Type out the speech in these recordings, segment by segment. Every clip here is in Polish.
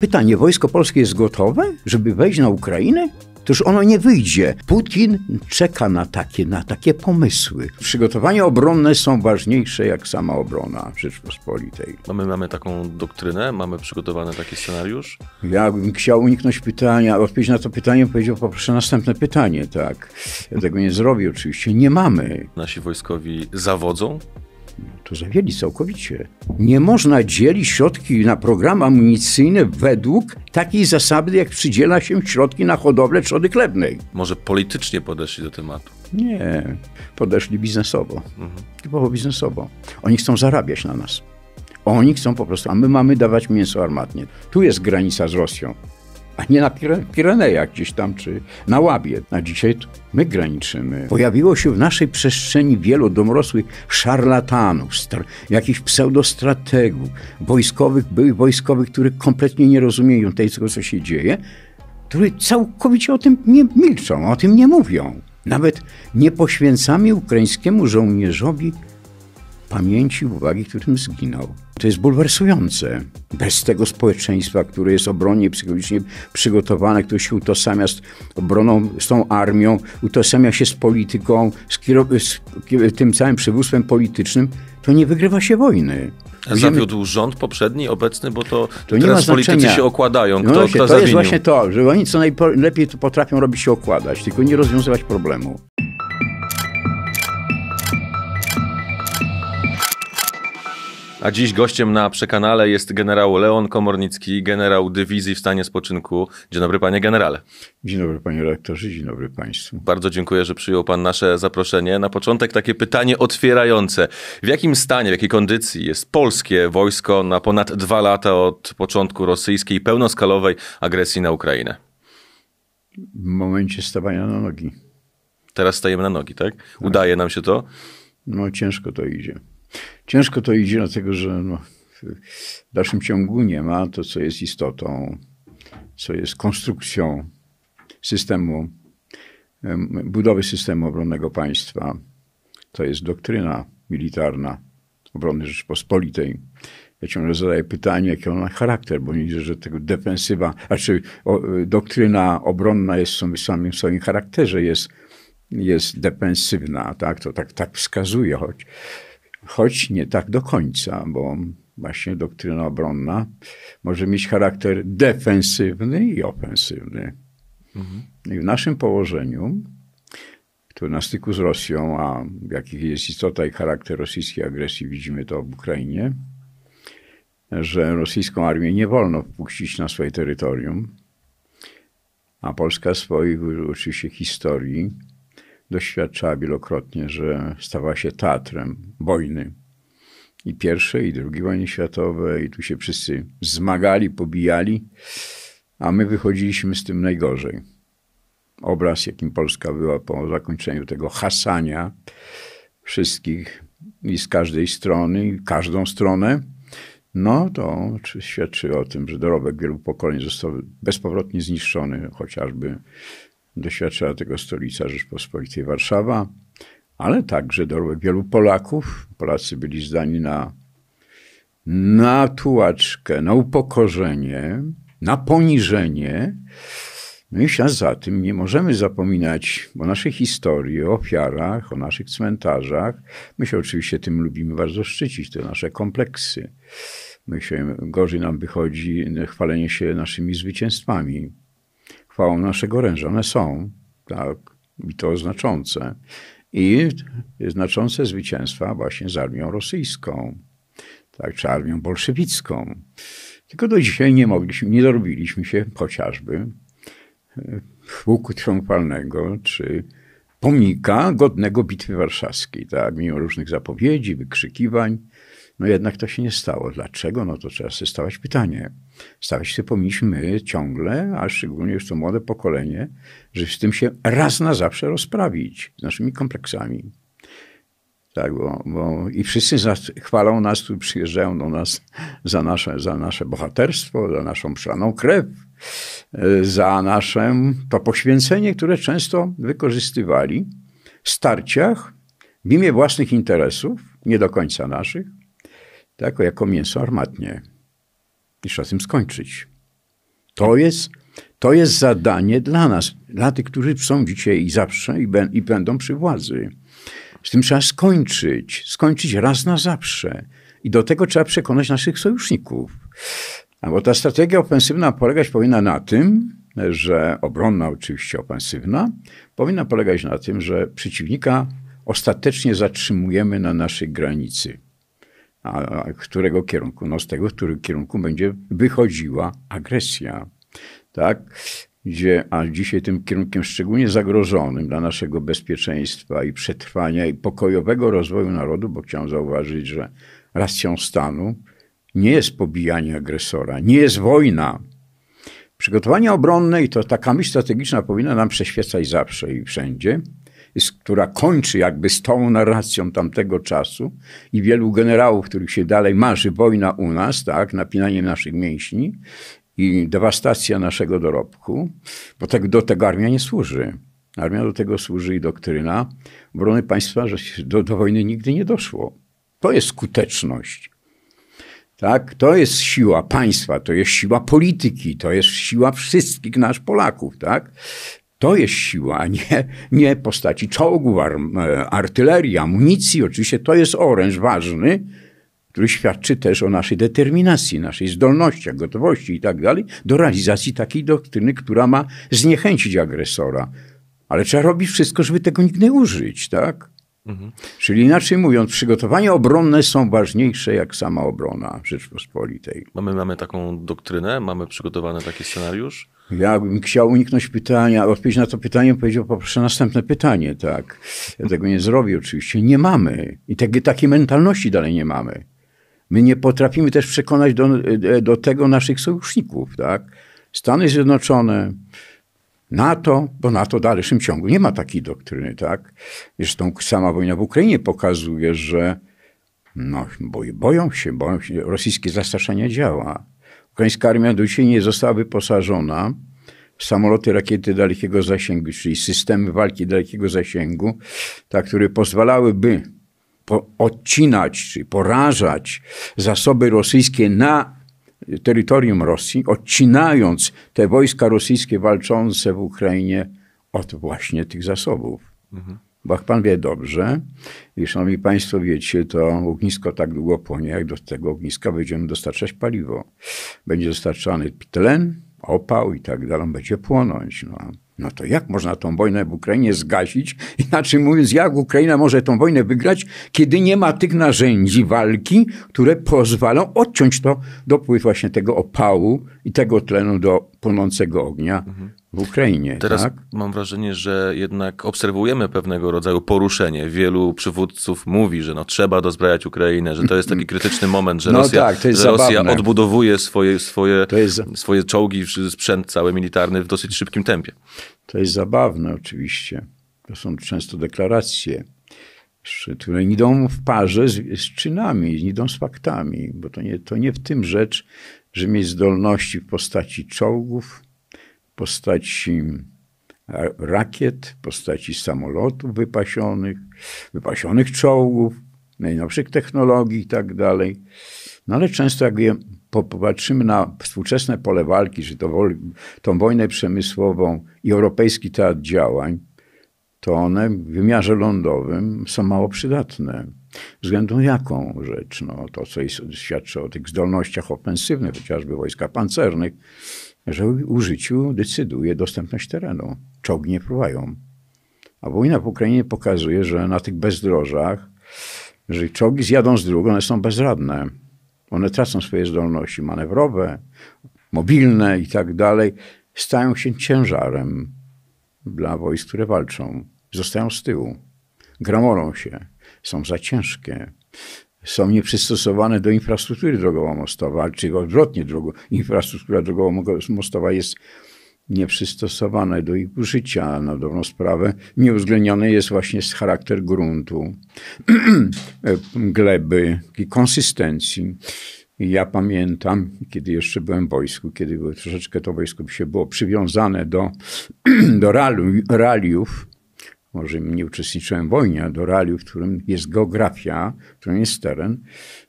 Pytanie, wojsko polskie jest gotowe, żeby wejść na Ukrainę? Toż ono nie wyjdzie. Putin czeka na takie, na takie pomysły. Przygotowania obronne są ważniejsze jak sama obrona Rzeczpospolitej. Mamy, mamy taką doktrynę, mamy przygotowany taki scenariusz? Ja bym chciał uniknąć pytania, odpowiedź na to pytanie powiedział poproszę następne pytanie, tak. Ja tego nie zrobię oczywiście. Nie mamy. Nasi wojskowi zawodzą? To zawiedli całkowicie. Nie można dzielić środki na programy amunicyjne według takiej zasady, jak przydziela się środki na hodowlę trzody chlebnej. Może politycznie podeszli do tematu? Nie, podeszli biznesowo. Mhm. Typowo biznesowo. Oni chcą zarabiać na nas. Oni chcą po prostu, a my mamy dawać mięso armatnie. Tu jest granica z Rosją a nie na Pirenejach gdzieś tam, czy na Łabie. A dzisiaj my graniczymy. Pojawiło się w naszej przestrzeni wielu domorosłych szarlatanów, jakichś pseudostrategów, wojskowych, byłych wojskowych, których kompletnie nie rozumieją tego, co się dzieje, którzy całkowicie o tym nie milczą, o tym nie mówią. Nawet nie poświęcamy ukraińskiemu żołnierzowi pamięci, uwagi, którym zginął. To jest bulwersujące. Bez tego społeczeństwa, które jest obronnie psychologicznie przygotowane, które się utożsamia z obroną, z tą armią, utożsamia się z polityką, z, z tym całym przywództwem politycznym, to nie wygrywa się wojny. Zawiódł rząd poprzedni, obecny, bo to, to nie teraz politycy się okładają. Kto, no kto to zawinił? jest właśnie to, że oni co najlepiej potrafią robić się okładać, tylko nie rozwiązywać problemu. A dziś gościem na przekanale jest generał Leon Komornicki, generał dywizji w stanie spoczynku. Dzień dobry, panie generale. Dzień dobry, panie rektorze, dzień dobry państwu. Bardzo dziękuję, że przyjął pan nasze zaproszenie. Na początek takie pytanie otwierające. W jakim stanie, w jakiej kondycji jest polskie wojsko na ponad dwa lata od początku rosyjskiej pełnoskalowej agresji na Ukrainę? W momencie stawania na nogi. Teraz stajemy na nogi, tak? Udaje nam się to? No ciężko to idzie. Ciężko to idzie, dlatego że no, w dalszym ciągu nie ma to, co jest istotą, co jest konstrukcją systemu, budowy systemu obronnego państwa. To jest doktryna militarna obrony Rzeczpospolitej. Ja ciągle zadaję pytanie, jaki on ma charakter, bo nie widzę, że tego defensywa, znaczy o, doktryna obronna jest w samym swoim charakterze, jest, jest defensywna, tak? To tak, tak wskazuje, choć choć nie tak do końca, bo właśnie doktryna obronna może mieć charakter defensywny i ofensywny. Mhm. I w naszym położeniu, które na styku z Rosją, a jakich jest istota i charakter rosyjskiej agresji, widzimy to w Ukrainie, że rosyjską armię nie wolno wpuścić na swoje terytorium, a Polska swoich oczywiście historii doświadczała wielokrotnie, że stała się teatrem wojny. I pierwszej, i drugiej wojny światowej, i tu się wszyscy zmagali, pobijali, a my wychodziliśmy z tym najgorzej. Obraz, jakim Polska była po zakończeniu tego hasania wszystkich i z każdej strony, i każdą stronę, no to świadczy o tym, że dorobek wielu pokoleń został bezpowrotnie zniszczony, chociażby Doświadczała tego stolica Rzeczpospolitej Warszawa, ale także dorobek wielu Polaków. Polacy byli zdani na, na tułaczkę, na upokorzenie, na poniżenie. No i ślad za tym nie możemy zapominać o naszej historii, o ofiarach, o naszych cmentarzach. My się oczywiście tym lubimy bardzo szczycić, te nasze kompleksy. My się, gorzej nam wychodzi chwalenie się naszymi zwycięstwami chwałą naszego oręża. One są, tak, i to znaczące. I znaczące zwycięstwa właśnie z armią rosyjską, tak, czy armią bolszewicką. Tylko do dzisiaj nie mogliśmy, nie dorobiliśmy się chociażby łuku triumfalnego, czy pomnika godnego Bitwy Warszawskiej, tak, mimo różnych zapowiedzi, wykrzykiwań. No jednak to się nie stało. Dlaczego? No to trzeba sobie stawiać pytanie. Stawiać się powinniśmy ciągle, a szczególnie już to młode pokolenie, że z tym się raz na zawsze rozprawić, z naszymi kompleksami. Tak, bo, bo i wszyscy chwalą nas, tu przyjeżdżają do nas za nasze, za nasze bohaterstwo, za naszą przaną krew, za nasze to poświęcenie, które często wykorzystywali w starciach w imię własnych interesów, nie do końca naszych, tak, jako mięso armatnie. I trzeba z tym skończyć. To jest, to jest zadanie dla nas, dla tych, którzy są dzisiaj i zawsze i, ben, i będą przy władzy. Z tym trzeba skończyć, skończyć raz na zawsze. I do tego trzeba przekonać naszych sojuszników. A bo ta strategia ofensywna polegać powinna na tym, że obronna oczywiście ofensywna, powinna polegać na tym, że przeciwnika ostatecznie zatrzymujemy na naszej granicy. A którego kierunku? No z tego, którym kierunku będzie wychodziła agresja. Tak? Gdzie, a dzisiaj tym kierunkiem szczególnie zagrożonym dla naszego bezpieczeństwa i przetrwania i pokojowego rozwoju narodu, bo chciałem zauważyć, że racją stanu nie jest pobijanie agresora, nie jest wojna. Przygotowanie obronne i to taka myśl strategiczna powinna nam przeświecać zawsze i wszędzie, która kończy jakby z tą narracją tamtego czasu i wielu generałów, których się dalej marzy wojna u nas, tak, napinanie naszych mięśni i dewastacja naszego dorobku, bo tak, do tego armia nie służy. Armia do tego służy i doktryna obrony państwa, że do, do wojny nigdy nie doszło. To jest skuteczność. Tak? To jest siła państwa, to jest siła polityki, to jest siła wszystkich nasz Polaków. Tak? To jest siła, a nie, nie postaci czołgów, e, artylerii, amunicji. Oczywiście to jest oręż ważny, który świadczy też o naszej determinacji, naszej zdolnościach, gotowości i tak dalej do realizacji takiej doktryny, która ma zniechęcić agresora. Ale trzeba robić wszystko, żeby tego nikt nie użyć, tak? Mhm. Czyli inaczej mówiąc, przygotowania obronne są ważniejsze jak sama obrona Rzeczpospolitej. Mamy, mamy taką doktrynę, mamy przygotowany taki scenariusz? Ja bym chciał uniknąć pytania, odpowiedź na to pytanie powiedział, poproszę następne pytanie, tak. Ja tego nie zrobię oczywiście. Nie mamy. I te, takiej mentalności dalej nie mamy. My nie potrafimy też przekonać do, do tego naszych sojuszników, tak. Stany Zjednoczone, NATO, bo NATO w dalszym ciągu nie ma takiej doktryny, tak? Zresztą sama wojna w Ukrainie pokazuje, że no, boją się, boją się, rosyjskie zastraszanie działa. Ukraińska armia do dzisiaj nie została wyposażona w samoloty, rakiety dalekiego zasięgu, czyli systemy walki dalekiego zasięgu, tak, które pozwalałyby po, odcinać, czy porażać zasoby rosyjskie na terytorium Rosji, odcinając te wojska rosyjskie walczące w Ukrainie od właśnie tych zasobów. Mhm. Bo jak pan wie dobrze, i szanowni państwo wiecie, to ognisko tak długo płonie, jak do tego ogniska będziemy dostarczać paliwo. Będzie dostarczany tlen, opał i tak dalej, będzie płonąć. No. No to jak można tą wojnę w Ukrainie zgasić? Inaczej mówiąc, jak Ukraina może tą wojnę wygrać, kiedy nie ma tych narzędzi walki, które pozwolą odciąć to dopływ właśnie tego opału i tego tlenu do płonącego ognia w Ukrainie. Teraz tak? mam wrażenie, że jednak obserwujemy pewnego rodzaju poruszenie. Wielu przywódców mówi, że no, trzeba dozbrajać Ukrainę, że to jest taki krytyczny moment, że, no Rosja, tak, że Rosja odbudowuje swoje, swoje, jest... swoje czołgi, sprzęt cały militarny w dosyć szybkim tempie. To jest zabawne oczywiście. To są często deklaracje, które idą w parze z, z czynami, idą z faktami, bo to nie, to nie w tym rzecz, że mieć zdolności w postaci czołgów, postaci rakiet, postaci samolotów wypasionych, wypasionych czołgów, najnowszych technologii i tak dalej. No ale często jak je popatrzymy na współczesne pole walki, czy to, tą wojnę przemysłową i europejski teatr działań, to one w wymiarze lądowym są mało przydatne. Względem jaką rzecz? No, to, co jest, świadczy o tych zdolnościach ofensywnych, chociażby wojska pancernych, że w użyciu decyduje dostępność terenu. Czołgi nie próbają. A wojna w Ukrainie pokazuje, że na tych bezdrożach, że czołgi zjadą z dróg, one są bezradne. One tracą swoje zdolności manewrowe, mobilne i tak dalej. Stają się ciężarem dla wojsk, które walczą. Zostają z tyłu. Gramolą się. Są za ciężkie są nieprzystosowane do infrastruktury drogowo-mostowej, czy odwrotnie, drogo, infrastruktura drogowo-mostowa jest nieprzystosowana do ich użycia na dobrą sprawę. Nieuwzględniony jest właśnie charakter gruntu, gleby i konsystencji. ja pamiętam, kiedy jeszcze byłem w wojsku, kiedy troszeczkę to wojsko się było przywiązane do, do raliów, może nie uczestniczyłem w wojnie, do realiów, w którym jest geografia, w którym jest teren,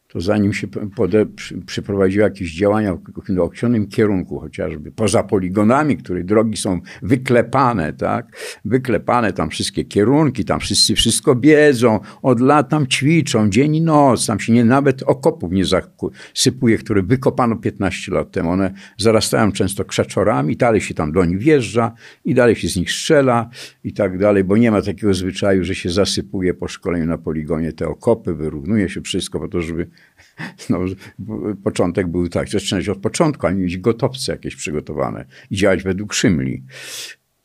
to zanim się pode, przy, przeprowadziły jakieś działania w określonym kierunku, chociażby poza poligonami, które drogi są wyklepane, tak? Wyklepane tam wszystkie kierunki, tam wszyscy wszystko wiedzą, od lat tam ćwiczą, dzień i noc, tam się nie, nawet okopów nie zasypuje, które wykopano 15 lat temu. One zarastają często krzaczorami, dalej się tam do nich wjeżdża i dalej się z nich strzela i tak dalej, bo nie ma takiego zwyczaju, że się zasypuje po szkoleniu na poligonie te okopy, wyrównuje się wszystko po to, żeby no, początek był tak, zaczynać od początku, a nie mieć gotowce jakieś przygotowane i działać według szymli.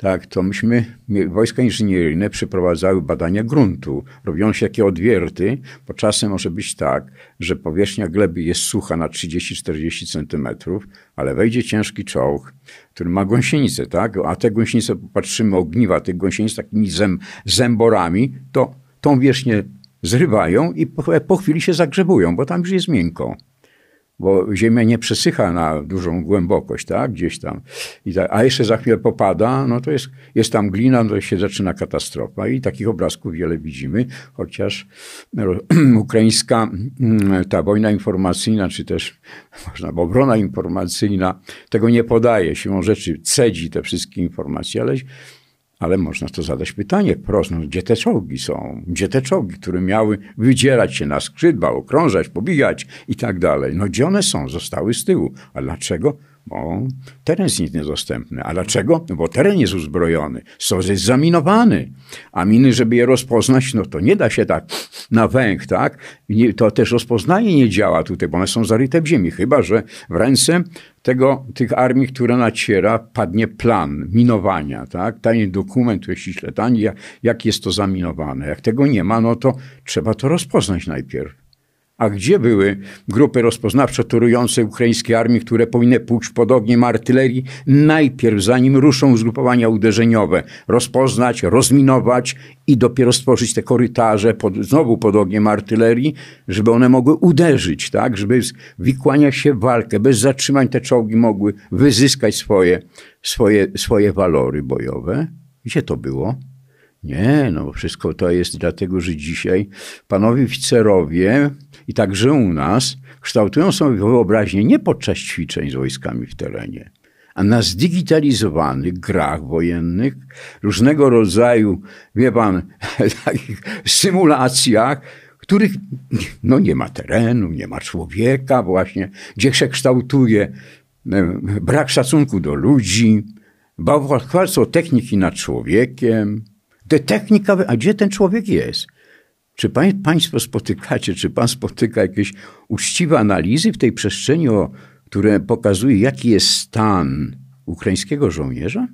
Tak, to myśmy, wojska inżynieryjne przeprowadzały badania gruntu. Robią się takie odwierty, bo czasem może być tak, że powierzchnia gleby jest sucha na 30-40 centymetrów, ale wejdzie ciężki czołg, który ma gąsienicę, tak? A te gąsienice, popatrzymy, ogniwa tych gąsienic takimi zęborami, to tą wierzchnię zrywają i po, po chwili się zagrzebują, bo tam już jest miękko. Bo ziemia nie przesycha na dużą głębokość, tak, gdzieś tam. Tak, a jeszcze za chwilę popada, no to jest, jest tam glina, no to się zaczyna katastrofa i takich obrazków wiele widzimy, chociaż ukraińska mm, ta wojna informacyjna, czy też można, obrona informacyjna tego nie podaje, siłą rzeczy cedzi te wszystkie informacje, ale ale można to zadać pytanie prosto, no, gdzie te czołgi są? Gdzie te czołgi, które miały wydzierać się na skrzydła, okrążać, pobijać i tak dalej? No gdzie one są? Zostały z tyłu. A dlaczego? Bo teren jest niedostępny. A dlaczego? No bo teren jest uzbrojony. SOS jest zaminowany. A miny, żeby je rozpoznać, no to nie da się tak na węch, tak? Nie, to też rozpoznanie nie działa tutaj, bo one są zaryte w ziemi. Chyba, że w ręce tego, tych armii, która naciera, padnie plan minowania, tak? Tani dokument, ściśle tani, jak, jak jest to zaminowane. Jak tego nie ma, no to trzeba to rozpoznać najpierw. A gdzie były grupy rozpoznawcze torujące ukraińskie armii, które powinny pójść pod ogniem artylerii najpierw, zanim ruszą zgrupowania uderzeniowe, rozpoznać, rozminować i dopiero stworzyć te korytarze pod, znowu pod ogniem artylerii, żeby one mogły uderzyć, tak? Żeby wikłania się w walkę, bez zatrzymań te czołgi mogły wyzyskać swoje, swoje, swoje walory bojowe. Gdzie to było? Nie, no wszystko to jest dlatego, że dzisiaj panowie oficerowie i także u nas kształtują sobie wyobraźnię nie podczas ćwiczeń z wojskami w terenie, a na zdigitalizowanych grach wojennych, różnego rodzaju, wie pan, takich symulacjach, których no, nie ma terenu, nie ma człowieka właśnie, gdzie się kształtuje e, brak szacunku do ludzi, bałwachwalstwo techniki nad człowiekiem, te technika, a gdzie ten człowiek jest? Czy Państwo spotykacie, czy Pan spotyka jakieś uczciwe analizy w tej przestrzeni, o, które pokazują, jaki jest stan ukraińskiego żołnierza?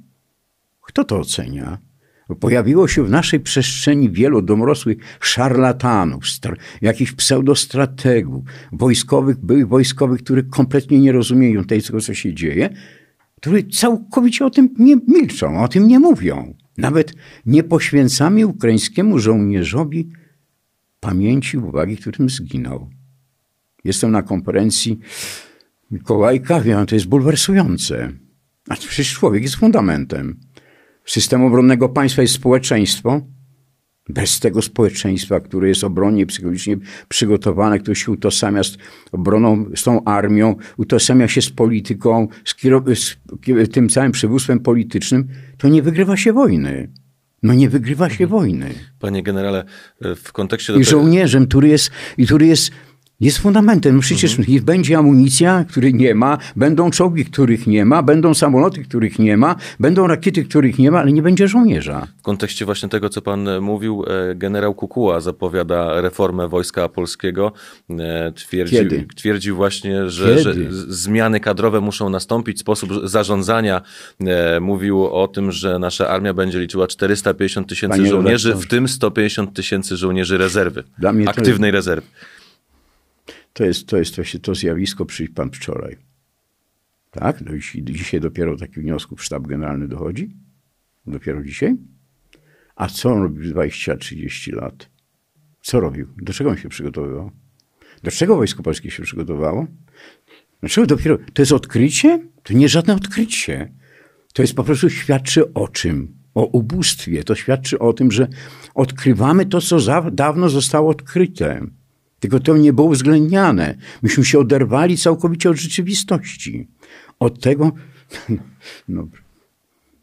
Kto to ocenia? Pojawiło się w naszej przestrzeni wielu domorosłych szarlatanów, jakichś pseudostrategów, wojskowych, byłych wojskowych, których kompletnie nie rozumieją tego, co się dzieje, którzy całkowicie o tym nie milczą, o tym nie mówią. Nawet nie poświęcamy ukraińskiemu żołnierzowi pamięci, uwagi, którym zginął. Jestem na konferencji Mikołajka, wiem, to jest bulwersujące. A przecież człowiek jest fundamentem. System obronnego państwa jest społeczeństwo. Bez tego społeczeństwa, które jest obronnie psychologicznie przygotowane, które się utożsamia z obroną, z tą armią, utożsamia się z polityką, z, z tym całym przywództwem politycznym, to nie wygrywa się wojny. No nie wygrywa się wojny. Panie generale, w kontekście... I żołnierzem, który jest, który jest jest fundamentem. No przecież mhm. będzie amunicja, której nie ma, będą czołgi, których nie ma, będą samoloty, których nie ma, będą rakiety, których nie ma, ale nie będzie żołnierza. W kontekście właśnie tego, co pan e, mówił, e, generał Kukuła zapowiada reformę Wojska Polskiego. E, twierdził, Kiedy? twierdził właśnie, że, że, zmiany kadrowe muszą nastąpić, sposób zarządzania. Mówił o tym, że nasza armia będzie liczyła 450 tysięcy żołnierzy, w tym 150 tysięcy żołnierzy rezerwy, aktywnej rezerwy. To jest, to jest właśnie to zjawisko, przyjść pan wczoraj. Tak? No dzisiaj dopiero taki wniosków sztab generalny dochodzi? Dopiero dzisiaj? A co on robił 20-30 lat? Co robił? Do czego on się przygotowywał? Do czego Wojsko Polskie się przygotowało? Dlaczego dopiero? To jest odkrycie? To nie żadne odkrycie. To jest po prostu świadczy o czym? O ubóstwie. To świadczy o tym, że odkrywamy to, co dawno zostało odkryte. Tylko to nie było uwzględniane. Myśmy się oderwali całkowicie od rzeczywistości. Od tego, no,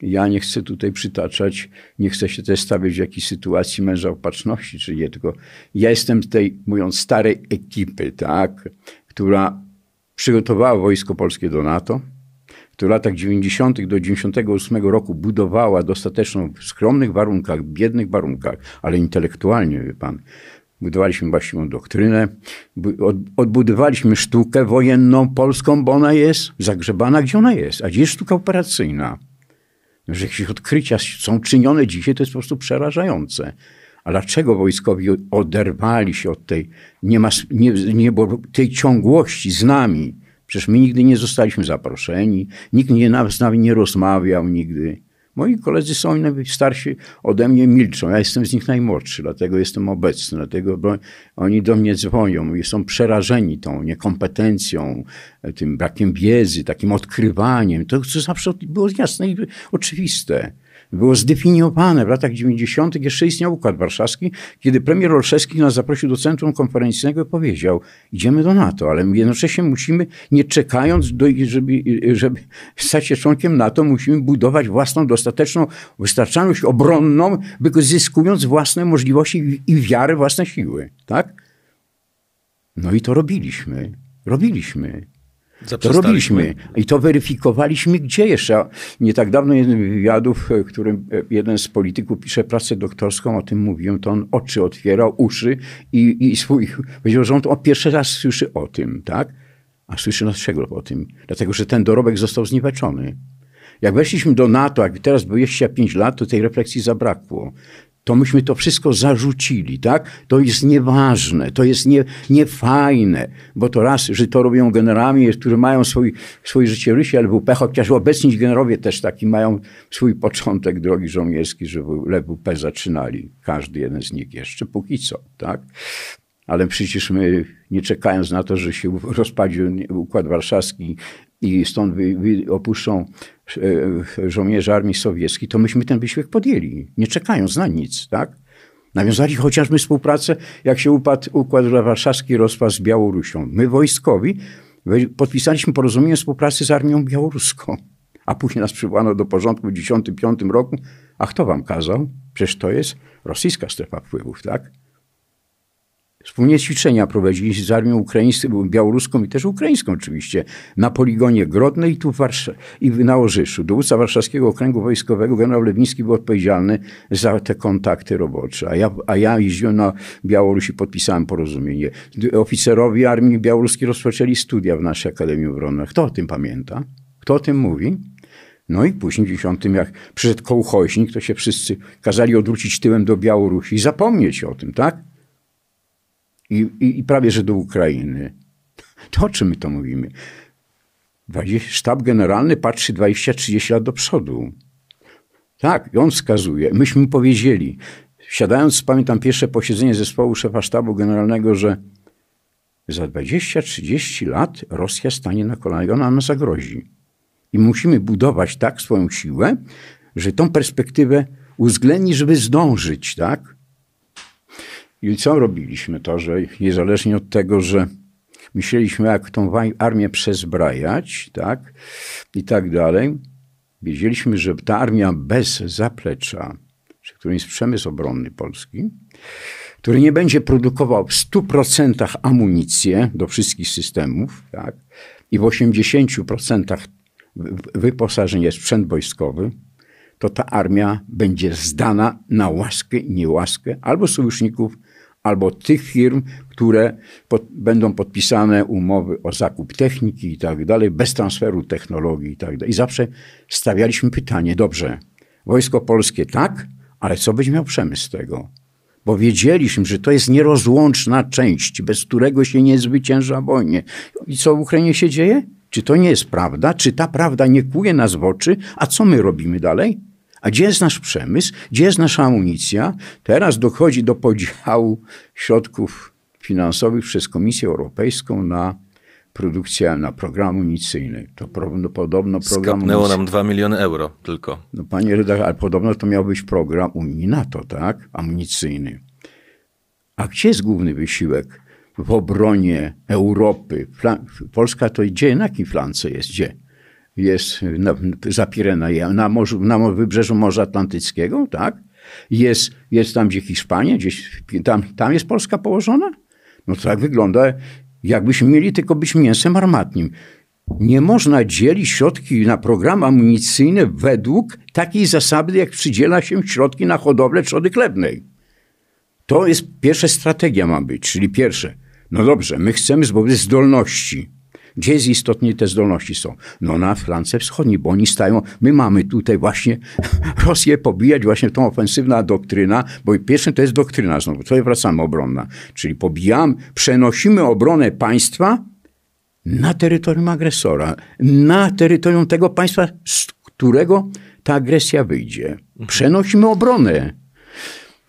ja nie chcę tutaj przytaczać, nie chcę się też stawiać w jakiejś sytuacji męża opatrzności, czy nie, tylko ja jestem tej, mówiąc, starej ekipy, tak, która przygotowała Wojsko Polskie do NATO, która w latach 90. do 98 roku budowała dostateczną, w skromnych warunkach, biednych warunkach, ale intelektualnie, wie pan, budowaliśmy właściwą doktrynę, odbudowaliśmy sztukę wojenną polską, bo ona jest zagrzebana, gdzie ona jest. A gdzie jest sztuka operacyjna? Że jakieś odkrycia są czynione dzisiaj, to jest po prostu przerażające. A dlaczego wojskowi oderwali się od tej, nie ma, nie, nie tej ciągłości z nami? Przecież my nigdy nie zostaliśmy zaproszeni, nikt nie, z nami nie rozmawiał nigdy. Moi koledzy są starsi ode mnie, milczą. Ja jestem z nich najmłodszy, dlatego jestem obecny, dlatego oni do mnie dzwonią i są przerażeni tą niekompetencją, tym brakiem wiedzy, takim odkrywaniem. To, co zawsze było jasne i oczywiste było zdefiniowane w latach 90. jeszcze istniał Układ Warszawski, kiedy premier Olszewski nas zaprosił do centrum konferencyjnego i powiedział, idziemy do NATO, ale jednocześnie musimy, nie czekając, do, żeby, żeby stać się członkiem NATO, musimy budować własną, dostateczną wystarczalność obronną, wykorzystując własne możliwości i wiarę, własne siły. Tak? No i to robiliśmy. Robiliśmy. To robiliśmy i to weryfikowaliśmy gdzie jeszcze. Nie tak dawno jeden wywiadów, w którym jeden z polityków pisze pracę doktorską, o tym mówiłem, to on oczy otwierał, uszy i, i swój, powiedział, że on to pierwszy raz słyszy o tym, tak? A słyszy dlaczego o tym? Dlatego, że ten dorobek został zniweczony. Jak weszliśmy do NATO, jak teraz 25 lat, to tej refleksji zabrakło to myśmy to wszystko zarzucili, tak? To jest nieważne, to jest nie, niefajne, bo to raz, że to robią generami, którzy mają swój, swój życiorysie LWP, chociaż obecni generowie też taki mają swój początek drogi żołnierskiej, że LWP zaczynali. Każdy jeden z nich jeszcze, póki co, tak? Ale przecież my, nie czekając na to, że się rozpadzi Układ Warszawski i stąd wy, wy opuszczą e, żołnierze armii sowieckiej, to myśmy ten wysiłek podjęli, nie czekając na nic, tak? Nawiązali chociażby współpracę, jak się upadł Układ Warszawski rozpadł z Białorusią. My wojskowi podpisaliśmy porozumienie współpracy z armią białoruską, a później nas przywołano do porządku w 1995 roku. A kto wam kazał? Przecież to jest rosyjska strefa wpływów, tak? Wspólnie ćwiczenia prowadziliśmy z armią ukraińską, białoruską i też ukraińską oczywiście, na poligonie Grodnej i tu w Warszawie, i na Orzyszu. Dowódca Warszawskiego Okręgu Wojskowego, generał Lewiński był odpowiedzialny za te kontakty robocze, a ja, a ja jeździłem na Białoruś i podpisałem porozumienie. Oficerowie armii białoruskiej rozpoczęli studia w naszej Akademii Obronnej. Kto o tym pamięta? Kto o tym mówi? No i później w 10, jak przyszedł kołchoźnik, to się wszyscy kazali odwrócić tyłem do Białorusi i zapomnieć o tym, tak? I, i, i prawie że do Ukrainy. To o czym my to mówimy? Sztab generalny patrzy 20-30 lat do przodu. Tak, i on wskazuje. Myśmy powiedzieli, siadając, pamiętam pierwsze posiedzenie zespołu szefa sztabu generalnego, że za 20-30 lat Rosja stanie na kolanach i ona nam zagrozi. I musimy budować tak swoją siłę, że tą perspektywę uwzględni, żeby zdążyć, tak? I co robiliśmy? To, że niezależnie od tego, że myśleliśmy, jak tą armię przezbrajać, tak, i tak dalej, wiedzieliśmy, że ta armia bez zaplecza, przy którym jest przemysł obronny polski, który nie będzie produkował w 100% amunicję do wszystkich systemów, tak, i w 80% wyposażenie sprzęt wojskowy, to ta armia będzie zdana na łaskę i niełaskę albo sojuszników, albo tych firm, które pod, będą podpisane umowy o zakup techniki i tak dalej, bez transferu technologii i tak dalej. I zawsze stawialiśmy pytanie, dobrze, Wojsko Polskie tak, ale co będzie miał przemysł tego? Bo wiedzieliśmy, że to jest nierozłączna część, bez którego się nie zwycięża wojnie. I co w Ukrainie się dzieje? Czy to nie jest prawda? Czy ta prawda nie kłuje nas w oczy? A co my robimy dalej? A gdzie jest nasz przemysł? Gdzie jest nasza amunicja? Teraz dochodzi do podziału środków finansowych przez Komisję Europejską na produkcję, na program amunicyjny. To podobno program Skapnęło nam 2 miliony euro tylko. No panie redaktor, ale podobno to miał być program Unii NATO, tak? Amunicyjny. A gdzie jest główny wysiłek? w obronie Europy. Polska to gdzie, na jakiej flance jest? Gdzie? Jest na, za Pirenejem, na, morzu, na wybrzeżu Morza Atlantyckiego, tak? Jest, jest tam, gdzie Hiszpania, gdzieś, tam, tam jest Polska położona? No tak wygląda, jakbyśmy mieli tylko być mięsem armatnim. Nie można dzielić środki na program amunicyjny według takiej zasady, jak przydziela się środki na hodowlę trzody chlebnej. To jest pierwsza strategia ma być, czyli pierwsze. No dobrze, my chcemy zdobyć zdolności. Gdzie jest istotnie te zdolności są? No na flance wschodniej, bo oni stają, my mamy tutaj właśnie Rosję pobijać, właśnie tą ofensywna doktryna, bo pierwszym to jest doktryna znowu, tutaj wracamy obronna, czyli pobijamy, przenosimy obronę państwa na terytorium agresora, na terytorium tego państwa, z którego ta agresja wyjdzie. Przenosimy obronę.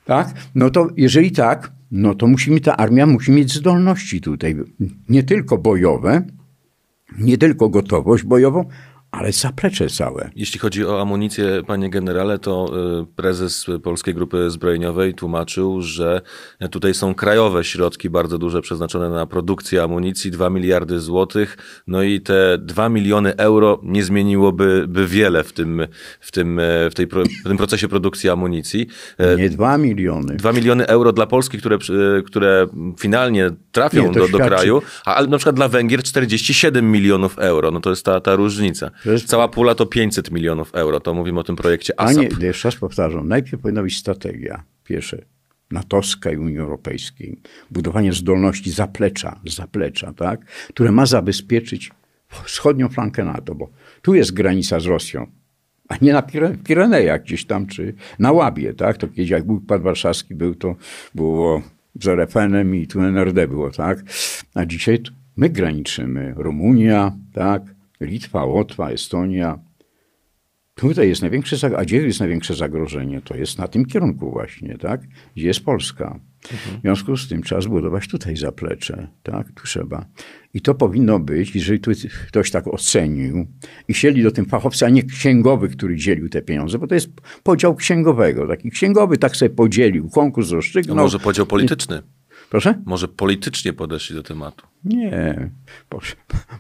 Tak? No to jeżeli tak, no to musimy, ta armia musi mieć zdolności tutaj, nie tylko bojowe, nie tylko gotowość bojową, ale zaplecze całe. Jeśli chodzi o amunicję, panie generale, to y, prezes Polskiej Grupy Zbrojeniowej tłumaczył, że tutaj są krajowe środki bardzo duże przeznaczone na produkcję amunicji, 2 miliardy złotych, no i te 2 miliony euro nie zmieniłoby by wiele w tym, w tym, w tej, w tym procesie produkcji amunicji. Nie 2 miliony. 2 miliony euro dla Polski, które, które finalnie trafią nie, do, do kraju, a, ale na przykład dla Węgier 47 milionów euro, no to jest ta, ta różnica. Cała pula to 500 milionów euro. To mówimy o tym projekcie ASAP. A nie, jeszcze raz powtarzam. Najpierw powinna być strategia. Pierwsze, natowska i Unii Europejskiej. Budowanie zdolności zaplecza, zaplecza, tak? które ma zabezpieczyć wschodnią flankę NATO, bo tu jest granica z Rosją, a nie na Pirenejach gdzieś tam, czy na Łabie, tak? To kiedyś jak był Układ Warszawski był, to było z RFN-em i tu NRD było, tak? A dzisiaj my graniczymy. Rumunia, tak? Litwa, Łotwa, Estonia. Tutaj jest największe, a gdzie jest największe zagrożenie? To jest na tym kierunku właśnie, tak? Gdzie jest Polska. Mhm. W związku z tym trzeba zbudować tutaj zaplecze, tak? Tu trzeba. I to powinno być, jeżeli tu ktoś tak ocenił i chcieli do tym fachowca, a nie księgowy, który dzielił te pieniądze, bo to jest podział księgowego. Taki księgowy tak sobie podzielił, konkurs rozstrzygnął. No może podział polityczny. Proszę? Może politycznie podeszli do tematu. Nie,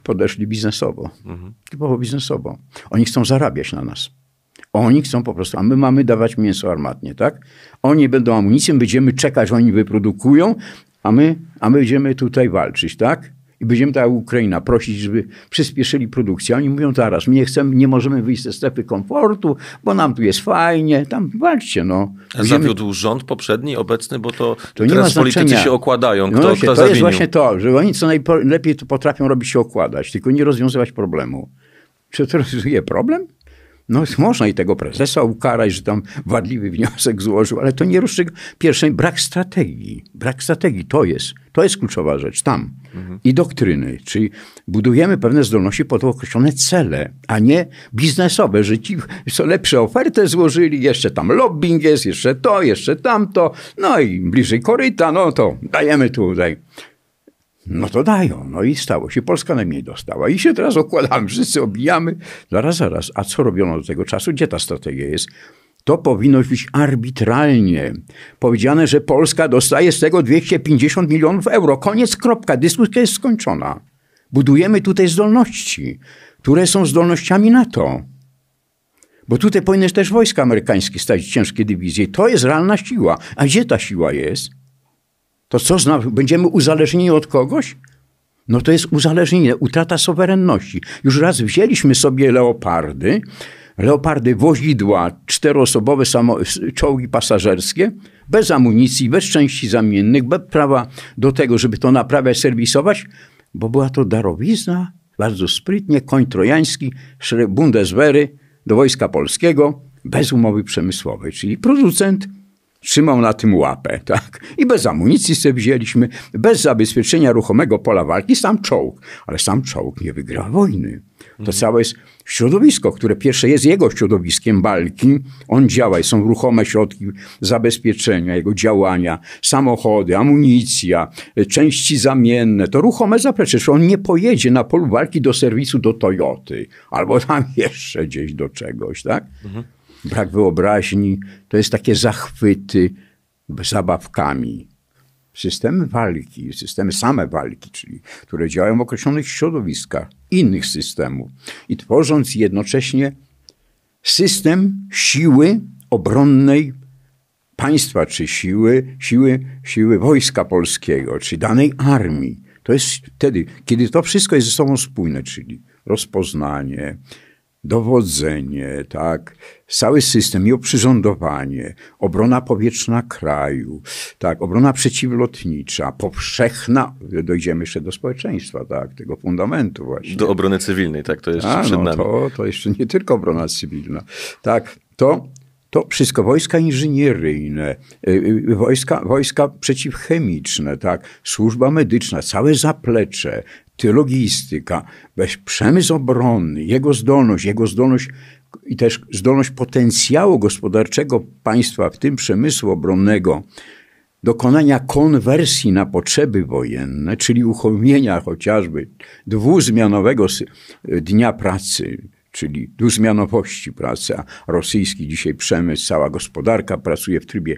podeszli biznesowo. Mhm. Typowo biznesowo. Oni chcą zarabiać na nas. Oni chcą po prostu, a my mamy dawać mięso armatnie, tak? Oni będą amunicją, będziemy czekać, oni wyprodukują, a my, a my będziemy tutaj walczyć, tak? I będziemy tak jak Ukraina prosić, żeby przyspieszyli produkcję. Oni mówią zaraz, my nie chcemy, nie możemy wyjść ze strefy komfortu, bo nam tu jest fajnie, tam walczcie, no. Będziemy... Zawiódł rząd poprzedni, obecny, bo to, to teraz politycy się okładają, kto, no, kto To zawinił. jest właśnie to, że oni co najlepiej to potrafią robić się okładać, tylko nie rozwiązywać problemu. Czy to rozwiązuje problem? No można i tego prezesa ukarać, że tam wadliwy wniosek złożył, ale to nie rozstrzyga. Pierwsze, brak strategii. Brak strategii to jest, to jest kluczowa rzecz tam. Mhm. I doktryny, czyli budujemy pewne zdolności pod określone cele, a nie biznesowe, że ci co lepsze ofertę złożyli, jeszcze tam lobbying jest, jeszcze to, jeszcze tamto, no i bliżej koryta, no to dajemy tutaj. No to dają. No i stało się. Polska najmniej dostała. I się teraz okładamy, wszyscy obijamy. Zaraz, zaraz. A co robiono do tego czasu? Gdzie ta strategia jest? To powinno być arbitralnie powiedziane, że Polska dostaje z tego 250 milionów euro. Koniec, kropka. Dyskusja jest skończona. Budujemy tutaj zdolności, które są zdolnościami NATO. Bo tutaj powinny też wojska amerykańskie stać ciężkie dywizje. To jest realna siła. A gdzie ta siła jest? To co, będziemy uzależnieni od kogoś? No to jest uzależnienie, utrata suwerenności. Już raz wzięliśmy sobie leopardy, leopardy wozidła, czteroosobowe czołgi pasażerskie, bez amunicji, bez części zamiennych, bez prawa do tego, żeby to naprawiać, serwisować, bo była to darowizna, bardzo sprytnie, koń trojański, Bundeswehry do Wojska Polskiego, bez umowy przemysłowej, czyli producent trzymał na tym łapę, tak? I bez amunicji sobie wzięliśmy, bez zabezpieczenia ruchomego pola walki, sam czołg. Ale sam czołg nie wygra wojny. To mhm. całe jest środowisko, które pierwsze jest jego środowiskiem walki. On działa i są ruchome środki zabezpieczenia, jego działania, samochody, amunicja, części zamienne. To ruchome zaplecze. On nie pojedzie na polu walki do serwisu do Toyoty albo tam jeszcze gdzieś do czegoś, tak? Mhm brak wyobraźni, to jest takie zachwyty zabawkami. systemy walki, systemy same walki, czyli które działają w określonych środowiskach innych systemów i tworząc jednocześnie system siły obronnej państwa, czy siły, siły, siły wojska polskiego, czy danej armii. To jest wtedy, kiedy to wszystko jest ze sobą spójne, czyli rozpoznanie, dowodzenie, tak, cały system i oprzyrządowanie, obrona powietrzna kraju, tak, obrona przeciwlotnicza, powszechna, dojdziemy jeszcze do społeczeństwa, tak, tego fundamentu właśnie. Do obrony cywilnej, tak, to jeszcze A, przed no, nami. To, to jeszcze nie tylko obrona cywilna, tak, to to wszystko wojska inżynieryjne, y, y, wojska, wojska przeciwchemiczne, tak, służba medyczna, całe zaplecze, ty logistyka, weź przemysł obronny, jego zdolność, jego zdolność i też zdolność potencjału gospodarczego państwa, w tym przemysłu obronnego, dokonania konwersji na potrzeby wojenne, czyli uruchomienia chociażby dwuzmianowego dnia pracy, czyli dwuzmianowości pracy, a rosyjski dzisiaj przemysł, cała gospodarka pracuje w trybie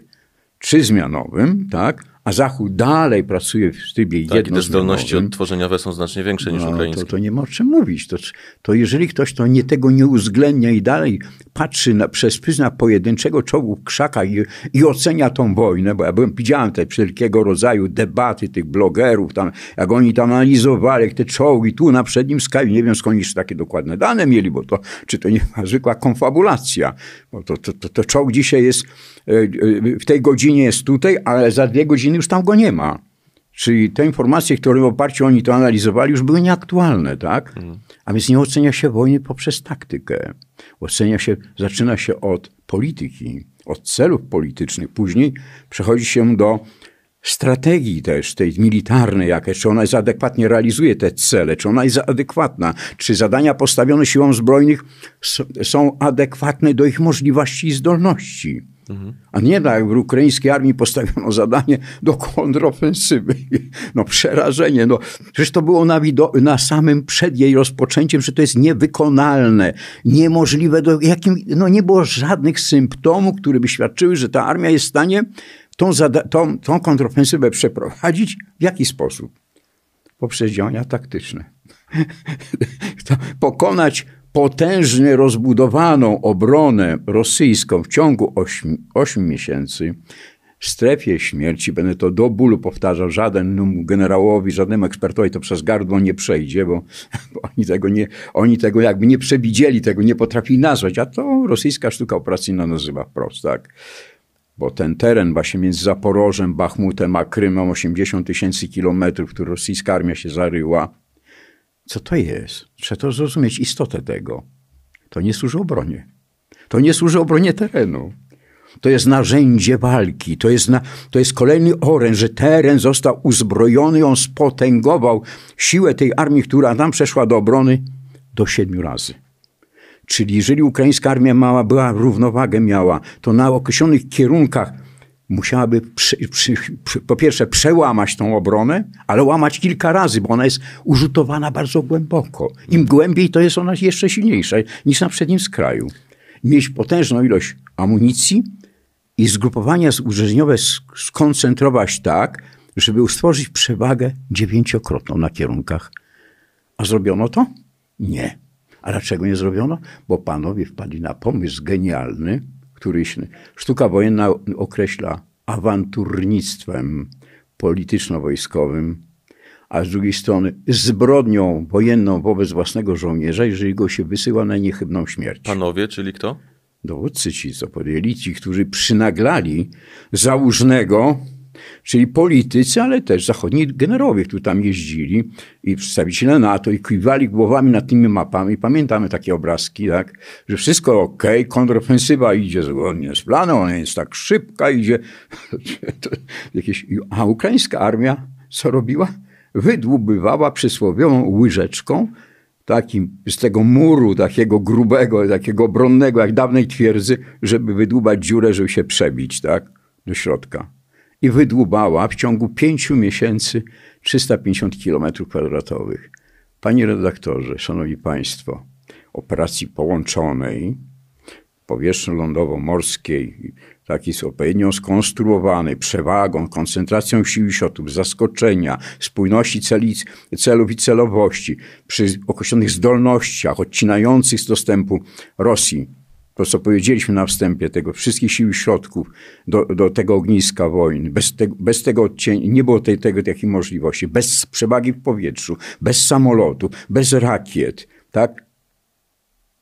trzyzmianowym, tak? A Zachód dalej pracuje w trybie tak, jednozmianowym. te zdolności odtworzeniowe są znacznie większe niż no, ukraińskie. To, to nie ma o czym mówić. To, to jeżeli ktoś to nie, tego nie uwzględnia i dalej patrzy na, przez pryzmat pojedynczego czołgu w krzaka i, i ocenia tą wojnę, bo ja byłem, widziałem te wszelkiego rodzaju debaty tych blogerów, tam, jak oni tam analizowali, jak te czołgi tu na przednim skali, nie wiem skąd jeszcze takie dokładne dane mieli, bo to, czy to nie ma zwykła konfabulacja, bo to, to, to, to czołg dzisiaj jest, w tej godzinie jest tutaj, ale za dwie godziny już tam go nie ma. Czyli te informacje, które w oparciu oni to analizowali, już były nieaktualne, tak? A więc nie ocenia się wojny poprzez taktykę. Ocenia się, zaczyna się od polityki, od celów politycznych. Później przechodzi się do strategii też tej militarnej, jakaś, czy ona jest adekwatnie realizuje te cele, czy ona jest adekwatna, czy zadania postawione siłom zbrojnych są adekwatne do ich możliwości i zdolności. A nie tak, w ukraińskiej armii postawiono zadanie do kontrofensywy. No przerażenie. No, przecież to było na, na samym przed jej rozpoczęciem, że to jest niewykonalne, niemożliwe. Do jakim, no nie było żadnych symptomów, które by świadczyły, że ta armia jest w stanie tą, tą, tą kontrofensywę przeprowadzić. W jaki sposób? Poprzez działania taktyczne. Pokonać potężnie rozbudowaną obronę rosyjską w ciągu 8, 8 miesięcy. Strefie śmierci, będę to do bólu powtarzał, żaden generałowi, żadnemu ekspertowi to przez gardło nie przejdzie, bo, bo, oni, tego nie, oni tego jakby nie przewidzieli, tego nie potrafili nazwać, a to rosyjska sztuka operacyjna nazywa wprost, tak. Bo ten teren właśnie między Zaporożem, Bachmutem a Krymem, 80 tysięcy kilometrów, który rosyjska armia się zaryła, co to jest? Trzeba to zrozumieć istotę tego. To nie służy obronie. To nie służy obronie terenu. To jest narzędzie walki. To jest, na, to jest kolejny oręż, że teren został uzbrojony, on spotęgował siłę tej armii, która tam przeszła do obrony do siedmiu razy. Czyli jeżeli ukraińska armia mała była, równowagę miała, to na określonych kierunkach musiałaby przy, przy, przy, po pierwsze przełamać tą obronę, ale łamać kilka razy, bo ona jest urzutowana bardzo głęboko. Im głębiej, to jest ona jeszcze silniejsza niż na przednim skraju. Mieć potężną ilość amunicji i zgrupowania uderzeniowe skoncentrować tak, żeby stworzyć przewagę dziewięciokrotną na kierunkach. A zrobiono to? Nie. A dlaczego nie zrobiono? Bo panowie wpadli na pomysł genialny, który sztuka wojenna określa awanturnictwem polityczno-wojskowym, a z drugiej strony zbrodnią wojenną wobec własnego żołnierza, jeżeli go się wysyła na niechybną śmierć. Panowie, czyli kto? Dowódcy ci, co podjęli, ci, którzy przynaglali załużnego czyli politycy, ale też zachodni generowie, którzy tam jeździli i przedstawiciele NATO i kiwali głowami nad tymi mapami. Pamiętamy takie obrazki, tak, że wszystko ok, kontrofensywa idzie zgodnie z planem, ona jest tak szybka, idzie. Jakieś... A ukraińska armia co robiła? Wydłubywała przysłowiową łyżeczką takim, z tego muru takiego grubego, takiego obronnego, jak dawnej twierdzy, żeby wydłubać dziurę, żeby się przebić, tak, do środka i wydłubała w ciągu pięciu miesięcy 350 km kwadratowych. Panie redaktorze, szanowni państwo, operacji połączonej powietrzno-lądowo-morskiej, taki jest odpowiednio skonstruowany, przewagą, koncentracją sił i środków, zaskoczenia, spójności celi, celów i celowości, przy określonych zdolnościach odcinających z dostępu Rosji, to co powiedzieliśmy na wstępie, tego wszystkich sił i środków do, do tego ogniska wojny, bez, te, bez tego odcienia, nie było tej, tego takiej możliwości, bez przewagi w powietrzu, bez samolotu, bez rakiet, tak?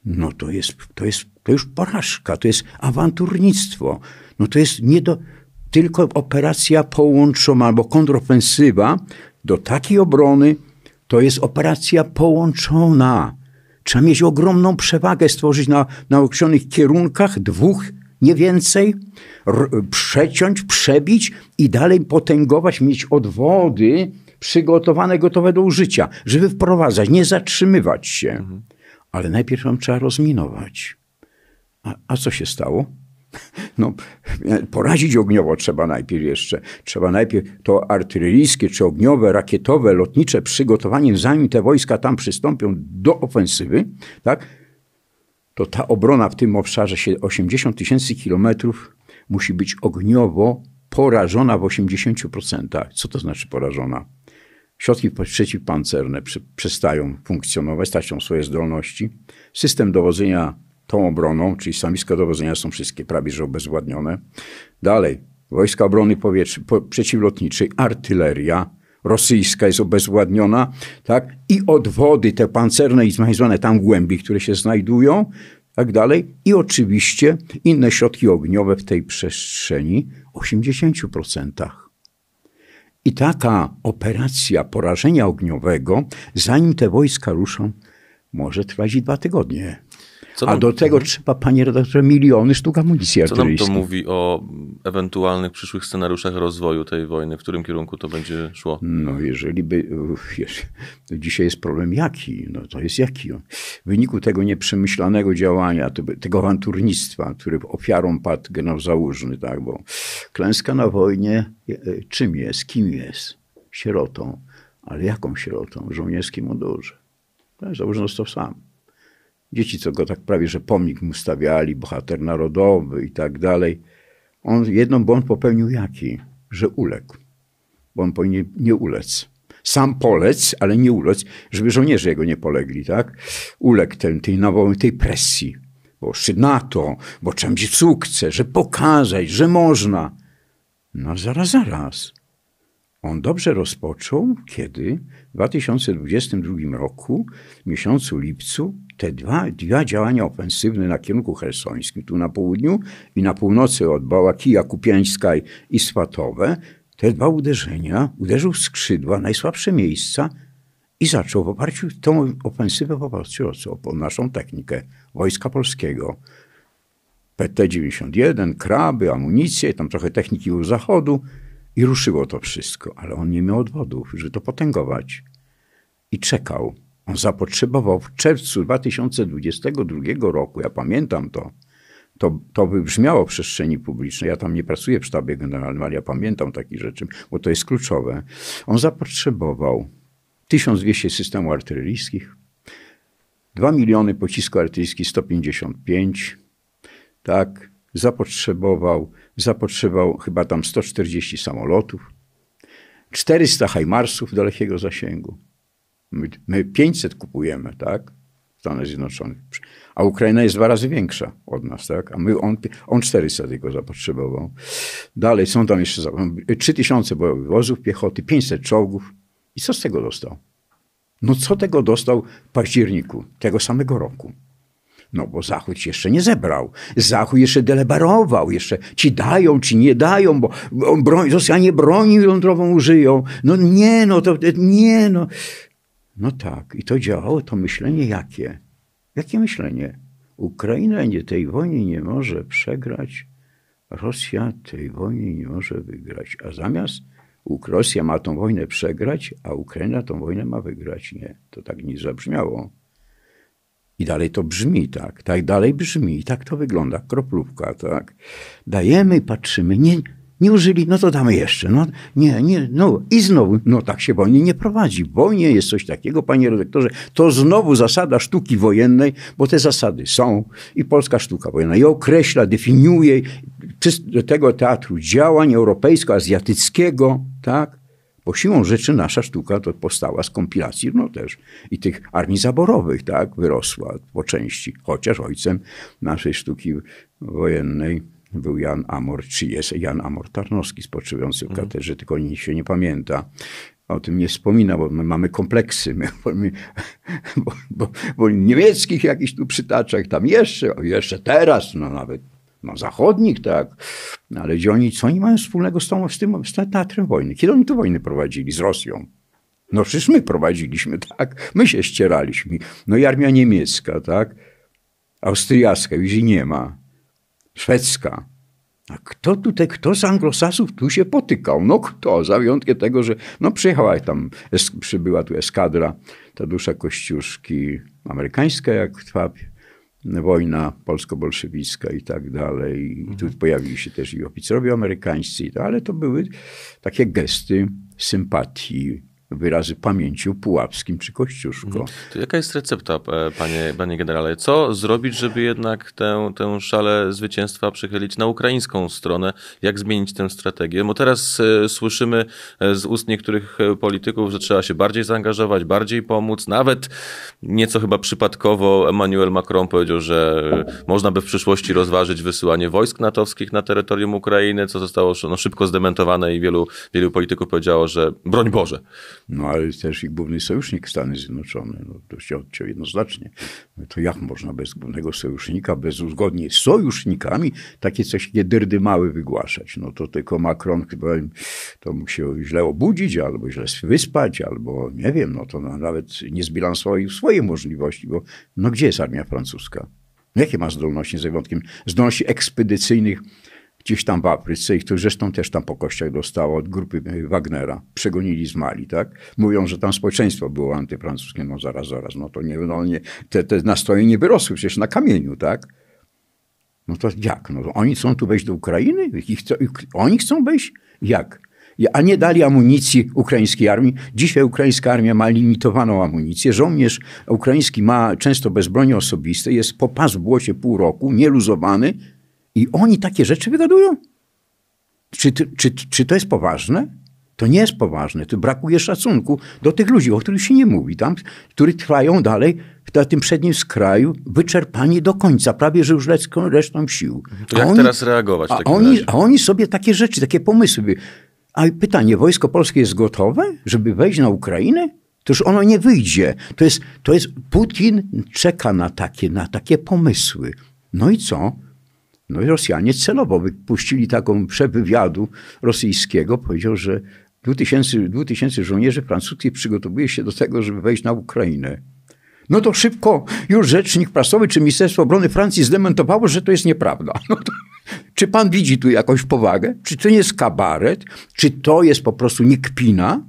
No to jest, to jest, to już porażka, to jest awanturnictwo. No to jest nie do, tylko operacja połączona albo kontrofensywa do takiej obrony, to jest operacja połączona. Trzeba mieć ogromną przewagę, stworzyć na, na określonych kierunkach, dwóch, nie więcej, przeciąć, przebić i dalej potęgować, mieć odwody przygotowane, gotowe do użycia, żeby wprowadzać, nie zatrzymywać się. Mhm. Ale najpierw ją trzeba rozminować. A, a co się stało? No, porazić ogniowo trzeba najpierw jeszcze. Trzeba najpierw to artyleryjskie, czy ogniowe, rakietowe, lotnicze przygotowanie, zanim te wojska tam przystąpią do ofensywy, tak? To ta obrona w tym obszarze 80 tysięcy kilometrów musi być ogniowo porażona w 80%. Co to znaczy porażona? Środki przeciwpancerne przestają funkcjonować, stracą swoje zdolności. System dowodzenia tą obroną, czyli stanowiska dowodzenia są wszystkie prawie że obezwładnione. Dalej, Wojska Obrony Powietrznej, Przeciwlotniczej, artyleria rosyjska jest obezwładniona, tak? I odwody te pancerne i zwane tam głębi, które się znajdują, tak dalej. I oczywiście inne środki ogniowe w tej przestrzeni 80%. I taka operacja porażenia ogniowego, zanim te wojska ruszą, może trwać i dwa tygodnie. Co A do tego trzeba, panie redaktorze, miliony sztuk amunicji Co nam to mówi o ewentualnych przyszłych scenariuszach rozwoju tej wojny? W którym kierunku to będzie szło? No jeżeli by... Wiesz, dzisiaj jest problem jaki? No to jest jaki? W wyniku tego nieprzemyślanego działania, tego awanturnictwa, który ofiarą padł generał Załużny, tak? Bo klęska na wojnie e, czym jest? Kim jest? Sierotą. Ale jaką sierotą? Żołnierskim mundurze. Załużny został sam. Dzieci, co go tak prawie, że pomnik mu stawiali, bohater narodowy i tak dalej. On jedną błąd popełnił jaki? Że uległ. Bo on powinien nie ulec. Sam polec, ale nie ulec, żeby żołnierze jego nie polegli, tak? Uległ ten, tej nawoły, tej presji. Bo szczyt NATO, bo trzeba mieć sukces, że pokazać, że można. No zaraz, zaraz. On dobrze rozpoczął, kiedy w 2022 roku, w miesiącu lipcu, te dwa, dwa działania ofensywne na kierunku hersońskim, tu na południu i na północy od Bałakija, Kupiańska i Swatowe, te dwa uderzenia uderzył w skrzydła, najsłabsze miejsca i zaczął w oparciu tą ofensywę w oparciu o, naszą technikę Wojska Polskiego. PT-91, kraby, amunicję, tam trochę techniki u zachodu i ruszyło to wszystko, ale on nie miał odwodów, żeby to potęgować. I czekał. On zapotrzebował w czerwcu 2022 roku, ja pamiętam to, to, to wybrzmiało w przestrzeni publicznej. Ja tam nie pracuję w sztabie generalnym, ale ja pamiętam takie rzeczy, bo to jest kluczowe. On zapotrzebował 1200 systemów artyleryjskich, 2 miliony pocisków artyleryjskich 155, tak, zapotrzebował, zapotrzebował chyba tam 140 samolotów, 400 hajmarsów dalekiego zasięgu. My, my 500 kupujemy, tak? W Stanach Zjednoczonych. A Ukraina jest dwa razy większa od nas, tak? A my, on, on 400 tylko zapotrzebował. Dalej są tam jeszcze 3000 bojowych wozów piechoty, 500 czołgów. I co z tego dostał? No co tego dostał w październiku tego samego roku? No bo Zachód jeszcze nie zebrał. Zachód jeszcze delebarował, jeszcze ci dają, ci nie dają, bo broń, Rosjanie broni jądrową użyją. No nie, no to nie, no. No tak, i to działało, to myślenie jakie? Jakie myślenie? Ukraina nie, tej wojny nie może przegrać, Rosja tej wojny nie może wygrać, a zamiast Rosja ma tą wojnę przegrać, a Ukraina tą wojnę ma wygrać. Nie, to tak nie zabrzmiało. I dalej to brzmi tak, tak dalej brzmi, i tak to wygląda, kroplówka, tak. Dajemy, patrzymy, nie, Nie użyli, no to damy jeszcze. No, nie, nie, no i znowu, no tak się wojny nie prowadzi. W wojnie jest coś takiego, panie redaktorze, to znowu zasada sztuki wojennej, bo te zasady są i polska sztuka wojenna je określa, definiuje do tego teatru działań europejsko-azjatyckiego, tak? Bo siłą rzeczy nasza sztuka to powstała z kompilacji, no też i tych armii zaborowych, tak? Wyrosła po części, chociaż ojcem naszej sztuki wojennej był Jan Amor, czy jest Jan Amor Tarnowski spoczywający w mhm. katedrze, tylko nikt się nie pamięta. O tym nie wspomina, bo my mamy kompleksy. My, bo, bo, bo, niemieckich jakichś tu przytaczach tam jeszcze, jeszcze teraz, no nawet no, zachodnich, tak. Ale gdzie oni, co oni mają wspólnego z, tą, z tym z teatrem wojny? Kiedy oni tu wojny prowadzili z Rosją? No przecież my prowadziliśmy, tak. My się ścieraliśmy. No i armia niemiecka, tak. Austriacka już nie ma szwedzka. A kto tutaj, kto z anglosasów tu się potykał? No kto? Za wyjątkiem tego, że no przyjechała tam, przybyła tu eskadra Tadeusza Kościuszki amerykańska, jak trwa wojna polsko-bolszewicka i tak dalej. I tu mhm. pojawili się też i oficerowie amerykańscy, ale to były takie gesty sympatii wyrazy pamięci o Pułapskim czy Kościuszko. Mhm. To jaka jest recepta, e, panie, panie generale? Co zrobić, żeby jednak tę, tę szalę zwycięstwa przychylić na ukraińską stronę? Jak zmienić tę strategię? Bo teraz e, słyszymy e, z ust niektórych polityków, że trzeba się bardziej zaangażować, bardziej pomóc. Nawet nieco chyba przypadkowo Emmanuel Macron powiedział, że można by w przyszłości rozważyć wysyłanie wojsk natowskich na terytorium Ukrainy, co zostało no, szybko zdementowane i wielu, wielu polityków powiedziało, że broń Boże. No ale też ich główny sojusznik Stany Zjednoczone. No, to się odciął jednoznacznie. No, to jak można bez głównego sojusznika, bez uzgodnień z sojusznikami takie coś dyrdy mały wygłaszać? No to tylko Macron chyba to mógł się źle obudzić, albo źle wyspać, albo nie wiem, no to nawet nie zbilansował swoje możliwości, bo no gdzie jest armia francuska? Jakie ma zdolności, z wyjątkiem zdolności ekspedycyjnych, gdzieś tam w Afryce i to zresztą też tam po kościach dostało od grupy Wagnera. Przegonili z Mali, tak? Mówią, że tam społeczeństwo było antyfrancuskie. No zaraz, zaraz, no to nie, no nie te, te nastroje nie wyrosły przecież na kamieniu, tak? No to jak? No oni chcą tu wejść do Ukrainy? Chcą, oni chcą wejść? Jak? A nie dali amunicji ukraińskiej armii. Dzisiaj ukraińska armia ma limitowaną amunicję. Żołnierz ukraiński ma często bez broni osobistej, jest po pas w błocie pół roku, nieluzowany, i oni takie rzeczy wygadują? Czy, czy, czy to jest poważne? To nie jest poważne. To brakuje szacunku do tych ludzi, o których się nie mówi tam, którzy trwają dalej na tym przednim skraju, wyczerpani do końca, prawie że już resztą, resztą sił. To a jak oni, teraz reagować? A oni, a oni sobie takie rzeczy, takie pomysły. A pytanie, wojsko polskie jest gotowe, żeby wejść na Ukrainę? Toż ono nie wyjdzie. To jest, to jest Putin czeka na takie, na takie pomysły. No i co? No i Rosjanie celowo wypuścili taką przewywiadu rosyjskiego. Powiedział, że 2000, 2000 żołnierzy francuskich przygotowuje się do tego, żeby wejść na Ukrainę. No to szybko już rzecznik prasowy czy Ministerstwo Obrony Francji zdementowało, że to jest nieprawda. No to, czy pan widzi tu jakąś powagę? Czy to nie jest kabaret? Czy to jest po prostu nie kpina?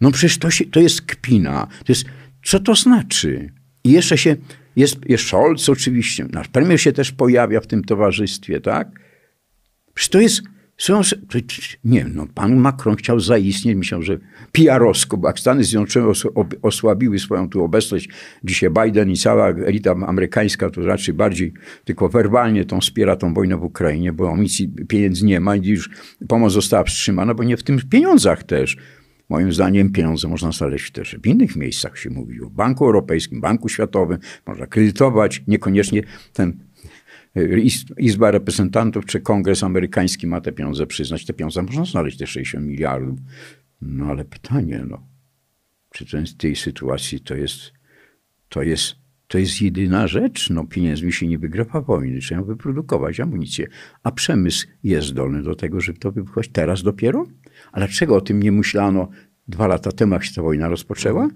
No przecież to, się, to jest kpina. To jest, co to znaczy? I jeszcze się jest, jest Scholz oczywiście, nasz premier się też pojawia w tym towarzystwie, tak? Przecież to jest, są, nie no, pan Macron chciał zaistnieć, myślał, że PR-owsko, bo jak Stany Zjednoczone osłabiły swoją tu obecność, dzisiaj Biden i cała elita amerykańska to raczej bardziej tylko werbalnie tą wspiera tą wojnę w Ukrainie, bo amunicji pieniędzy nie ma i już pomoc została wstrzymana, bo nie w tym pieniądzach też. Moim zdaniem pieniądze można znaleźć też w innych miejscach, się mówi o Banku Europejskim, Banku Światowym, można kredytować, niekoniecznie ten e, Izba Reprezentantów czy Kongres Amerykański ma te pieniądze przyznać. Te pieniądze można znaleźć, te 60 miliardów. No ale pytanie, no, czy to w tej sytuacji to jest, to jest, to jest jedyna rzecz? No pieniędzmi się nie wygrywa wojny, trzeba wyprodukować amunicję. A przemysł jest zdolny do tego, żeby to wybuchować teraz dopiero? Ale dlaczego o tym nie myślano dwa lata temu, jak się ta wojna rozpoczęła?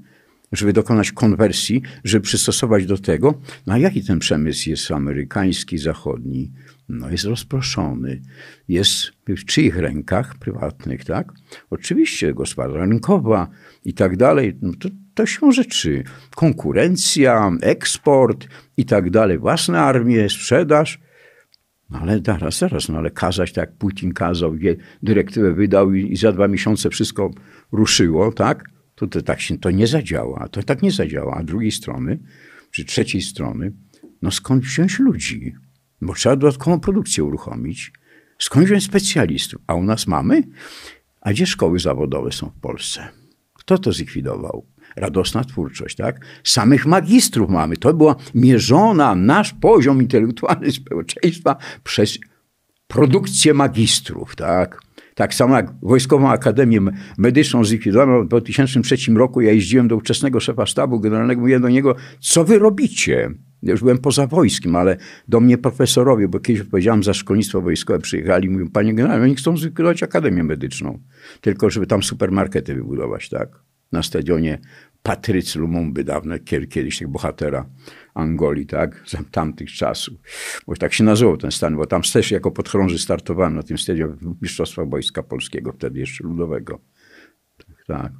Żeby dokonać konwersji, żeby przystosować do tego, no a jaki ten przemysł jest amerykański, zachodni? No jest rozproszony. Jest w czyich rękach? Prywatnych, tak? Oczywiście gospodarka rynkowa i tak dalej. No to, to się rzeczy. Konkurencja, eksport i tak dalej. Własne armie, sprzedaż. No ale zaraz, zaraz, no ale kazać tak jak Putin kazał, dyrektywę wydał i, i za dwa miesiące wszystko ruszyło, tak? To, to tak się to nie zadziała. To tak nie zadziała. A drugiej strony, czy trzeciej strony, no skąd wziąć ludzi? Bo trzeba dodatkową produkcję uruchomić. Skąd wziąć specjalistów? A u nas mamy? A gdzie szkoły zawodowe są w Polsce? Kto to zlikwidował? Radosna twórczość, tak? Samych magistrów mamy. To była mierzona nasz poziom intelektualny społeczeństwa przez produkcję magistrów, tak? Tak samo jak Wojskową Akademię Medyczną zlikwidowano w 2003 roku. Ja jeździłem do ówczesnego szefa sztabu generalnego, mówiłem do niego, co wy robicie? Ja już byłem poza wojskiem, ale do mnie profesorowie, bo kiedyś odpowiedziałem za szkolnictwo wojskowe, przyjechali i mówią, panie generale, oni chcą zlikwidować Akademię Medyczną, tylko żeby tam supermarkety wybudować, tak? Na stadionie Patrycy Lumumby, dawne, kiedyś tych bohatera Angolii, tak? Z tamtych czasów. Bo tak się nazywał ten stan, bo tam też jako podchorąży startowałem na tym stadionie Mistrzostwa Wojska Polskiego, wtedy jeszcze ludowego. Tak.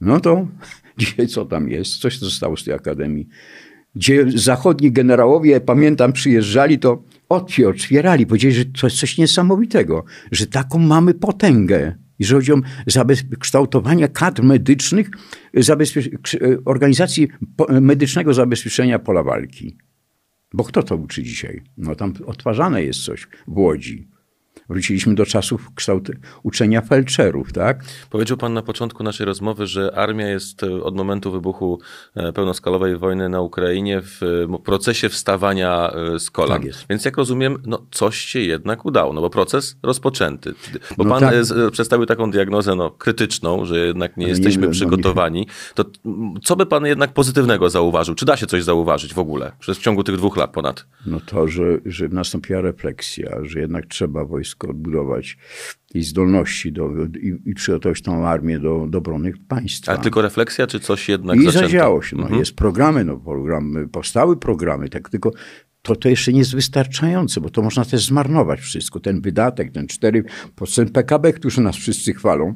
No to dzisiaj co tam jest? Coś zostało z tej akademii gdzie zachodni generałowie, pamiętam, przyjeżdżali, to otwierali, powiedzieli, że to jest coś niesamowitego, że taką mamy potęgę. Jeżeli chodzi o kształtowanie kadr medycznych, organizacji medycznego zabezpieczenia pola walki. Bo kto to uczy dzisiaj? No tam odtwarzane jest coś w Łodzi. Wróciliśmy do czasów kształt uczenia felczerów, tak? Powiedział pan na początku naszej rozmowy, że armia jest e, od momentu wybuchu e, pełnoskalowej wojny na Ukrainie w procesie wstawania e, z kolan. Tak Więc jak rozumiem, no coś się jednak udało, no bo proces rozpoczęty. Bo no pan tak. przedstawił taką diagnozę no, krytyczną, że jednak nie jesteśmy nie, przygotowani. To co by pan jednak pozytywnego zauważył? Czy da się coś zauważyć w ogóle przez w ciągu tych dwóch lat ponad? No to, że, że nastąpiła refleksja, że jednak trzeba wojsko wojsko odbudować i zdolności do, i, i przygotować tą armię do, do obrony państwa. Ale tylko refleksja, czy coś jednak I zaczęto? zadziało się. No, mhm. Jest programy, no, programy, powstały programy, tak tylko to, to jeszcze nie jest wystarczające, bo to można też zmarnować wszystko. Ten wydatek, ten 4% PKB, który nas wszyscy chwalą,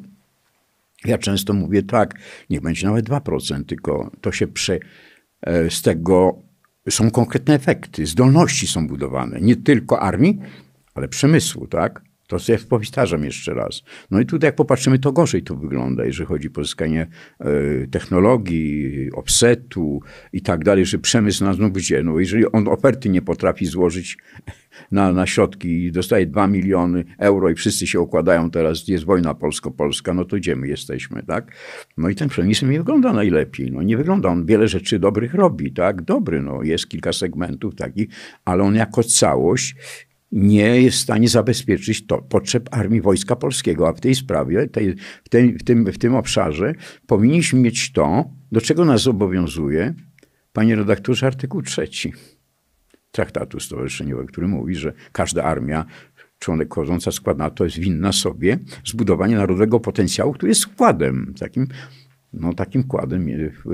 ja często mówię tak, niech będzie nawet 2%, tylko to się prze, e, z tego są konkretne efekty, zdolności są budowane, nie tylko armii, ale przemysłu, tak? To ja powtarzam jeszcze raz. No i tutaj jak popatrzymy, to gorzej to wygląda, jeżeli chodzi o pozyskanie y, technologii, offsetu i tak dalej, że przemysł nas znów gdzie? No jeżeli on oferty nie potrafi złożyć na, na środki i dostaje 2 miliony euro i wszyscy się układają teraz, jest wojna polsko-polska, no to gdzie my jesteśmy, tak? No i ten przemysł nie wygląda najlepiej. No nie wygląda, on wiele rzeczy dobrych robi, tak? Dobry, no jest kilka segmentów takich, ale on jako całość nie jest w stanie zabezpieczyć to, potrzeb Armii Wojska Polskiego. A w tej sprawie, tej, w, tej, w, tym, w tym obszarze powinniśmy mieć to, do czego nas zobowiązuje, panie redaktorze, artykuł trzeci traktatu stowarzyszeniowego, który mówi, że każda armia członek wchodząca skład NATO jest winna sobie zbudowanie narodowego potencjału, który jest wkładem takim no takim wkładem,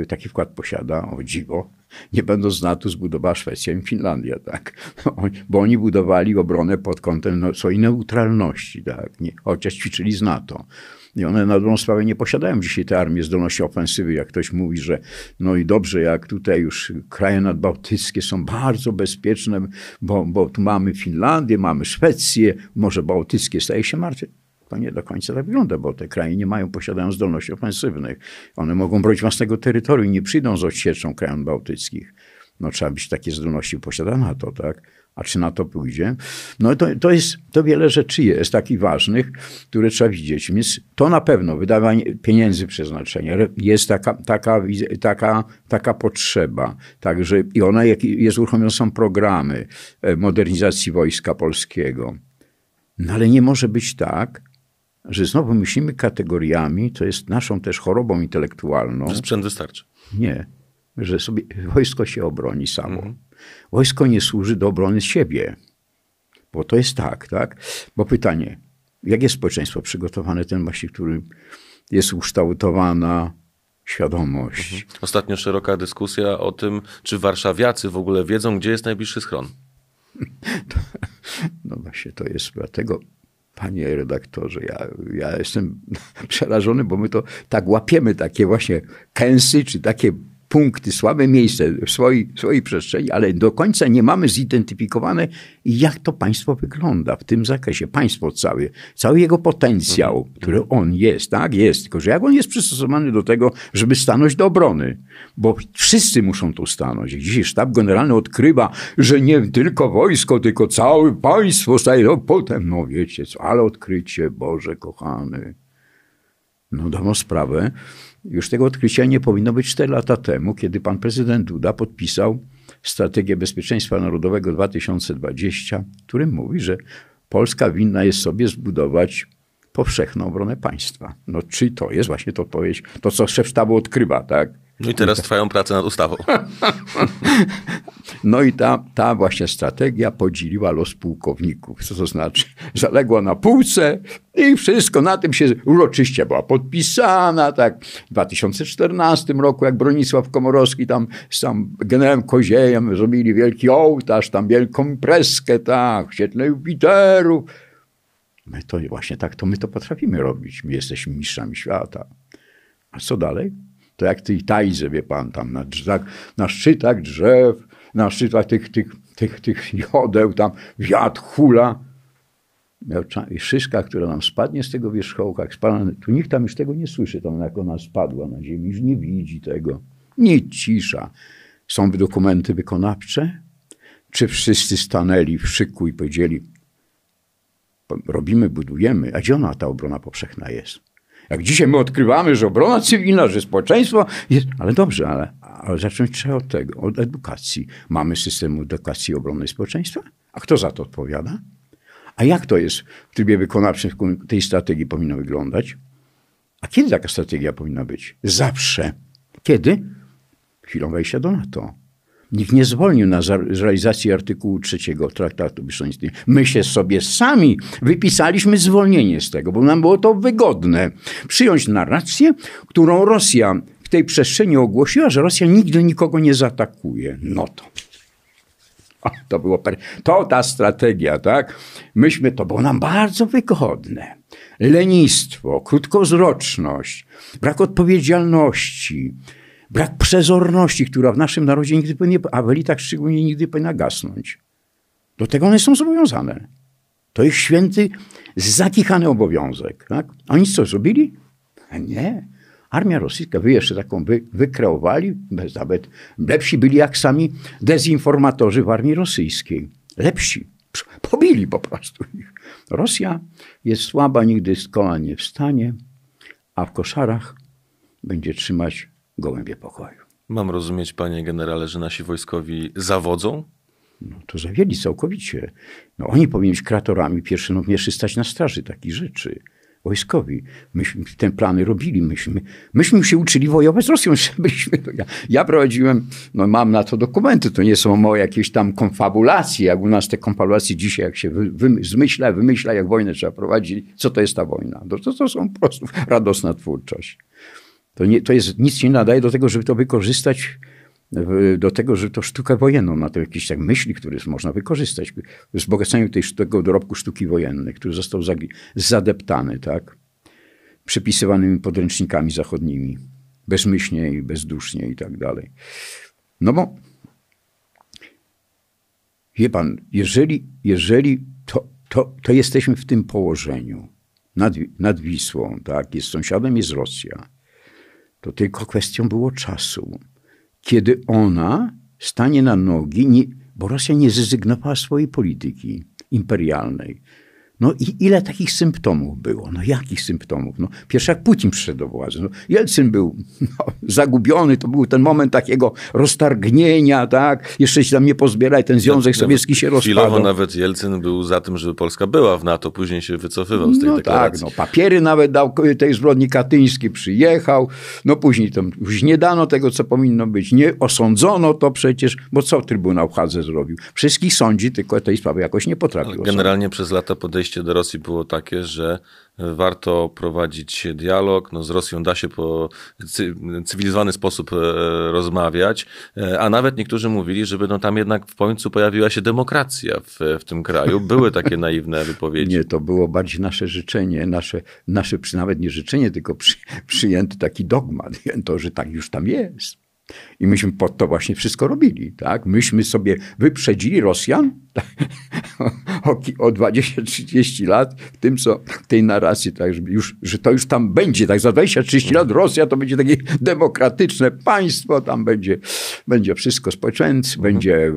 taki wkład posiada, o dziwo, nie będąc NATO zbudowała Szwecja i Finlandia, tak? Bo oni budowali obronę pod kątem no, swojej neutralności, tak? Nie, chociaż ćwiczyli z NATO. I one na dobrą sprawę nie posiadają dzisiaj te armie zdolności ofensywy, jak ktoś mówi, że no i dobrze, jak tutaj już kraje nadbałtyckie są bardzo bezpieczne, bo, bo tu mamy Finlandię, mamy Szwecję, może bałtyckie staje się martwe. To nie do końca tak wygląda, bo te kraje nie mają, posiadają zdolności ofensywnych. One mogą bronić własnego terytorium nie przyjdą z odsieczą krajom bałtyckich. No trzeba być takie zdolności posiada NATO, tak? A czy na to pójdzie? No to, to jest, to wiele rzeczy jest takich ważnych, które trzeba widzieć. Więc to na pewno wydawanie pieniędzy przeznaczenia jest taka, taka, taka, taka potrzeba. Także i ona, jak jest uruchomione są programy e, modernizacji wojska polskiego. No ale nie może być tak, że znowu myślimy kategoriami, to jest naszą też chorobą intelektualną. Że sprzęt wystarczy. Nie, że sobie wojsko się obroni samo. Mhm. Wojsko nie służy do obrony siebie. Bo to jest tak, tak? Bo pytanie, jak jest społeczeństwo przygotowane, ten właśnie, który jest ukształtowana świadomość. Mhm. Ostatnio szeroka dyskusja o tym, czy warszawiacy w ogóle wiedzą, gdzie jest najbliższy schron. no właśnie, to jest dlatego Panie redaktorze, ja, ja jestem przerażony, bo my to tak łapiemy takie właśnie kęsy, czy takie punkty, słabe miejsce w swojej, swojej przestrzeni, ale do końca nie mamy zidentyfikowane, jak to państwo wygląda w tym zakresie. Państwo całe, cały jego potencjał, mhm. który on jest, tak, jest, tylko że jak on jest przystosowany do tego, żeby stanąć do obrony, bo wszyscy muszą tu stanąć. Dzisiaj sztab generalny odkrywa, że nie tylko wojsko, tylko całe państwo staje, no potem, no wiecie co, ale odkrycie, Boże kochany. No dano sprawę, już tego odkrycia nie powinno być 4 lata temu, kiedy pan prezydent Duda podpisał Strategię Bezpieczeństwa Narodowego 2020, którym mówi, że Polska winna jest sobie zbudować powszechną obronę państwa. No czy to jest właśnie to odpowiedź, to co szef sztabu odkrywa, tak? No i teraz trwają prace nad ustawą. No i ta, ta właśnie strategia podzieliła los pułkowników. Co to znaczy? Zaległa na półce i wszystko na tym się uroczyście była podpisana. Tak. W 2014 roku, jak Bronisław Komorowski tam z tam generałem Koziejem zrobili wielki ołtarz, tam wielką preskę, tak, świetle Jupiteru. My to właśnie tak, to my to potrafimy robić. My jesteśmy mistrzami świata. A co dalej? To jak tej tajze, wie pan, tam na, tak, na szczytach drzew, na szczytach tych, tych, tych, tych jodeł, tam wiatr hula. I szyszka, która nam spadnie z tego wierzchołka, spada, tu nikt tam już tego nie słyszy, tam jak ona spadła na ziemi, już nie widzi tego. Nic, cisza. Są dokumenty wykonawcze? Czy wszyscy stanęli w szyku i powiedzieli, robimy, budujemy, a gdzie ona, ta obrona powszechna jest? Jak dzisiaj my odkrywamy, że obrona cywilna, że społeczeństwo jest, ale dobrze, ale, ale zacząć trzeba od tego, od edukacji. Mamy system edukacji obronnej społeczeństwa? A kto za to odpowiada? A jak to jest w trybie wykonawczym tej strategii powinno wyglądać? A kiedy taka strategia powinna być? Zawsze. Kiedy? Chwilą wejścia do NATO. Nikt nie zwolnił nas z realizacji artykułu trzeciego Traktatu Bisztońskiego. My się sobie sami wypisaliśmy zwolnienie z tego, bo nam było to wygodne. Przyjąć narrację, którą Rosja w tej przestrzeni ogłosiła, że Rosja nigdy nikogo nie zaatakuje. No to. to było, to ta strategia, tak? Myśmy, to było nam bardzo wygodne. Lenistwo, krótkowzroczność, brak odpowiedzialności, brak przezorności, która w naszym narodzie nigdy powinna, a w elitach szczególnie nigdy powinna gasnąć. Do tego one są zobowiązane. To jest święty, zakichany obowiązek. Tak? A oni co zrobili? Nie. Armia rosyjska, wy jeszcze taką wy, wykreowali, bez nawet lepsi byli jak sami dezinformatorzy w armii rosyjskiej. Lepsi. Pobili po prostu ich. Rosja jest słaba, nigdy z kolan nie wstanie, a w koszarach będzie trzymać gołębie pokoju. Mam rozumieć, panie generale, że nasi wojskowi zawodzą? No to zawiedli całkowicie. No oni powinni być kreatorami pierwszy, no pierwszy stać na straży takich rzeczy. Wojskowi. Myśmy te plany robili. Myśmy, myśmy się uczyli wojować z Rosją. Byliśmy, ja, ja prowadziłem, no mam na to dokumenty, to nie są moje jakieś tam konfabulacje, jak u nas te konfabulacje dzisiaj, jak się wy, wy, zmyśla, wymyśla, jak wojnę trzeba prowadzić, co to jest ta wojna. To, to, to są po prostu radosna twórczość. To, nie, to jest, nic nie nadaje do tego, żeby to wykorzystać do tego, że to sztukę wojenną, na to jakieś tak myśli, które można wykorzystać. Wzbogaceniu tej, tego dorobku sztuki wojennej, który został zadeptany, tak? Przypisywanymi podręcznikami zachodnimi. Bezmyślnie i bezdusznie i tak dalej. No bo wie pan, jeżeli, jeżeli to, to, to jesteśmy w tym położeniu nad, nad Wisłą, tak? Jest sąsiadem jest Rosja to tylko kwestią było czasu, kiedy ona stanie na nogi, nie, bo Rosja nie zrezygnowała swojej polityki imperialnej. No i ile takich symptomów było? No jakich symptomów? No, pierwszy jak Putin przyszedł do władzy. No, Jelcyn był no, zagubiony, to był ten moment takiego roztargnienia, tak? Jeszcze się tam nie pozbieraj, ten Związek no, Sowiecki się rozpadł. Chwilowo nawet Jelcyn był za tym, żeby Polska była w NATO, później się wycofywał z tej no deklaracji. Tak, no papiery nawet dał tej zbrodni katyńskiej, przyjechał, no później tam już nie dano tego, co powinno być, nie osądzono to przecież, bo co Trybunał Hadze zrobił? Wszystkich sądzi, tylko tej sprawy jakoś nie potrafił. Generalnie przez lata podejście podejście do Rosji było takie, że warto prowadzić dialog, no z Rosją da się po cywilizowany sposób e, rozmawiać, e, a nawet niektórzy mówili, żeby no tam jednak w końcu pojawiła się demokracja w, w tym kraju. Były takie naiwne wypowiedzi. Nie, to było bardziej nasze życzenie, nasze, nasze nawet nie życzenie, tylko przy, przyjęty taki dogmat, to, że tak już tam jest. I myśmy pod to właśnie wszystko robili, tak? Myśmy sobie wyprzedzili Rosjan o, o 20-30 lat w tym, co w tej narracji, tak, że, już, że to już tam będzie, tak za 20-30 lat Rosja to będzie takie demokratyczne państwo, tam będzie, będzie wszystko społeczeństwo, mhm. będzie e,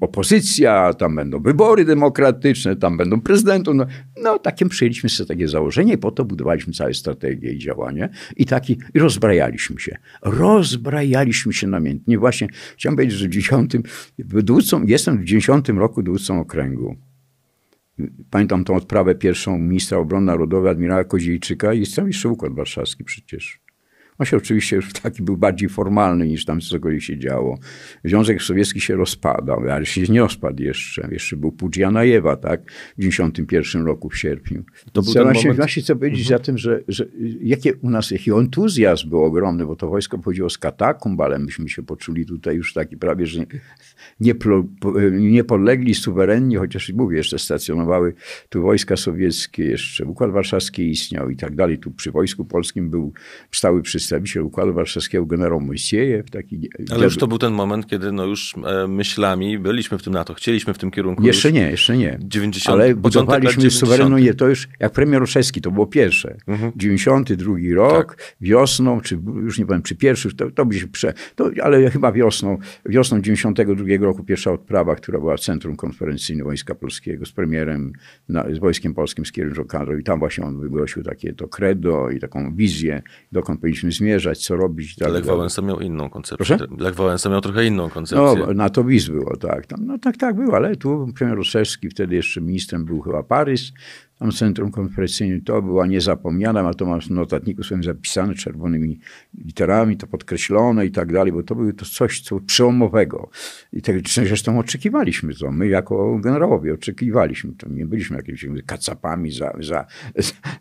opozycja, tam będą wybory demokratyczne, tam będą prezydentów. No, no takim przyjęliśmy sobie takie założenie i po to budowaliśmy całe strategie i działanie i taki, i rozbrajaliśmy się. Rozbrajaliśmy się namiętnie. Właśnie chciałem powiedzieć, że w 10, dowódcą, jestem w 90 roku dowódcą okręgu. Pamiętam tą odprawę pierwszą ministra obrony narodowej, admirała Koziejczyka i cały jeszcze Układ Warszawski przecież. On się oczywiście już taki był bardziej formalny niż tam cokolwiek się działo. Związek Sowiecki się rozpadał, ale się nie rozpadł jeszcze. Jeszcze był Pucz Janajewa, tak? W 91 roku w sierpniu. To był właśnie, moment... właśnie chcę powiedzieć mhm. za tym, że, że jakie u nas, jaki entuzjazm był ogromny, bo to wojsko pochodziło z katakumb, ale myśmy się poczuli tutaj już taki prawie, że nie, nie podlegli suwerennie, chociaż mówię, jeszcze stacjonowały tu wojska sowieckie, jeszcze Układ Warszawski istniał i tak dalej. Tu przy Wojsku Polskim był stały przedstawiciel Układu Warszawskiego generał Moisiejew. Taki, Ale już to był ten moment, kiedy no już e, myślami byliśmy w tym NATO, chcieliśmy w tym kierunku. Jeszcze nie, jeszcze nie. 90, Ale budowaliśmy suwerenną, to już jak premier Olszewski, to było pierwsze. Mhm. 92 rok, tak. wiosną, czy już nie powiem, czy pierwszy, to, to by się prze... To, ale chyba wiosną, wiosną 92 roku pierwsza odprawa, która była w Centrum Konferencyjnym Wojska Polskiego z premierem, na, z Wojskiem Polskim, z Kierym Żokarą i tam właśnie on wygłosił takie to credo i taką wizję, dokąd powinniśmy zmierzać, co robić. Tak Lech Wałęsa miał inną koncepcję. Proszę? Lech Wałęsa miał trochę inną koncepcję. No, na to wiz było, tak. No tak, tak było, ale tu premier Olszewski, wtedy jeszcze ministrem był chyba Parys, tam centrum konferencyjne to była niezapomniana, a to mam w notatniku swoim zapisane czerwonymi literami, to podkreślone i tak dalej, bo to było to coś co przełomowego. I tak zresztą oczekiwaliśmy to. My jako generałowie oczekiwaliśmy to. Nie byliśmy jakimiś kacapami za, za,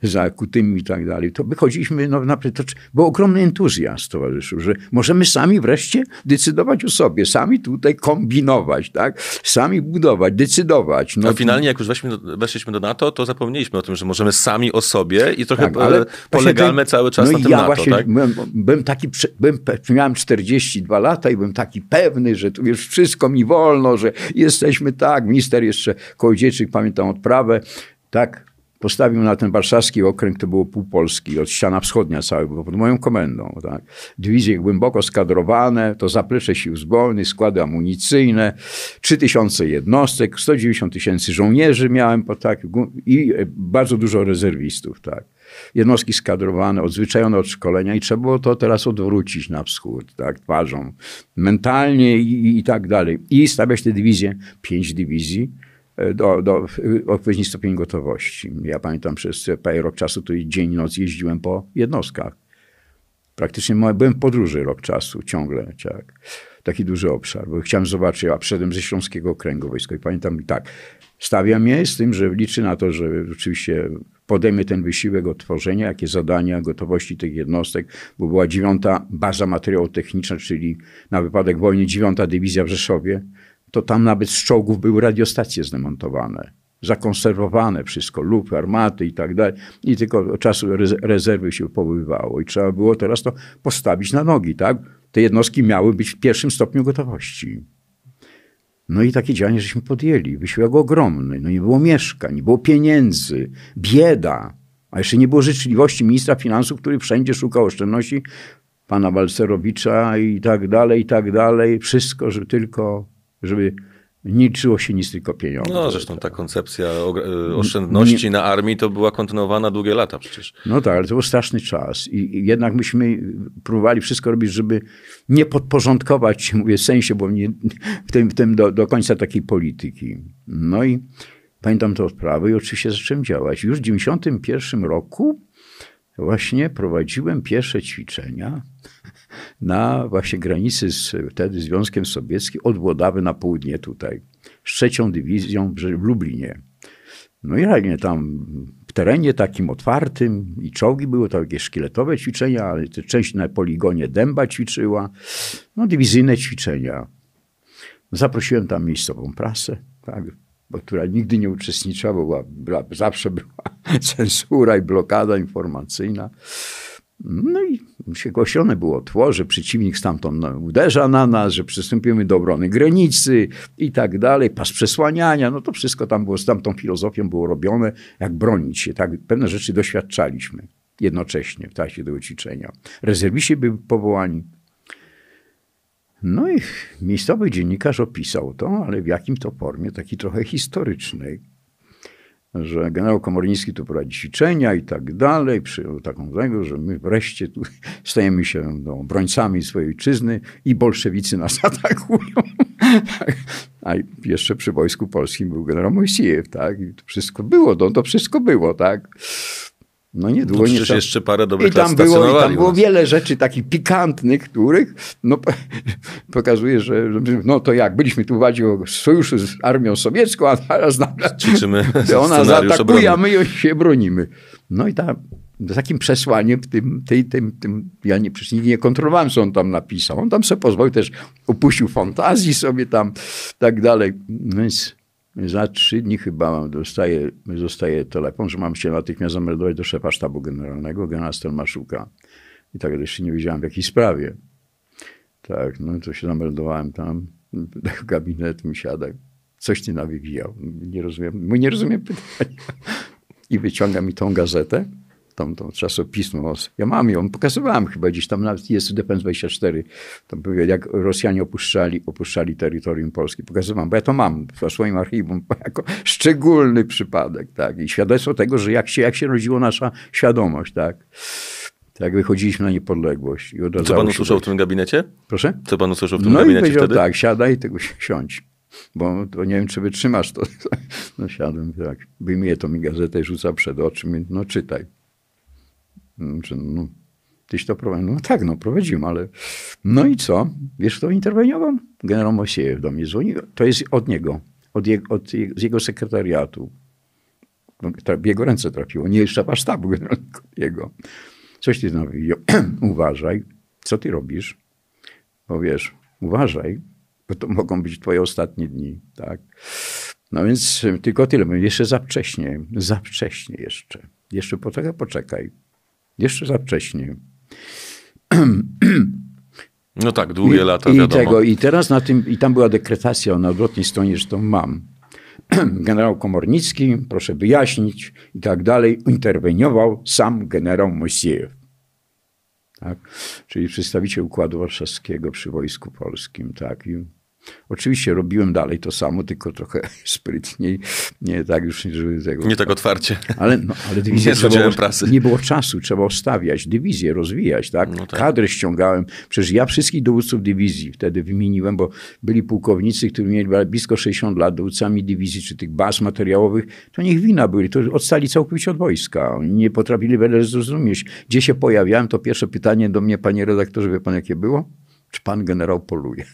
za kutymi i tak dalej. To wychodziliśmy, no naprawdę, to był ogromny entuzjazm towarzyszył, że możemy sami wreszcie decydować o sobie, sami tutaj kombinować, tak? Sami budować, decydować. No, a finalnie, jak już weszliśmy do, weszliśmy do NATO, to zapomnieliśmy zapomnieliśmy o tym, że możemy sami o sobie i trochę tak, ale polegamy cały czas no na tym ja NATO, właśnie tak? byłem, byłem taki, byłem, miałem 42 lata i byłem taki pewny, że tu już wszystko mi wolno, że jesteśmy tak. Minister jeszcze Kołodziejczyk, pamiętam odprawę, tak, postawił na ten warszawski okręg, to było pół Polski, od ściana wschodnia całego, pod moją komendą. Tak. Dywizje głęboko skadrowane, to zaplecze sił zbrojnych, składy amunicyjne, 3000 jednostek, 190 tysięcy żołnierzy miałem po tak, i bardzo dużo rezerwistów. Tak. Jednostki skadrowane, odzwyczajone od szkolenia i trzeba było to teraz odwrócić na wschód, tak, twarzą, mentalnie i, i tak dalej. I stawiać te dywizje, pięć dywizji, do, do odpowiedni stopień gotowości. Ja pamiętam przez prawie rok czasu, to dzień noc jeździłem po jednostkach. Praktycznie byłem w podróży rok czasu, ciągle. Tak. Taki duży obszar, bo chciałem zobaczyć, a przyszedłem ze Śląskiego Okręgu Wojskowego. Pamiętam i tak, stawiam je z tym, że liczy na to, że rzeczywiście podejmie ten wysiłek odtworzenia, jakie zadania, gotowości tych jednostek, bo była dziewiąta baza materiału techniczna, czyli na wypadek wojny dziewiąta dywizja w Rzeszowie, to tam nawet z czołgów były radiostacje zdemontowane. Zakonserwowane wszystko, lupy, armaty i tak dalej. I tylko czasu rezerwy się powoływało. I trzeba było teraz to postawić na nogi, tak? Te jednostki miały być w pierwszym stopniu gotowości. No i takie działanie żeśmy podjęli. Wysiłek ogromny. No nie było mieszkań, nie było pieniędzy, bieda. A jeszcze nie było życzliwości ministra finansów, który wszędzie szukał oszczędności pana Balcerowicza i tak dalej, i tak dalej. Wszystko, że tylko żeby nie liczyło się nic, tylko pieniądze. No zresztą ta koncepcja e, oszczędności nie, na armii to była kontynuowana długie lata przecież. No tak, ale to był straszny czas i, i jednak myśmy próbowali wszystko robić, żeby nie podporządkować się, mówię, sensie, bo nie, w tym, w tym do, do końca takiej polityki. No i pamiętam tę sprawę i oczywiście zacząłem działać. Już w 1991 roku właśnie prowadziłem pierwsze ćwiczenia na właśnie granicy z wtedy Związkiem Sowieckim od Włodawy na południe tutaj, z trzecią dywizją w Lublinie. No i realnie tam w terenie takim otwartym i czołgi były takie szkieletowe ćwiczenia, ale część na poligonie Dęba ćwiczyła. No dywizyjne ćwiczenia. Zaprosiłem tam miejscową prasę, tak, która nigdy nie uczestniczyła, bo była, była, zawsze była cenzura i blokada informacyjna. No i przygłoszone było tło, że przeciwnik stamtąd no, uderza na nas, że przystąpimy do obrony granicy i tak dalej, pas przesłaniania, no to wszystko tam było, z tamtą filozofią było robione, jak bronić się, tak, pewne rzeczy doświadczaliśmy jednocześnie w trakcie tego ćwiczenia. Rezerwiści byli powołani. No i miejscowy dziennikarz opisał to, ale w jakim to formie, takiej trochę historycznej że generał Komornicki tu prowadzi ćwiczenia i tak dalej, przyjął taką tego, że my wreszcie tu stajemy się no, obrońcami swojej ojczyzny i bolszewicy nas atakują. A jeszcze przy Wojsku Polskim był generał Mojsiejew, tak? I to wszystko było, no, to wszystko było, tak? No niedługo. No, nie tam... jeszcze parę dobrych I tam było, i tam było wiele rzeczy takich pikantnych, których no, pokazuje, że, no to jak, byliśmy tu w Wadzie o sojuszu z armią sowiecką, a teraz Ćwiczymy ona zaatakuje, a my się bronimy. No i tam takim przesłaniem w tym, tej, tym, tym, ja nie, przecież nigdy nie kontrolowałem, co on tam napisał. On tam sobie pozwolił też, upuścił fantazji sobie tam, tak dalej. No więc za trzy dni chyba dostaję, dostaję telefon, że mam się natychmiast zameldować do szefa sztabu generalnego, generała Stelmaszuka. I tak jeszcze nie wiedziałem w jakiej sprawie. Tak, no to się zameldowałem tam do gabinetu, mi siada. Coś ty nawywijał. Nie rozumiem, nie rozumiem pytania. I wyciąga mi tą gazetę tą, tą czasopismo. Ja mam ją, pokazywałem chyba gdzieś tam, nawet jest Defense 24, tam jak Rosjanie opuszczali, opuszczali terytorium Polski. Pokazywałem, bo ja to mam w swoim archiwum jako szczególny przypadek. Tak? I świadectwo tego, że jak się, jak się rodziła nasza świadomość. Tak? Tak, wychodziliśmy na niepodległość. I Co pan usłyszał w tym gabinecie? Proszę? Co pan usłyszał w tym no gabinecie i powiedział wtedy? tak, siadaj, tego siądź. Bo to nie wiem, czy wytrzymasz to. No siadłem, tak. Wyjmuje to mi gazetę i rzuca przed oczy. No czytaj. Że no, tyś to prowadził? No tak, no prowadziłem, ale no i co? Wiesz, kto interweniował? Generał Mosiejew do mnie dzwonił. To jest od niego, od, od z jego sekretariatu. No, w jego ręce trafiło, nie szefa sztabu jego. Coś ty znowu, uważaj, co ty robisz? Bo wiesz, uważaj, bo to mogą być twoje ostatnie dni, tak? No więc tylko tyle, jeszcze za wcześnie, za wcześnie jeszcze. Jeszcze poczekaj, poczekaj. Jeszcze za wcześnie. No tak, długie I, lata, i Tego, I teraz na tym, i tam była dekretacja na odwrotnej stronie, że to mam. Generał Komornicki, proszę wyjaśnić i tak dalej, interweniował sam generał Mosiejew. Tak? Czyli przedstawiciel Układu Warszawskiego przy Wojsku Polskim. Tak? I Oczywiście robiłem dalej to samo, tylko trochę sprytniej. Nie tak już, żeby tego... Nie tak otwarcie. Ale, no, ale dywizję nie trzeba, prasy. Nie było czasu, trzeba ustawiać, dywizję rozwijać, tak? No tak. Kadry ściągałem. Przecież ja wszystkich dowódców dywizji wtedy wymieniłem, bo byli pułkownicy, którzy mieli blisko 60 lat dowódcami dywizji, czy tych baz materiałowych. To niech wina byli, to odstali całkowicie od wojska. Oni nie potrafili wiele zrozumieć. Gdzie się pojawiałem, to pierwsze pytanie do mnie, panie redaktorze, wie pan jakie było? Czy pan generał poluje?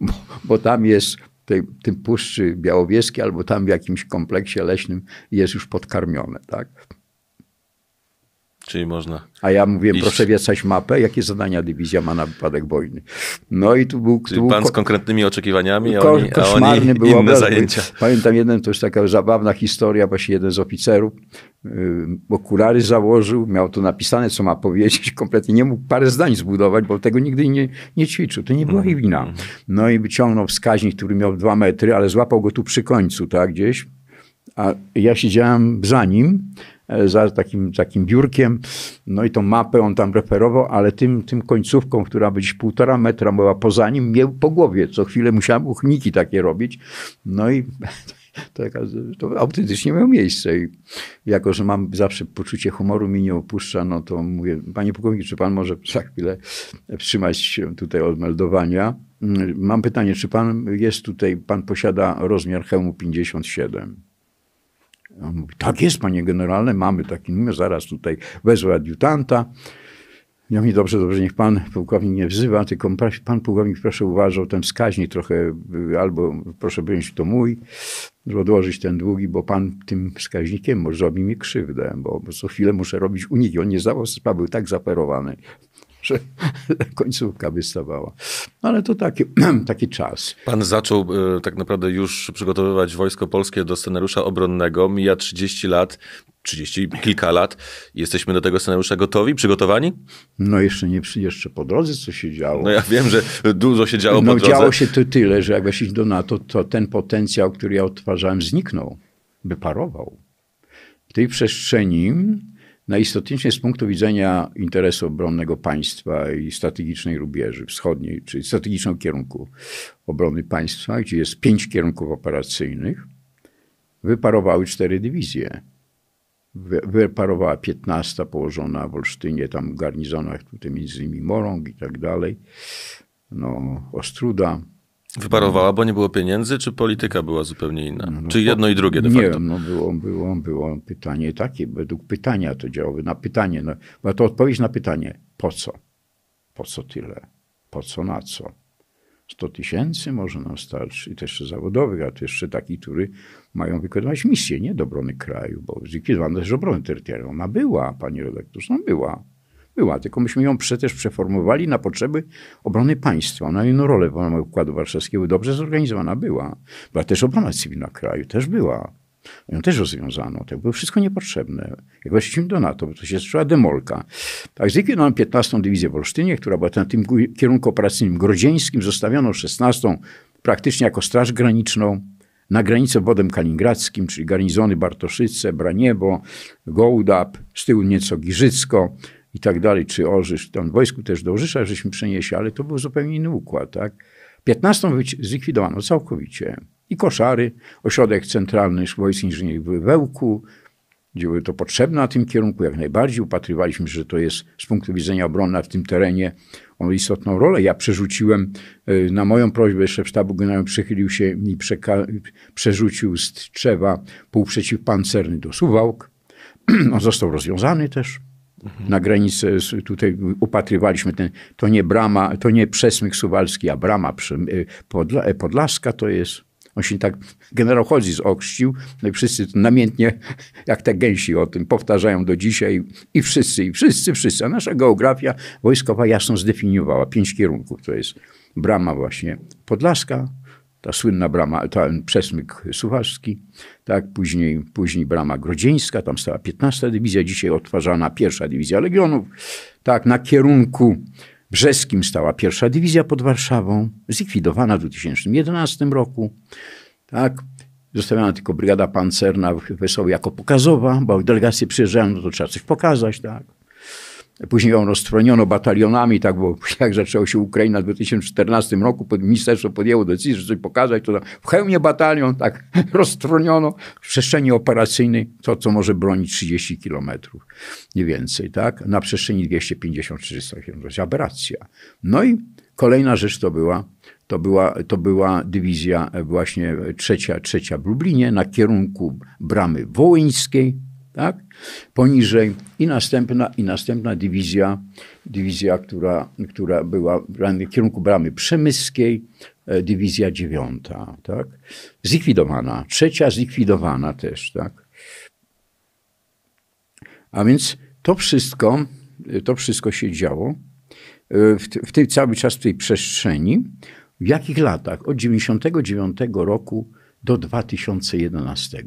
Bo, bo tam jest tej, tym Puszczy Białowieskiej albo tam w jakimś kompleksie leśnym jest już podkarmione, tak? Czyli można. A ja mówię, iść. proszę wiecać mapę, jakie zadania dywizja ma na wypadek wojny. No i tu był. Czyli tu pan z konkretnymi oczekiwaniami, a oni, a oni inne obraz. zajęcia. Pamiętam jeden, to jest taka zabawna historia, właśnie jeden z oficerów yy, okulary założył, miał to napisane, co ma powiedzieć, kompletnie nie mógł parę zdań zbudować, bo tego nigdy nie, nie ćwiczył. To nie była ich wina. Mhm. No i wyciągnął wskaźnik, który miał dwa metry, ale złapał go tu przy końcu, tak, gdzieś. A ja siedziałem za nim, za takim, takim biurkiem. No i tą mapę on tam referował, ale tym, tym końcówką, która być półtora metra była poza nim, miał po głowie. Co chwilę musiałem uchniki takie robić. No i to, to autentycznie miało miejsce. I jako, że mam zawsze poczucie humoru, mi nie opuszcza, no to mówię, panie pułkownik, czy pan może za chwilę wstrzymać się tutaj od meldowania? Mam pytanie, czy pan jest tutaj, pan posiada rozmiar hełmu 57? On mówi, tak jest, panie generale, mamy taki numer, zaraz tutaj wezwę adiutanta. Ja mówię, dobrze, dobrze, niech pan pułkownik nie wzywa, tylko pan pułkownik proszę uważał ten wskaźnik trochę, albo proszę wziąć to mój, odłożyć ten długi, bo pan tym wskaźnikiem może robi mi krzywdę, bo, bo co chwilę muszę robić uniki. On nie zdawał sprawy, był tak zaperowany. Że końcówka wystawała. Ale to taki, taki czas. Pan zaczął e, tak naprawdę już przygotowywać Wojsko Polskie do scenariusza obronnego. Mija 30 lat, 30 kilka lat. Jesteśmy do tego scenariusza gotowi, przygotowani? No jeszcze nie, jeszcze po drodze co się działo. No ja wiem, że dużo się działo no, po drodze. działo się to tyle, że jak weszliśmy do NATO, to ten potencjał, który ja odtwarzałem, zniknął. Wyparował. W tej przestrzeni najistotniejsze z punktu widzenia interesu obronnego państwa i strategicznej rubieży wschodniej, czyli strategicznego kierunku obrony państwa, gdzie jest pięć kierunków operacyjnych, wyparowały cztery dywizje. Wyparowała 15 położona w Olsztynie, tam w garnizonach, tutaj między innymi Morąg i tak dalej, no, Ostruda, Wyparowała, bo nie było pieniędzy, czy polityka była zupełnie inna? No, czy jedno i drugie de nie facto? Nie no było, było, było pytanie takie, według pytania to działało, na pytanie, no, była to odpowiedź na pytanie, po co? Po co tyle? Po co, na co? 100 tysięcy może nam starczy, i też jeszcze zawodowych, a to jeszcze takich, którzy mają wykonywać misję, nie do obrony kraju, bo zlikwidowano też obronę terytorialną. Ona była, pani redaktor, no była była, tylko myśmy ją też przeformowali na potrzeby obrony państwa. Ona inną rolę w ramach Układu Warszawskiego dobrze zorganizowana była. Była też obrona cywilna kraju, też była. Ją też rozwiązano. To było wszystko niepotrzebne. Jak weszliśmy do NATO, to się zaczęła demolka. Tak, zlikwidowano 15. Dywizję w Olsztynie, która była na tym kierunku operacyjnym grodzieńskim. Zostawiono 16. praktycznie jako straż graniczną na granicę wodem kaliningradzkim, czyli garnizony Bartoszyce, Braniebo, Gołdap, z tyłu nieco Giżycko, i tak dalej, czy Orzysz, tam w wojsku też do Orzysza żeśmy przenieśli, ale to był zupełnie inny układ, tak. 15 zlikwidowano całkowicie. I koszary, ośrodek centralny wojsk inżynierów w Wełku, gdzie było to potrzebne na tym kierunku, jak najbardziej. Upatrywaliśmy, że to jest z punktu widzenia obronna w tym terenie on istotną rolę. Ja przerzuciłem, e, na moją prośbę szef sztabu generalnego przychylił się i przerzucił z Trzewa półprzeciwpancerny do Suwałk. On został rozwiązany też na granicy tutaj upatrywaliśmy ten, to nie brama, to nie przesmyk suwalski, a brama y, podla, y, podlaska to jest. On się tak, generał Chodzic okrzcił, no i wszyscy namiętnie, jak te gęsi o tym powtarzają do dzisiaj i wszyscy, i wszyscy, wszyscy. A nasza geografia wojskowa jasno zdefiniowała pięć kierunków. To jest brama właśnie podlaska, ta słynna brama, ten przesmyk suwalski, tak, później, później brama grodzieńska, tam stała 15 dywizja, dzisiaj odtwarzana pierwsza dywizja legionów, tak, na kierunku brzeskim stała pierwsza dywizja pod Warszawą, zlikwidowana w 2011 roku, tak, zostawiona tylko brygada pancerna w jako pokazowa, bo delegacje przyjeżdżają, no to trzeba coś pokazać, tak. Później ją rozstroniono batalionami, tak, bo jak zaczęło się Ukraina w 2014 roku, ministerstwo podjęło decyzję, że coś pokazać, to w hełmie batalion, tak, rozstroniono w przestrzeni operacyjnej to, co może bronić 30 kilometrów, nie więcej, tak, na przestrzeni 250-300 kilometrów. Aberracja. No i kolejna rzecz to była, to była, to była dywizja właśnie trzecia, trzecia w Lublinie na kierunku bramy wołyńskiej, tak? Poniżej i następna, i następna dywizja, dywizja, która, która była w kierunku bramy przemyskiej, e, dywizja dziewiąta, tak? Zlikwidowana. Trzecia zlikwidowana też, tak? A więc to wszystko, to wszystko się działo e, w, w tej cały czas w tej przestrzeni. W jakich latach? Od 99 roku do 2011.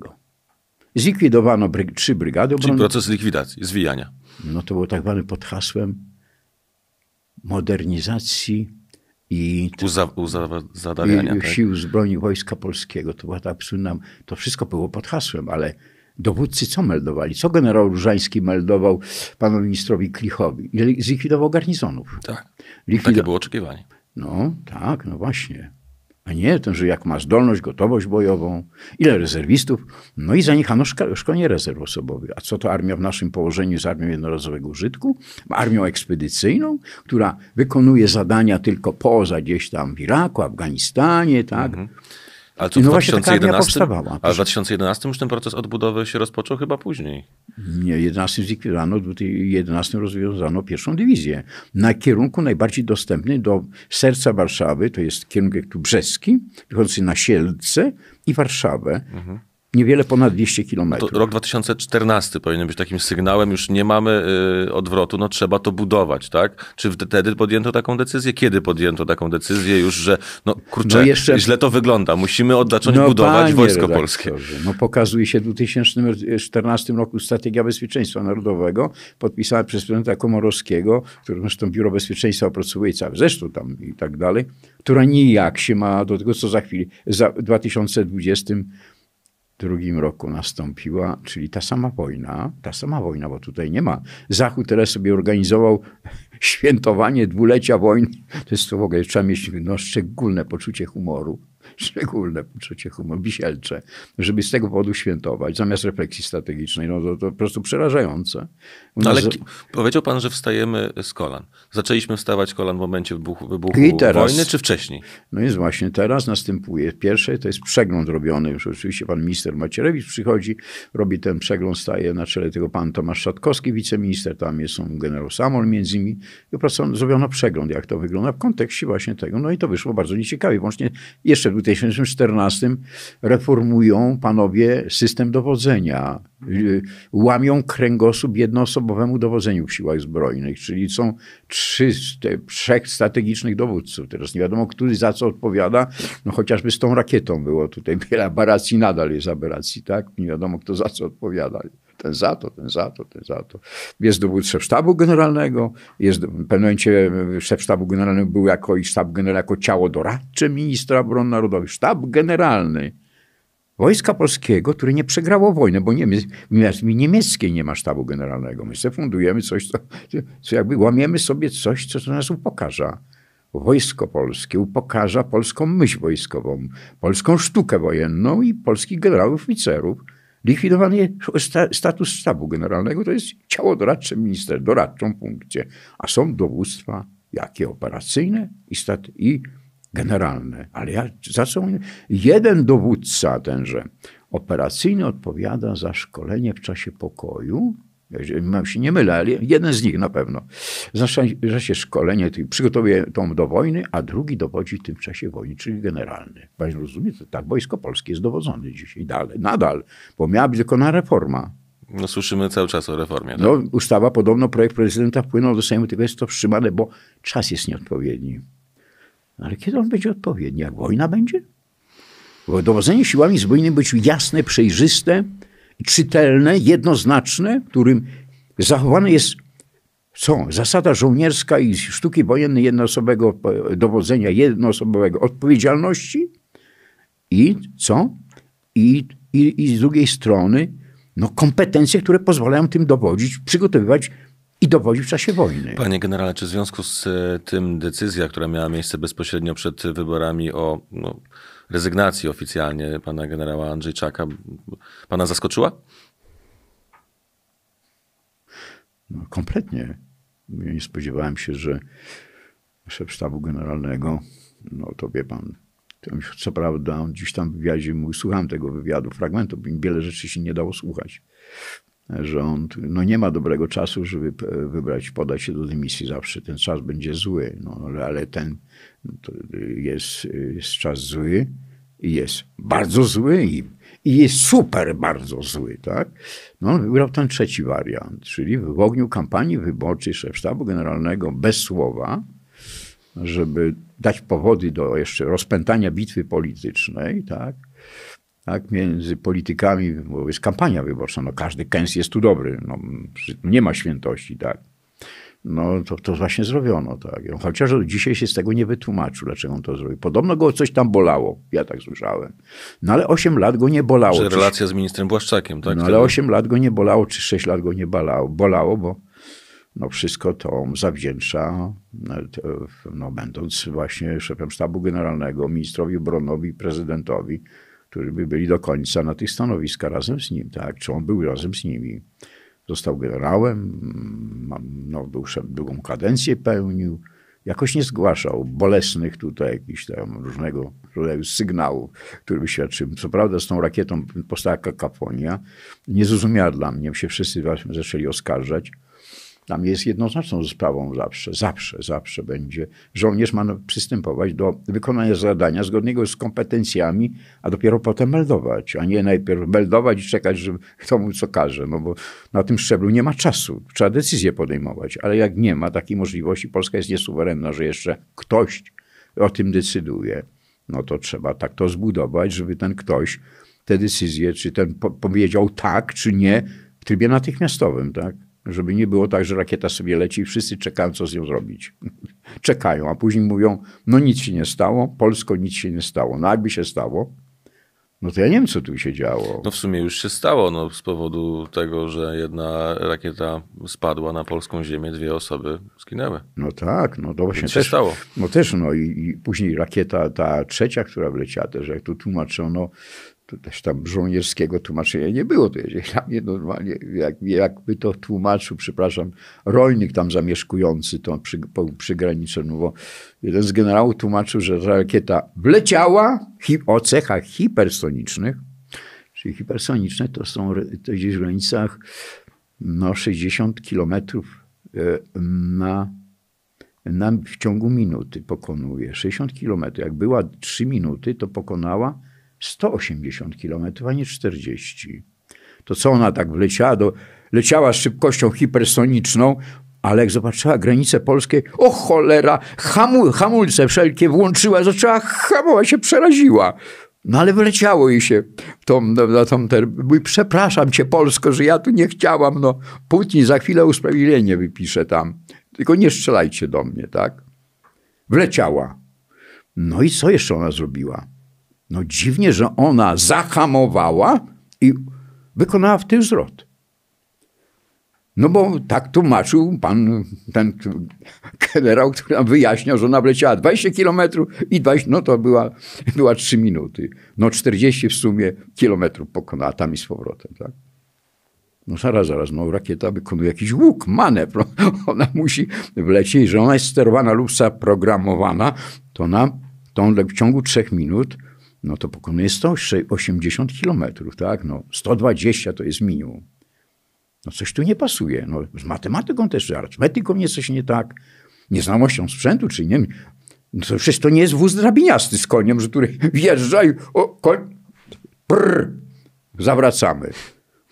Zlikwidowano bryg trzy brygady obronne. Czyli proces likwidacji, zwijania. No to było tak zwane pod hasłem modernizacji i Uza, uzadawiania, i, tak? sił zbrojnych Wojska Polskiego. To była ta absurdna, to wszystko było pod hasłem, ale dowódcy co meldowali? Co generał Różański meldował panu ministrowi Klichowi? Zlikwidował garnizonów. Tak, Likwido... takie było oczekiwanie. No tak, no właśnie a nie ten, że jak ma zdolność, gotowość bojową, ile rezerwistów, no i zaniechano szkolenie rezerw osobowych. A co to armia w naszym położeniu z armią jednorazowego użytku? Armią ekspedycyjną, która wykonuje zadania tylko poza gdzieś tam w Iraku, Afganistanie, tak? Mhm. Ale to no w 2011, ale w 2011 już ten proces odbudowy się rozpoczął chyba później. Nie, 11 zlikwidowano, w 2011 rozwiązano pierwszą dywizję. Na kierunku najbardziej dostępny do serca Warszawy, to jest kierunek tu brzeski, wychodzący na Sielce i Warszawę. Mhm. Niewiele ponad 200 kilometrów. rok 2014 powinien być takim sygnałem, już nie mamy y, odwrotu, no trzeba to budować, tak? Czy wtedy podjęto taką decyzję? Kiedy podjęto taką decyzję już, że no kurczę, no jeszcze... źle to wygląda, musimy zacząć no, budować wojsko polskie. No pokazuje się w 2014 roku strategia bezpieczeństwa narodowego podpisana przez prezydenta Komorowskiego, który zresztą Biuro Bezpieczeństwa opracowuje cały zresztą tam i tak dalej, która nijak się ma do tego, co za chwilę, za 2020 drugim roku nastąpiła, czyli ta sama wojna, ta sama wojna, bo tutaj nie ma. Zachód teraz sobie organizował świętowanie dwulecia wojny. To jest to w ogóle, trzeba mieć no, szczególne poczucie humoru szczególne poczucie humoru, wisielcze, żeby z tego powodu świętować, zamiast refleksji strategicznej. No to, to po prostu przerażające. No, ale powiedział pan, że wstajemy z kolan. Zaczęliśmy wstawać kolan w momencie wybuchu, wybuchu teraz, wojny, czy wcześniej? No jest właśnie teraz następuje. Pierwsze to jest przegląd robiony, już oczywiście pan minister Macierewicz przychodzi, robi ten przegląd, staje na czele tego pan Tomasz Szatkowski, wiceminister, tam jest generał Samol między innymi. I zrobiono przegląd, jak to wygląda w kontekście właśnie tego. No i to wyszło bardzo nieciekawie. Włącznie jeszcze w 2014 reformują panowie system dowodzenia. Łamią kręgosłup jednoosobowemu dowodzeniu w siłach zbrojnych, czyli są trzy, trzech strategicznych dowódców. Teraz nie wiadomo, który za co odpowiada. No chociażby z tą rakietą było tutaj wiele aberracji, nadal jest aberracji, tak? Nie wiadomo, kto za co odpowiada ten za to, ten za to, ten za to. Jest dowód szef sztabu generalnego, jest w pewnym momencie szef sztabu generalnego był jako i sztab generalny jako ciało doradcze ministra obrony narodowej. Sztab generalny Wojska Polskiego, które nie przegrało wojny, bo nie, w niemieckiej nie ma sztabu generalnego. My sobie fundujemy coś, co, co jakby łamiemy sobie coś, co, co nas upokarza. Wojsko Polskie upokarza polską myśl wojskową, polską sztukę wojenną i polskich generałów oficerów. Likwidowany status sztabu generalnego to jest ciało doradcze minister, doradczą funkcję, a są dowództwa jakie operacyjne i, stat- i generalne. Ale ja, za co jeden dowódca tenże operacyjny odpowiada za szkolenie w czasie pokoju, mam się nie mylę, ale jeden z nich na pewno. Znaczy, się szkolenie, przygotowuje tą do wojny, a drugi dowodzi w tym czasie wojny, czyli generalny. Pani rozumie, to tak Wojsko Polskie jest dowodzone dzisiaj dalej, nadal, bo miała być wykonana reforma. No słyszymy cały czas o reformie. Tak? No, ustawa, podobno projekt prezydenta wpłynął do Sejmu, tylko jest to wstrzymane, bo czas jest nieodpowiedni. Ale kiedy on będzie odpowiedni? Jak wojna będzie? Bo dowodzenie siłami zbrojnymi być jasne, przejrzyste, czytelne, jednoznaczne, w którym zachowane jest co? Zasada żołnierska i sztuki wojennej jednoosobowego dowodzenia, jednoosobowego odpowiedzialności i co? I, i, i z drugiej strony no, kompetencje, które pozwalają tym dowodzić, przygotowywać i dowodzi w czasie wojny. Panie generale, czy w związku z e, tym decyzja, która miała miejsce bezpośrednio przed wyborami o no, rezygnacji oficjalnie pana generała Andrzejczaka, pana zaskoczyła? No, kompletnie. Nie spodziewałem się, że szef sztabu generalnego, no to wie pan, co prawda on gdzieś tam w wywiadzie mówił, słuchałem tego wywiadu, fragmentu, wiele rzeczy się nie dało słuchać że on no nie ma dobrego czasu, żeby wybrać, podać się do dymisji zawsze. Ten czas będzie zły, no, ale ten jest, jest czas zły i jest bardzo zły i, i jest super bardzo zły, tak? No wybrał ten trzeci wariant, czyli w ogniu kampanii wyborczej szef sztabu generalnego bez słowa, żeby dać powody do jeszcze rozpętania bitwy politycznej, tak? Tak, między politykami, bo jest kampania wyborcza, no każdy kęs jest tu dobry, no, nie ma świętości, tak. No to, to właśnie zrobiono, tak. Chociaż dzisiaj się z tego nie wytłumaczył, dlaczego on to zrobił. Podobno go coś tam bolało, ja tak słyszałem. No ale 8 lat go nie bolało. Że relacja z ministrem Błaszczakiem, tak? No ale 8 lat go nie bolało, czy 6 lat go nie bolało, bolało bo no wszystko to zawdzięcza, no, będąc właśnie szefem sztabu generalnego, ministrowi obronowi, prezydentowi, którzy by byli do końca na tych stanowiskach razem z nim, tak? Czy on był razem z nimi? Został generałem, mm, no, był, drugą kadencję pełnił, jakoś nie zgłaszał bolesnych tutaj jakichś tam różnego rodzaju sygnałów, które by świadczyły. Co prawda z tą rakietą powstała kakafonia, niezrozumiała dla mnie, się wszyscy zaczęli oskarżać, Tam jest jednoznaczną sprawą zawsze, zawsze, zawsze będzie. Żołnierz ma przystępować do wykonania zadania zgodnego z kompetencjami, a dopiero potem meldować, a nie najpierw meldować i czekać, że kto mu co każe, no bo na tym szczeblu nie ma czasu. Trzeba decyzję podejmować, ale jak nie ma takiej możliwości, Polska jest niesuwerenna, że jeszcze ktoś o tym decyduje, no to trzeba tak to zbudować, żeby ten ktoś te decyzje, czy ten po powiedział tak, czy nie w trybie natychmiastowym, tak? Żeby nie było tak, że rakieta sobie leci i wszyscy czekają, co z nią zrobić. Czekają, a później mówią, no nic się nie stało, Polsko nic się nie stało. No jakby się stało, no to ja nie wiem, co tu się działo. No w sumie już się stało, no z powodu tego, że jedna rakieta spadła na polską ziemię, dwie osoby zginęły. No tak, no to właśnie Więc też. się stało. No też, no i, i później rakieta, ta trzecia, która wleciała też, jak tu tłumaczono, to też tam żołnierskiego tłumaczenia nie było. To jest dla mnie normalnie, jak, jakby to tłumaczył, przepraszam, rolnik tam zamieszkujący to przy, po, przy granicy, no bo jeden z generałów tłumaczył, że ta rakieta wleciała hi, o cechach hipersonicznych, czyli hipersoniczne to są to gdzieś w granicach no, 60 kilometrów e, na, na, w ciągu minuty pokonuje. 60 kilometrów. Jak była 3 minuty, to pokonała 180 km, a nie 40. To co ona tak wleciała? Do, leciała z szybkością hipersoniczną, ale jak zobaczyła granicę polskie, o cholera, hamu, hamulce wszelkie włączyła, zaczęła hamować, się przeraziła. No ale wleciało jej się tą, na tą ter... Mówi, przepraszam cię Polsko, że ja tu nie chciałam, no Putin za chwilę usprawiedliwienie wypisze tam. Tylko nie strzelajcie do mnie, tak? Wleciała. No i co jeszcze ona zrobiła? No dziwnie, że ona zahamowała i wykonała w tył zwrot. No bo tak tłumaczył pan, ten generał, który nam wyjaśniał, że ona wleciała 20 kilometrów i 20, no to była, była 3 minuty. No 40 w sumie kilometrów pokonała tam i z powrotem, tak? No zaraz, zaraz, no rakieta wykonuje jakiś łuk, manewr. Ona musi wlecieć, że ona jest sterowana lub zaprogramowana, to ona to w ciągu 3 minut no to pokonuje 180 kilometrów, tak? No 120 to jest minimum. No coś tu nie pasuje. No, z matematyką też, z arytmetyką jest coś nie tak. Nieznamością sprzętu, czy nie. No to przecież to nie jest wóz drabiniasty z koniem, że który wjeżdża i o, koń, prr, zawracamy.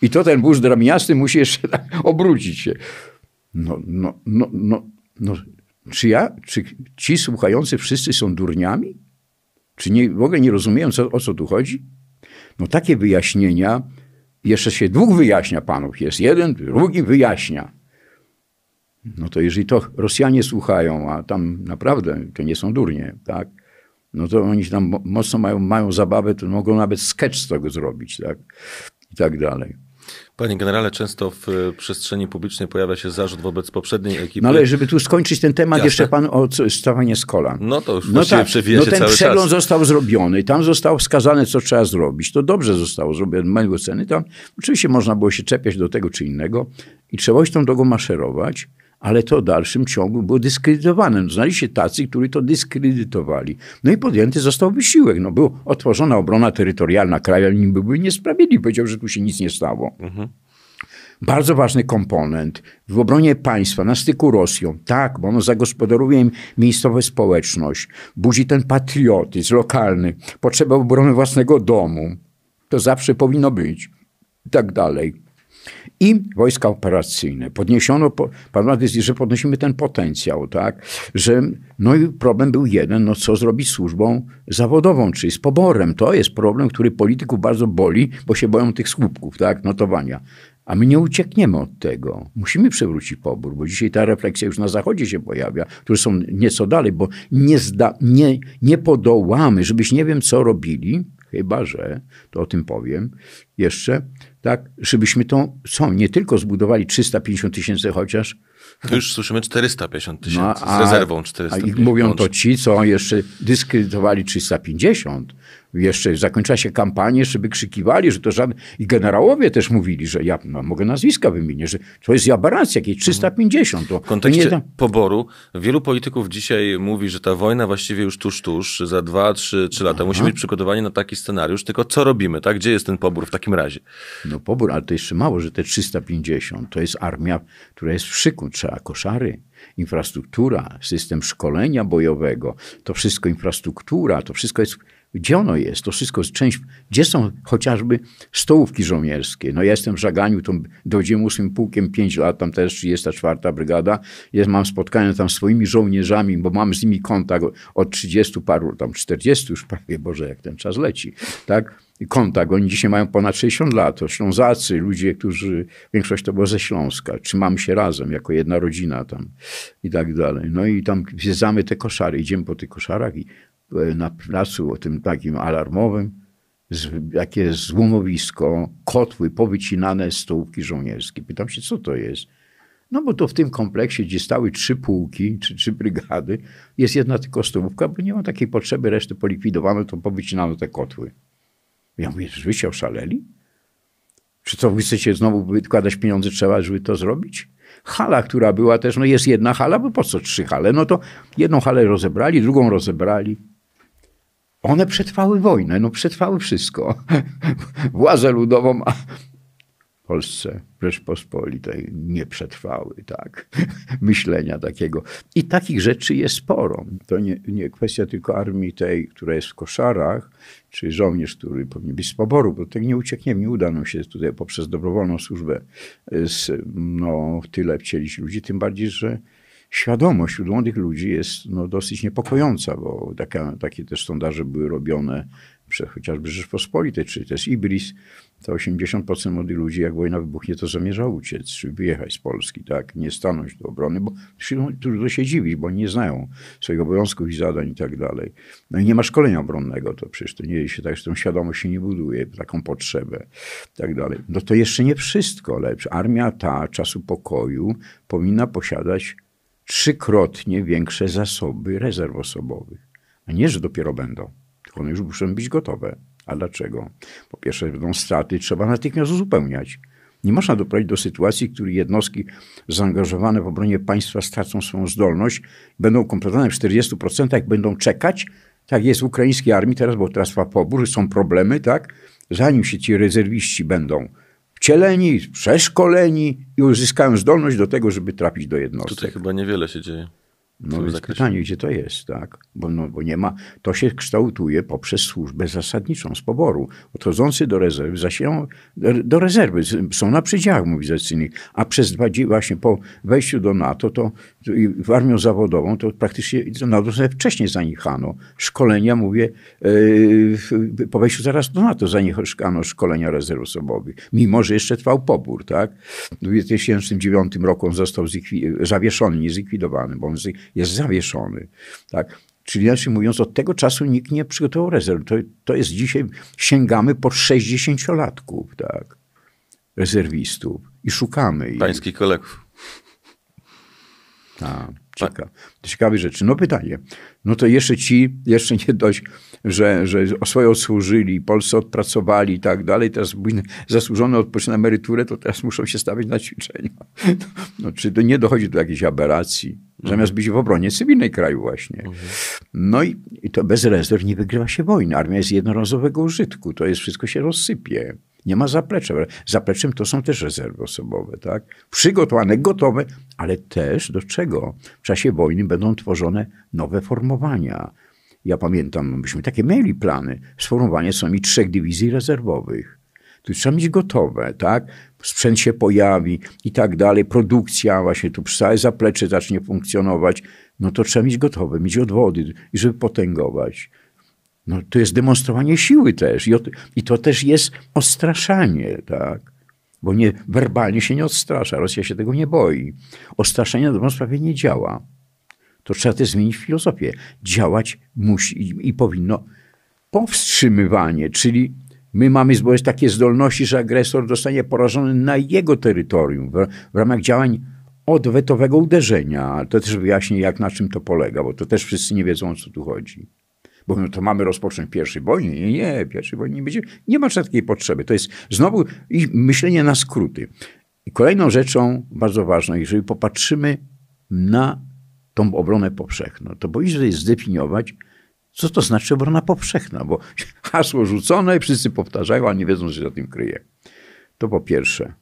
I to ten wóz drabiniasty musi jeszcze tak obrócić się. No, no, no, no, no. Czy ja, czy ci słuchający wszyscy są durniami? Czy nie, w ogóle nie rozumieją, co, o co tu chodzi? No takie wyjaśnienia, jeszcze się dwóch wyjaśnia panów jest. Jeden, drugi wyjaśnia. No to jeżeli to Rosjanie słuchają, a tam naprawdę to nie są durnie, tak? No to oni tam mocno mają, mają zabawę, to mogą nawet sketch z tego zrobić, tak? I tak dalej. Panie generale, często w e, przestrzeni publicznej pojawia się zarzut wobec poprzedniej ekipy. No ale żeby tu skończyć ten temat, Jasne. jeszcze pan o stawanie z kolan. No to już no tak, przewija no ten cały przegląd czas. został zrobiony, tam zostało wskazane, co trzeba zrobić. To dobrze zostało zrobione, mojej oceny. Tam oczywiście można było się czepiać do tego czy innego i trzeba iść tą drogą maszerować, ale to w dalszym ciągu było dyskredytowane. Znali się tacy, którzy to dyskredytowali. No i podjęty został wysiłek. No, była otworzona obrona terytorialna kraju, ale nim byłby niesprawiedliwy. Powiedział, że tu się nic nie stało. Mhm. Bardzo ważny komponent w obronie państwa na styku Rosją. Tak, bo ono zagospodaruje im miejscowa społeczność. Budzi ten patriotyzm lokalny, potrzeba obrony własnego domu. To zawsze powinno być. I tak dalej i wojska operacyjne. Podniesiono, pan ma decyzję, że podnosimy ten potencjał, tak, że no i problem był jeden, no co zrobić z służbą zawodową, czyli z poborem. To jest problem, który polityków bardzo boli, bo się boją tych słupków, tak, notowania. A my nie uciekniemy od tego. Musimy przywrócić pobór, bo dzisiaj ta refleksja już na Zachodzie się pojawia, które są nieco dalej, bo nie, zda, nie, nie podołamy, żebyś nie wiem co robili, chyba że, to o tym powiem jeszcze, tak, żebyśmy to, co, nie tylko zbudowali 350 tysięcy chociaż. Już słyszymy 450 tysięcy, no, z rezerwą 450. A mówią to ci, co jeszcze dyskredytowali 350. Jeszcze zakończyła się kampania, żeby krzykiwali, że to żadne... I generałowie też mówili, że ja no, mogę nazwiska wymienić, że to jest aberracja, jakieś 350. To, w kontekście to poboru wielu polityków dzisiaj mówi, że ta wojna właściwie już tuż, tuż, za 2, 3, 3 lata. Musimy być przygotowani na taki scenariusz, tylko co robimy, tak? Gdzie jest ten pobór w takim razie? No pobór, ale to jeszcze mało, że te 350 to jest armia, która jest w szyku. trzeba koszary, infrastruktura, system szkolenia bojowego, to wszystko infrastruktura, to wszystko jest gdzie ono jest? To wszystko jest część. Gdzie są chociażby stołówki żołnierskie? No ja jestem w Żaganiu, to dowiedziałem 8 pułkiem 5 lat, tam też 34 brygada. Jest, mam spotkania tam z swoimi żołnierzami, bo mam z nimi kontakt od 30 paru, tam 40 już prawie, Boże, jak ten czas leci, tak? kontakt. Oni dzisiaj mają ponad 60 lat. To Ślązacy, ludzie, którzy, większość to była ze Śląska. Trzymamy się razem jako jedna rodzina tam i tak dalej. No i tam zwiedzamy te koszary, idziemy po tych koszarach i na placu tym takim alarmowym jakie złomowisko, kotły powycinane stołówki żołnierskie. Pytam się, co to jest? No bo to w tym kompleksie, gdzie stały trzy pułki, czy trzy brygady, jest jedna tylko stołówka, bo nie ma takiej potrzeby, reszty polikwidowano, to powycinano te kotły. Ja mówię, że wy się oszaleli? Czy co, wy chcecie znowu wykładać pieniądze trzeba, żeby to zrobić? Hala, która była też, no jest jedna hala, bo po co trzy hale? No to jedną halę rozebrali, drugą rozebrali. One przetrwały wojnę, no przetrwały wszystko. Władzę ludową, a Polsce Rzeczpospolitej nie przetrwały, tak. Myślenia takiego. I takich rzeczy jest sporo. To nie, nie kwestia tylko armii tej, która jest w koszarach, czy żołnierz, który powinien być z poboru, bo tak nie uciekniemy, nie uda nam się tutaj poprzez dobrowolną służbę z, no, tyle wcielić ludzi, tym bardziej, że świadomość wśród młodych ludzi jest no, dosyć niepokojąca, bo taka, takie też sondaże były robione przez chociażby Rzeczpospolitej, czy też Ibris, to 80% młodych ludzi, jak wojna wybuchnie, to zamierza uciec, czy wyjechać z Polski, tak, nie stanąć do obrony, bo trudno się dziwić, bo nie znają swoich obowiązków i zadań i tak dalej. No i nie ma szkolenia obronnego, to przecież to nie się tak, że tą świadomość się nie buduje, taką potrzebę i tak dalej. No to jeszcze nie wszystko, lecz armia ta czasu pokoju powinna posiadać trzykrotnie większe zasoby rezerw osobowych. A nie, że dopiero będą, tylko one już muszą być gotowe. A dlaczego? Po pierwsze, będą straty, trzeba natychmiast uzupełniać. Nie można doprowadzić do sytuacji, w której jednostki zaangażowane w obronie państwa stracą swoją zdolność, będą kompletowane w 40%, jak będą czekać, tak jest w ukraińskiej armii teraz, bo teraz trwa pobór, są problemy, tak? Zanim się ci rezerwiści będą wcieleni, przeszkoleni i uzyskają zdolność do tego, żeby trafić do jednostki. Tutaj chyba niewiele się dzieje. No więc zakresie. pytanie, gdzie to jest, tak? Bo, no, bo nie ma, to się kształtuje poprzez służbę zasadniczą z poboru. Odchodzący do rezerwy zasilają, do rezerwy, są na przedziałach mobilizacyjnych, a przez właśnie po wejściu do NATO, to w armią zawodową, to praktycznie NATO wcześniej zaniechano. Szkolenia, mówię, yy, po wejściu zaraz do NATO zaniechano szkolenia rezerw osobowych, mimo że jeszcze trwał pobór, tak? W 2009 roku on został zawieszony, nie zlikwidowany, bo on jest zawieszony. Tak? Czyli inaczej mówiąc, od tego czasu nikt nie przygotował rezerw. To, to jest dzisiaj, sięgamy po 60-latków, tak? rezerwistów i szukamy ich. Pańskich kolegów. Tak, ciekawe. ciekawe rzeczy. No pytanie, no to jeszcze ci, jeszcze nie dość, że, że swoje odsłużyli, Polsce odpracowali i tak dalej, teraz zasłużone odpoczynek na emeryturę, to teraz muszą się stawiać na ćwiczenia. No, czy to nie dochodzi do jakiejś aberracji? Zamiast być w obronie cywilnej kraju właśnie. No i, i to bez rezerw nie wygrywa się wojny. Armia jest jednorazowego użytku. To jest wszystko się rozsypie. Nie ma zaplecza. Zapleczem to są też rezerwy osobowe, tak? Przygotowane, gotowe, ale też do czego? W czasie wojny będą tworzone nowe formowania. Ja pamiętam, myśmy takie mieli plany. Sformowanie są mi trzech dywizji rezerwowych. Tu trzeba mieć gotowe, tak? Sprzęt się pojawi i tak dalej, produkcja, właśnie tu całe zaplecze zacznie funkcjonować. No to trzeba mieć gotowe, mieć odwody, żeby potęgować. No, to jest demonstrowanie siły też. I, I, to też jest odstraszanie, tak? Bo nie, werbalnie się nie odstrasza. Rosja się tego nie boi. Ostraszanie na dobrą sprawę nie działa. To trzeba też zmienić filozofię. Działać musi i, i powinno powstrzymywanie, czyli my mamy takie zdolności, że agresor zostanie porażony na jego terytorium w, w ramach działań odwetowego uderzenia. To też wyjaśnię, jak na czym to polega, bo to też wszyscy nie wiedzą, o co tu chodzi. Bo to mamy rozpocząć pierwszej wojny. Nie, nie, pierwszej wojny nie będzie. Nie ma takiej potrzeby. To jest znowu myślenie na skróty. I kolejną rzeczą bardzo ważną, jeżeli popatrzymy na tą obronę powszechną, to powinniśmy zdefiniować, co to znaczy obrona powszechna, bo hasło rzucone, wszyscy powtarzają, a nie wiedzą, co się za tym kryje. To po pierwsze,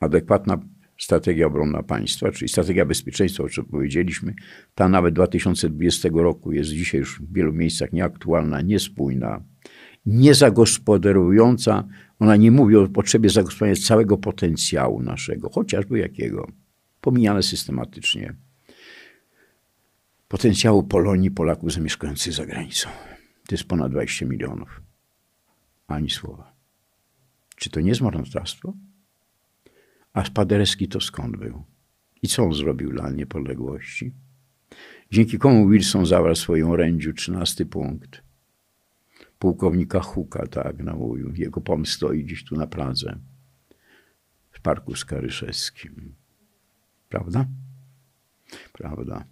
adekwatna strategia obronna państwa, czyli strategia bezpieczeństwa, o czym powiedzieliśmy, ta nawet 2020 roku jest dzisiaj już w wielu miejscach nieaktualna, niespójna, niezagospodarująca. Ona nie mówi o potrzebie zagospodarowania całego potencjału naszego, chociażby jakiego, pomijane systematycznie. Potencjału Polonii, Polaków zamieszkających za granicą. To jest ponad 20 milionów. Ani słowa. Czy to nie jest marnotrawstwo? A Spaderski to skąd był? I co on zrobił dla niepodległości? Dzięki komu Wilson zawarł w swoim orędziu 13 punkt? Pułkownika Huka, tak, na łuju. Jego pomysł stoi gdzieś tu na Pradze, w Parku Skaryszewskim. Prawda? Prawda.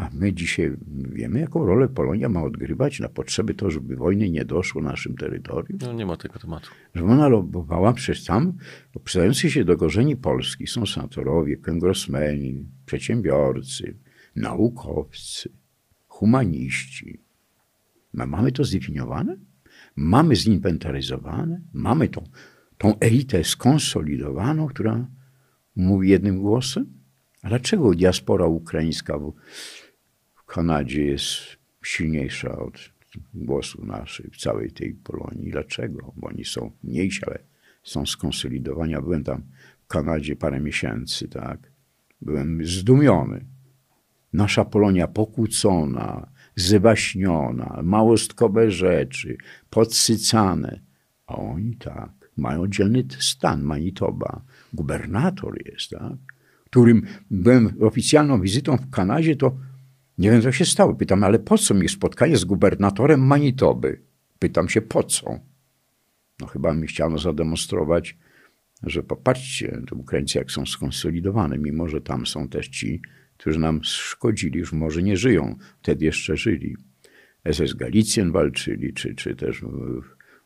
A my dzisiaj wiemy, jaką rolę Polonia ma odgrywać na potrzeby to, żeby wojny nie doszło na naszym terytorium. No nie ma tego tematu. Żeby ona lobowała przecież tam, bo przydający się do korzeni Polski są senatorowie, kongresmeni, przedsiębiorcy, naukowcy, humaniści. My mamy to zdefiniowane? Mamy zinwentaryzowane? Mamy tą, tą elitę skonsolidowaną, która mówi jednym głosem? A dlaczego diaspora ukraińska Kanadzie jest silniejsza od głosu naszych w całej tej Polonii. Dlaczego? Bo oni są mniejsi, ale są skonsolidowani. Ja byłem tam w Kanadzie parę miesięcy, tak. Byłem zdumiony. Nasza Polonia pokłócona, zwaśniona, małostkowe rzeczy, podsycane. A oni tak, mają oddzielny stan, Manitoba. Gubernator jest, tak, którym byłem oficjalną wizytą w Kanadzie, to nie wiem, co się stało. Pytam, ale po co mi spotkanie z gubernatorem Manitoby? Pytam się, po co? No chyba mi chciano zademonstrować, że popatrzcie, to Ukraińcy jak są skonsolidowane, mimo że tam są też ci, którzy nam szkodzili, już może nie żyją, wtedy jeszcze żyli. SS Galicjen walczyli, czy, czy też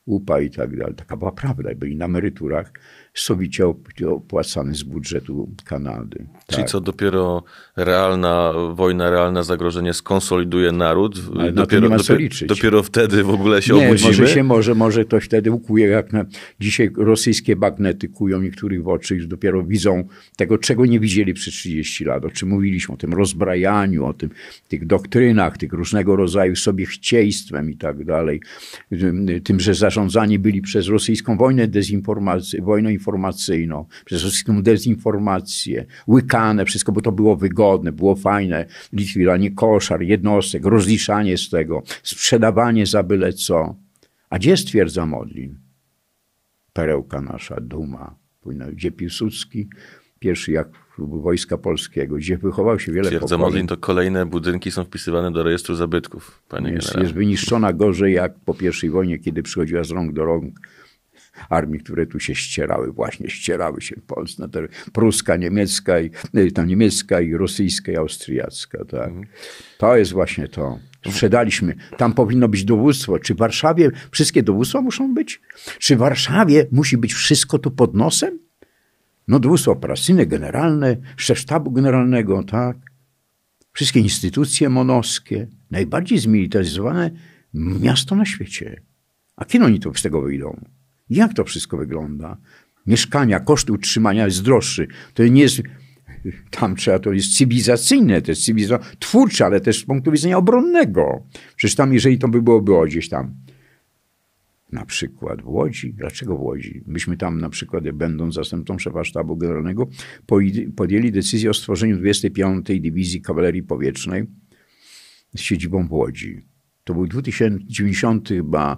UPA i tak dalej. Taka była prawda. Byli na emeryturach sowicie opłacany z budżetu Kanady. Czyli tak. co dopiero realna wojna, realne zagrożenie skonsoliduje naród. Ale dopiero, co liczyć. Dopiero wtedy w ogóle się nie, obudzimy? Może się może, może ktoś wtedy ukuje, jak na, dzisiaj rosyjskie bagnety kują niektórych w oczy i dopiero widzą tego, czego nie widzieli przez 30 lat. O czym mówiliśmy, o tym rozbrajaniu, o tym, tych doktrynach, tych różnego rodzaju sobie chcieństwem i tak dalej. Tym, że zarządzani byli przez rosyjską wojnę dezinformacji, wojnę informacyjną, przez rosyjską dezinformację, łykane wszystko, bo to było wygodne, było fajne, likwidowanie koszar, jednostek, rozliczanie z tego, sprzedawanie za byle co. A gdzie stwierdza Modlin? Perełka nasza, duma. Gdzie Piłsudski, pierwszy jak Wojska Polskiego, gdzie wychował się wiele Twierdza Modlin, to kolejne budynki są wpisywane do rejestru zabytków, panie jest, jest wyniszczona gorzej jak po pierwszej wojnie, kiedy przychodziła z rąk do rąk armii, które tu się ścierały, właśnie ścierały się w Polsce, na pruska, niemiecka, i, y, tam niemiecka i rosyjska i austriacka. Tak. Mhm. To jest właśnie to. Sprzedaliśmy. Tam powinno być dowództwo. Czy w Warszawie wszystkie dowództwa muszą być? Czy w Warszawie musi być wszystko tu pod nosem? No dowództwo operacyjne, generalne, szef sztabu generalnego, tak. Wszystkie instytucje monowskie, najbardziej zmilitaryzowane miasto na świecie. A kiedy oni to z tego wyjdą? Jak to wszystko wygląda? Mieszkania, koszty utrzymania jest droższy. To nie jest, tam trzeba, to jest cywilizacyjne, to jest cywilizacja twórcze, ale też z punktu widzenia obronnego. Przecież tam, jeżeli to by było gdzieś tam, na przykład w Łodzi. Dlaczego w Łodzi? Myśmy tam na przykład, będąc zastępcą szefa sztabu generalnego, podjęli decyzję o stworzeniu 25. Dywizji Kawalerii Powietrznej z siedzibą w Łodzi. To był 2090 chyba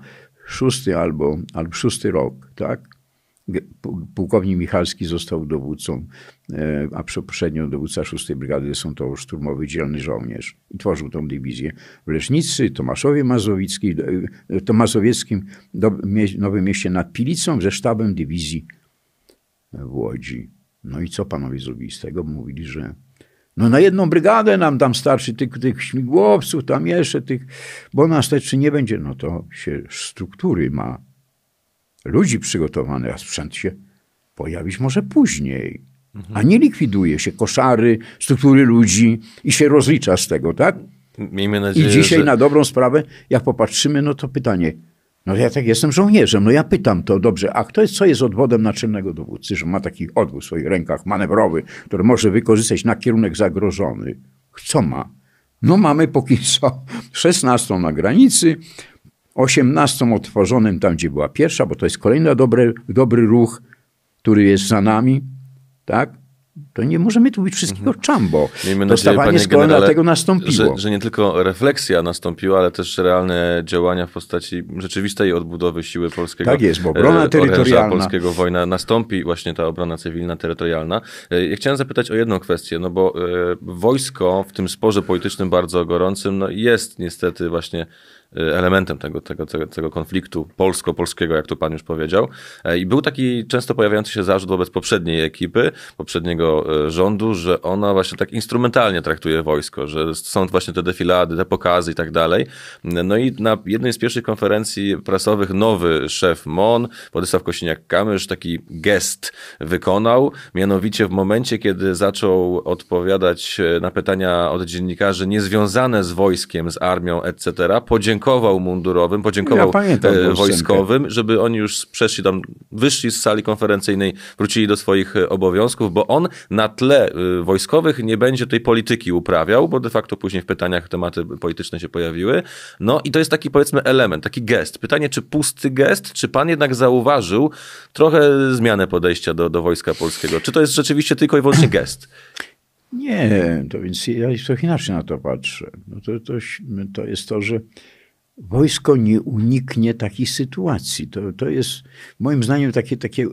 albo, albo szósty rok, tak? Pułkownik Michalski został dowódcą, e, a poprzednio dowódca szóstej brygady są to szturmowy dzielny żołnierz i tworzył tą dywizję. W Lesznicy, Tomaszowie Mazowieckiej, e, Tomazowieckim, Nowym Mieście nad Pilicą ze sztabem dywizji w Łodzi. No i co panowie zrobili z tego? Mówili, że no na jedną brygadę nam tam starczy tych, tych śmigłowców, tam jeszcze tych, bo nas czy nie będzie. No to się struktury ma, ludzi przygotowanych, a sprzęt się pojawić może później. A nie likwiduje się koszary, struktury ludzi i się rozlicza z tego, tak? Miejmy nadzieję, I dzisiaj że... na dobrą sprawę, jak popatrzymy, no to pytanie, No ja tak jestem żołnierzem, no ja pytam to dobrze, a kto jest, co jest odwodem naczelnego dowódcy, że ma taki odwód w swoich rękach manewrowy, który może wykorzystać na kierunek zagrożony? Co ma? No mamy póki co 16 na granicy, 18 otworzonym tam, gdzie była pierwsza, bo to jest kolejny dobry, dobry ruch, który jest za nami, tak? To nie możemy tu być wszystkiego mhm. czambo. Miejmy Dostawanie szkoły dlatego nastąpiło. Że, że, nie tylko refleksja nastąpiła, ale też realne działania w postaci rzeczywistej odbudowy siły polskiego. Tak jest, bo obrona e, terytorialna. polskiego wojna nastąpi, właśnie ta obrona cywilna, terytorialna. E, ja chciałem zapytać o jedną kwestię, no bo e, wojsko w tym sporze politycznym bardzo gorącym no jest niestety właśnie elementem tego, tego, tego, tego konfliktu polsko-polskiego, jak tu pan już powiedział. E, I był taki często pojawiający się zarzut wobec poprzedniej ekipy, poprzedniego e, rządu, że ona właśnie tak instrumentalnie traktuje wojsko, że są właśnie te defilady, te pokazy i tak dalej. No i na jednej z pierwszych konferencji prasowych nowy szef MON, Władysław Kosiniak-Kamysz, taki gest wykonał, mianowicie w momencie, kiedy zaczął odpowiadać e, na pytania od dziennikarzy niezwiązane z wojskiem, z armią, etc., podziękował podziękował mundurowym, podziękował ja pamiętam, e, wojskowym, żeby oni już przeszli tam, wyszli z sali konferencyjnej, wrócili do swoich e, obowiązków, bo on na tle e, wojskowych nie będzie tej polityki uprawiał, bo de facto później w pytaniach tematy polityczne się pojawiły. No i to jest taki powiedzmy element, taki gest. Pytanie, czy pusty gest, czy pan jednak zauważył trochę zmianę podejścia do, do wojska polskiego? Czy to jest rzeczywiście tylko i wyłącznie gest? Nie, to więc ja trochę inaczej na to patrzę. No to, to, to jest to, że wojsko nie uniknie takich sytuacji. To, to jest moim zdaniem takie, takie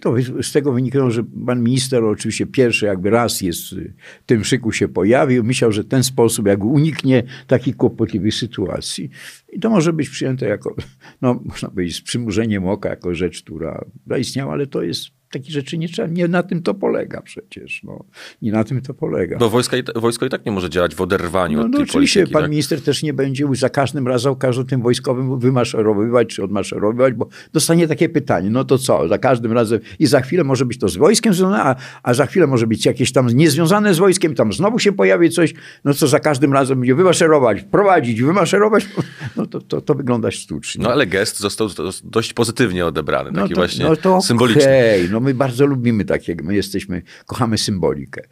to z tego wynikało, że pan minister oczywiście pierwszy jakby raz jest w tym szyku się pojawił, myślał, że ten sposób jakby uniknie takich kłopotliwych sytuacji. I to może być przyjęte jako, no można powiedzieć, z przymurzeniem oka, jako rzecz, która zaistniała, ale to jest Takich rzeczy nie trzeba, nie na tym to polega przecież. No. Nie na tym to polega. Bo wojsko i, wojsko i tak nie może działać w oderwaniu no, od no tej oczywiście, polityki, pan tak? minister też nie będzie za każdym razem każdym tym wojskowym wymaszerowywać czy odmaszerowywać, bo dostanie takie pytanie, no to co, za każdym razem i za chwilę może być to z wojskiem związane, a, a za chwilę może być jakieś tam niezwiązane z wojskiem, tam znowu się pojawi coś, no co za każdym razem będzie wymaszerować, wprowadzić, wymaszerować, no to, to, to wygląda sztucznie. No ale gest został dość pozytywnie odebrany, taki no to, właśnie no to symboliczny. Okay. No my bardzo lubimy takiego, my jesteśmy, kochamy symbolikę.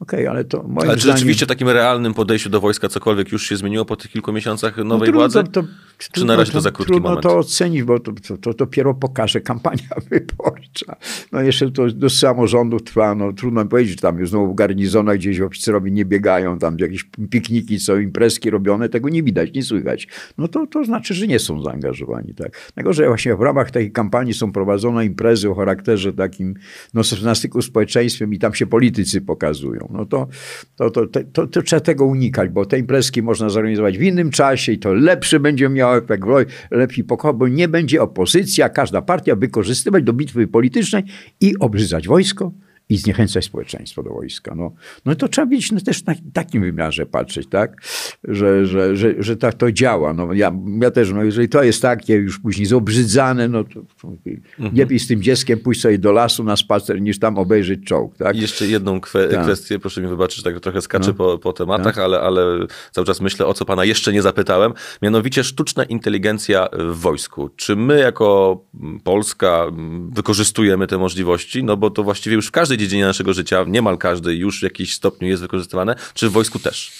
Okej, okay, ale to moim Ale czy zdaniem... rzeczywiście takim realnym podejściu do wojska cokolwiek już się zmieniło po tych kilku miesiącach nowej no, trudno, władzy? To, czy na razie to, to za krótki trudno moment? to ocenić, bo to, to, to, dopiero pokaże kampania wyborcza. No jeszcze to do samorządów trwa, no trudno powiedzieć, że tam już znowu w garnizonach gdzieś oficerowie nie biegają, tam jakieś pikniki, co imprezki robione, tego nie widać, nie słychać. No to, to znaczy, że nie są zaangażowani. Tak. że właśnie w ramach tej kampanii są prowadzone imprezy o charakterze takim, no na styku z społeczeństwem i tam się politycy pokazują no to, to, to, to, to, trzeba tego unikać, bo te imprezki można zorganizować w innym czasie i to lepszy będzie miał efekt, lepiej pokoju, bo nie będzie opozycja, każda partia wykorzystywać do bitwy politycznej i obrzydzać wojsko, i zniechęcać społeczeństwo do wojska. No, no to trzeba być no, też na takim wymiarze patrzeć, tak? Że, że, że, że tak to działa. No, ja, ja też, no, jeżeli to jest takie już później zobrzydzane, no to, to mhm. lepiej z tym dzieckiem pójść sobie do lasu na spacer, niż tam obejrzeć czołg, tak? I jeszcze jedną kwe tak. kwestię, proszę mi wybaczyć, że tak trochę skaczę no. po, po tematach, tak. ale, ale cały czas myślę, o co pana jeszcze nie zapytałem. Mianowicie sztuczna inteligencja w wojsku. Czy my jako Polska wykorzystujemy te możliwości? No bo to właściwie już w każdej dziedzinie naszego życia, niemal każdy już w jakimś stopniu jest wykorzystywane, czy w wojsku też?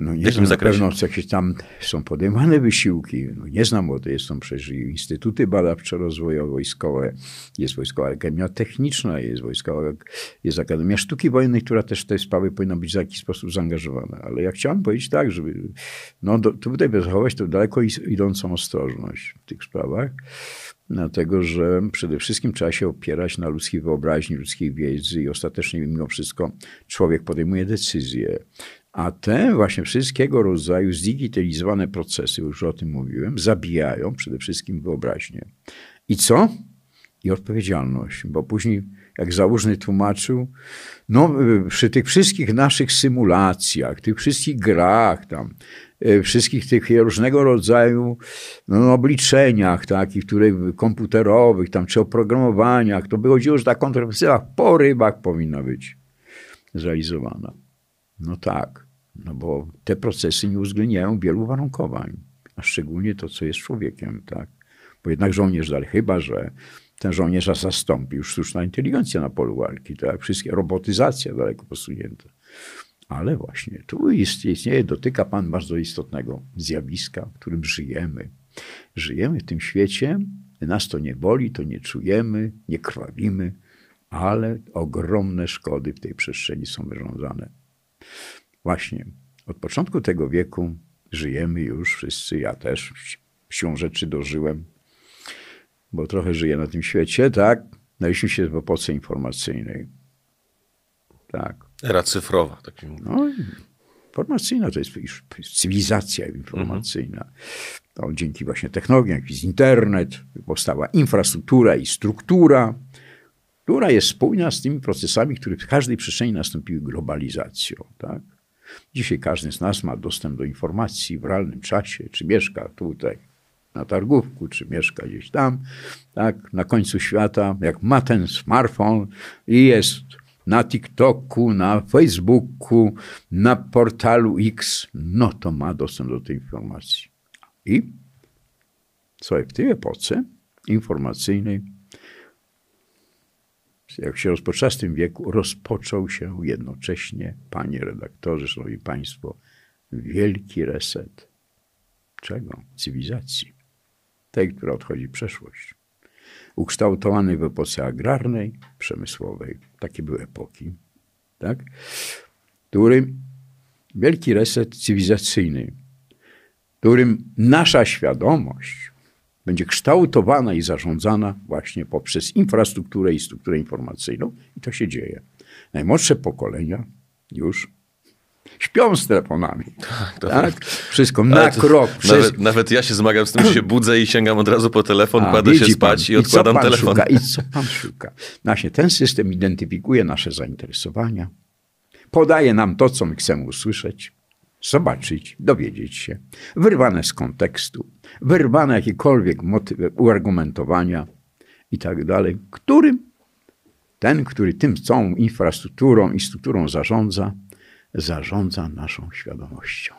No nie wiem, na pewno jakieś tam są podejmowane wysiłki. No nie znam, bo to jest, są przecież instytuty badawczo-rozwojowe wojskowe, jest Wojskowa Akademia Techniczna, jest Wojskowa, jest Akademia Sztuki Wojennej, która też w te sprawy powinna być w jakiś sposób zaangażowana. Ale ja chciałem powiedzieć tak, żeby no, do, tutaj zachować to daleko idącą ostrożność w tych sprawach dlatego że przede wszystkim trzeba się opierać na ludzkiej wyobraźni, ludzkiej wiedzy i ostatecznie mimo wszystko człowiek podejmuje decyzje. A te właśnie wszystkiego rodzaju zdigitalizowane procesy, już o tym mówiłem, zabijają przede wszystkim wyobraźnię. I co? I odpowiedzialność, bo później, jak Załużny tłumaczył, no, przy tych wszystkich naszych symulacjach, tych wszystkich grach tam, wszystkich tych różnego rodzaju no, obliczeniach takich, które komputerowych tam, czy oprogramowaniach, to by chodziło, że ta kontrowersyjna po rybach powinna być zrealizowana. No tak, no bo te procesy nie uwzględniają wielu warunkowań. a szczególnie to, co jest człowiekiem, tak? Bo jednak żołnierz dalej, chyba że ten żołnierza zastąpi już sztuczna inteligencja na polu walki, tak? Wszystkie robotyzacja daleko posunięta. Ale właśnie tu istnieje, dotyka Pan bardzo istotnego zjawiska, w którym żyjemy. Żyjemy w tym świecie, nas to nie boli, to nie czujemy, nie krwawimy, ale ogromne szkody w tej przestrzeni są wyrządzane. Właśnie od początku tego wieku żyjemy już wszyscy, ja też siłą rzeczy dożyłem, bo trochę żyję na tym świecie, tak? Znaleźliśmy się w epoce informacyjnej. Tak. Era cyfrowa. Tak no, informacyjna to jest już cywilizacja informacyjna. Mhm. No, dzięki właśnie technologiom, jak jest internet, powstała infrastruktura i struktura, która jest spójna z tymi procesami, które w każdej przestrzeni nastąpiły globalizacją. Tak? Dzisiaj każdy z nas ma dostęp do informacji w realnym czasie, czy mieszka tutaj na targówku, czy mieszka gdzieś tam, tak, na końcu świata, jak ma ten smartfon i jest na TikToku, na Facebooku, na portalu X, no to ma dostęp do tej informacji. I słuchaj, w tej epoce informacyjnej, jak się w tym wieku, rozpoczął się jednocześnie, panie redaktorze, szanowni państwo, wielki reset. Czego? Cywilizacji. Tej, która odchodzi w przeszłość. Ukształtowany w epoce agrarnej, przemysłowej. Takie były epoki. Tak? Którym wielki reset cywilizacyjny, którym nasza świadomość będzie kształtowana i zarządzana właśnie poprzez infrastrukturę i strukturę informacyjną. I to się dzieje. Najmłodsze pokolenia już śpią z telefonami. Tak, tak? Wszystko na krok. Przez... Nawet, nawet, ja się zmagam z tym, że się budzę i sięgam od razu po telefon, A, kładę się spać pan, i odkładam i telefon. Szuka, I co pan szuka? Właśnie ten system identyfikuje nasze zainteresowania, podaje nam to, co my chcemy usłyszeć, zobaczyć, dowiedzieć się. Wyrwane z kontekstu, wyrwane jakiekolwiek motywy, uargumentowania i tak dalej, którym ten, który tym całą infrastrukturą i strukturą zarządza, zarządza naszą świadomością.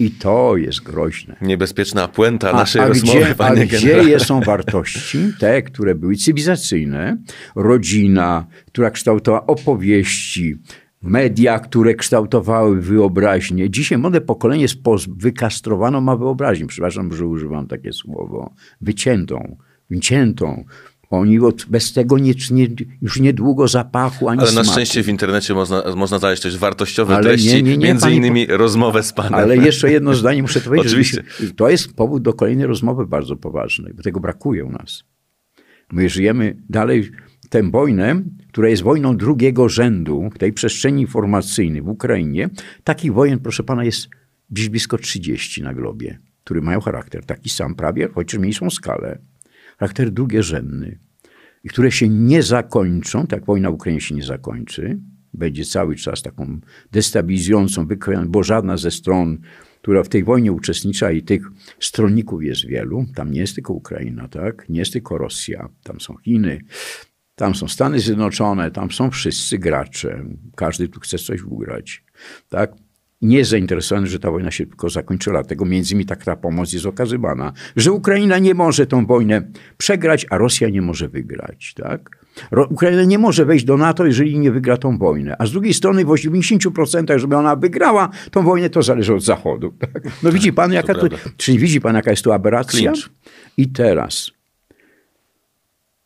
I to jest groźne. Niebezpieczna puenta naszej a rozmowy, gdzie, panie A gdzie są wartości, te, które były cywilizacyjne, rodzina, która kształtowała opowieści, media, które kształtowały wyobraźnię. Dzisiaj młode pokolenie jest wykastrowaną ma wyobraźnię. Przepraszam, że używam takie słowo. Wyciętą, wyciętą. Oni od, bez tego nie, nie, już niedługo zapachu ani Ale na smaku. szczęście w internecie można, można znaleźć też wartościowe ale treści, nie, nie, nie, między innymi rozmowę z panem. Ale jeszcze jedno zdanie muszę powiedzieć. Oczywiście. To jest powód do kolejnej rozmowy bardzo poważnej, bo tego brakuje u nas. My żyjemy dalej tę wojnę, która jest wojną drugiego rzędu w tej przestrzeni informacyjnej w Ukrainie. Takich wojen, proszę pana, jest dziś blisko 30 na globie, które mają charakter taki sam prawie, chociaż mniejszą skalę charakter drugorzędny i które się nie zakończą, tak wojna w Ukrainie się nie zakończy, będzie cały czas taką destabilizującą, bo żadna ze stron, która w tej wojnie uczestnicza i tych stronników jest wielu, tam nie jest tylko Ukraina, tak? nie jest tylko Rosja, tam są Chiny, tam są Stany Zjednoczone, tam są wszyscy gracze, każdy tu chce coś ugrać. Tak? Nie jest zainteresowany, że ta wojna się tylko zakończyła. Dlatego między innymi tak ta pomoc jest okazywana, że Ukraina nie może tą wojnę przegrać, a Rosja nie może wygrać. Tak? Ukraina nie może wejść do NATO, jeżeli nie wygra tą wojnę. A z drugiej strony w 90%, żeby ona wygrała tą wojnę, to zależy od Zachodu. Tak? No widzi pan, jaka to, to czyli widzi pan, jaka jest to aberracja? Clinch. I teraz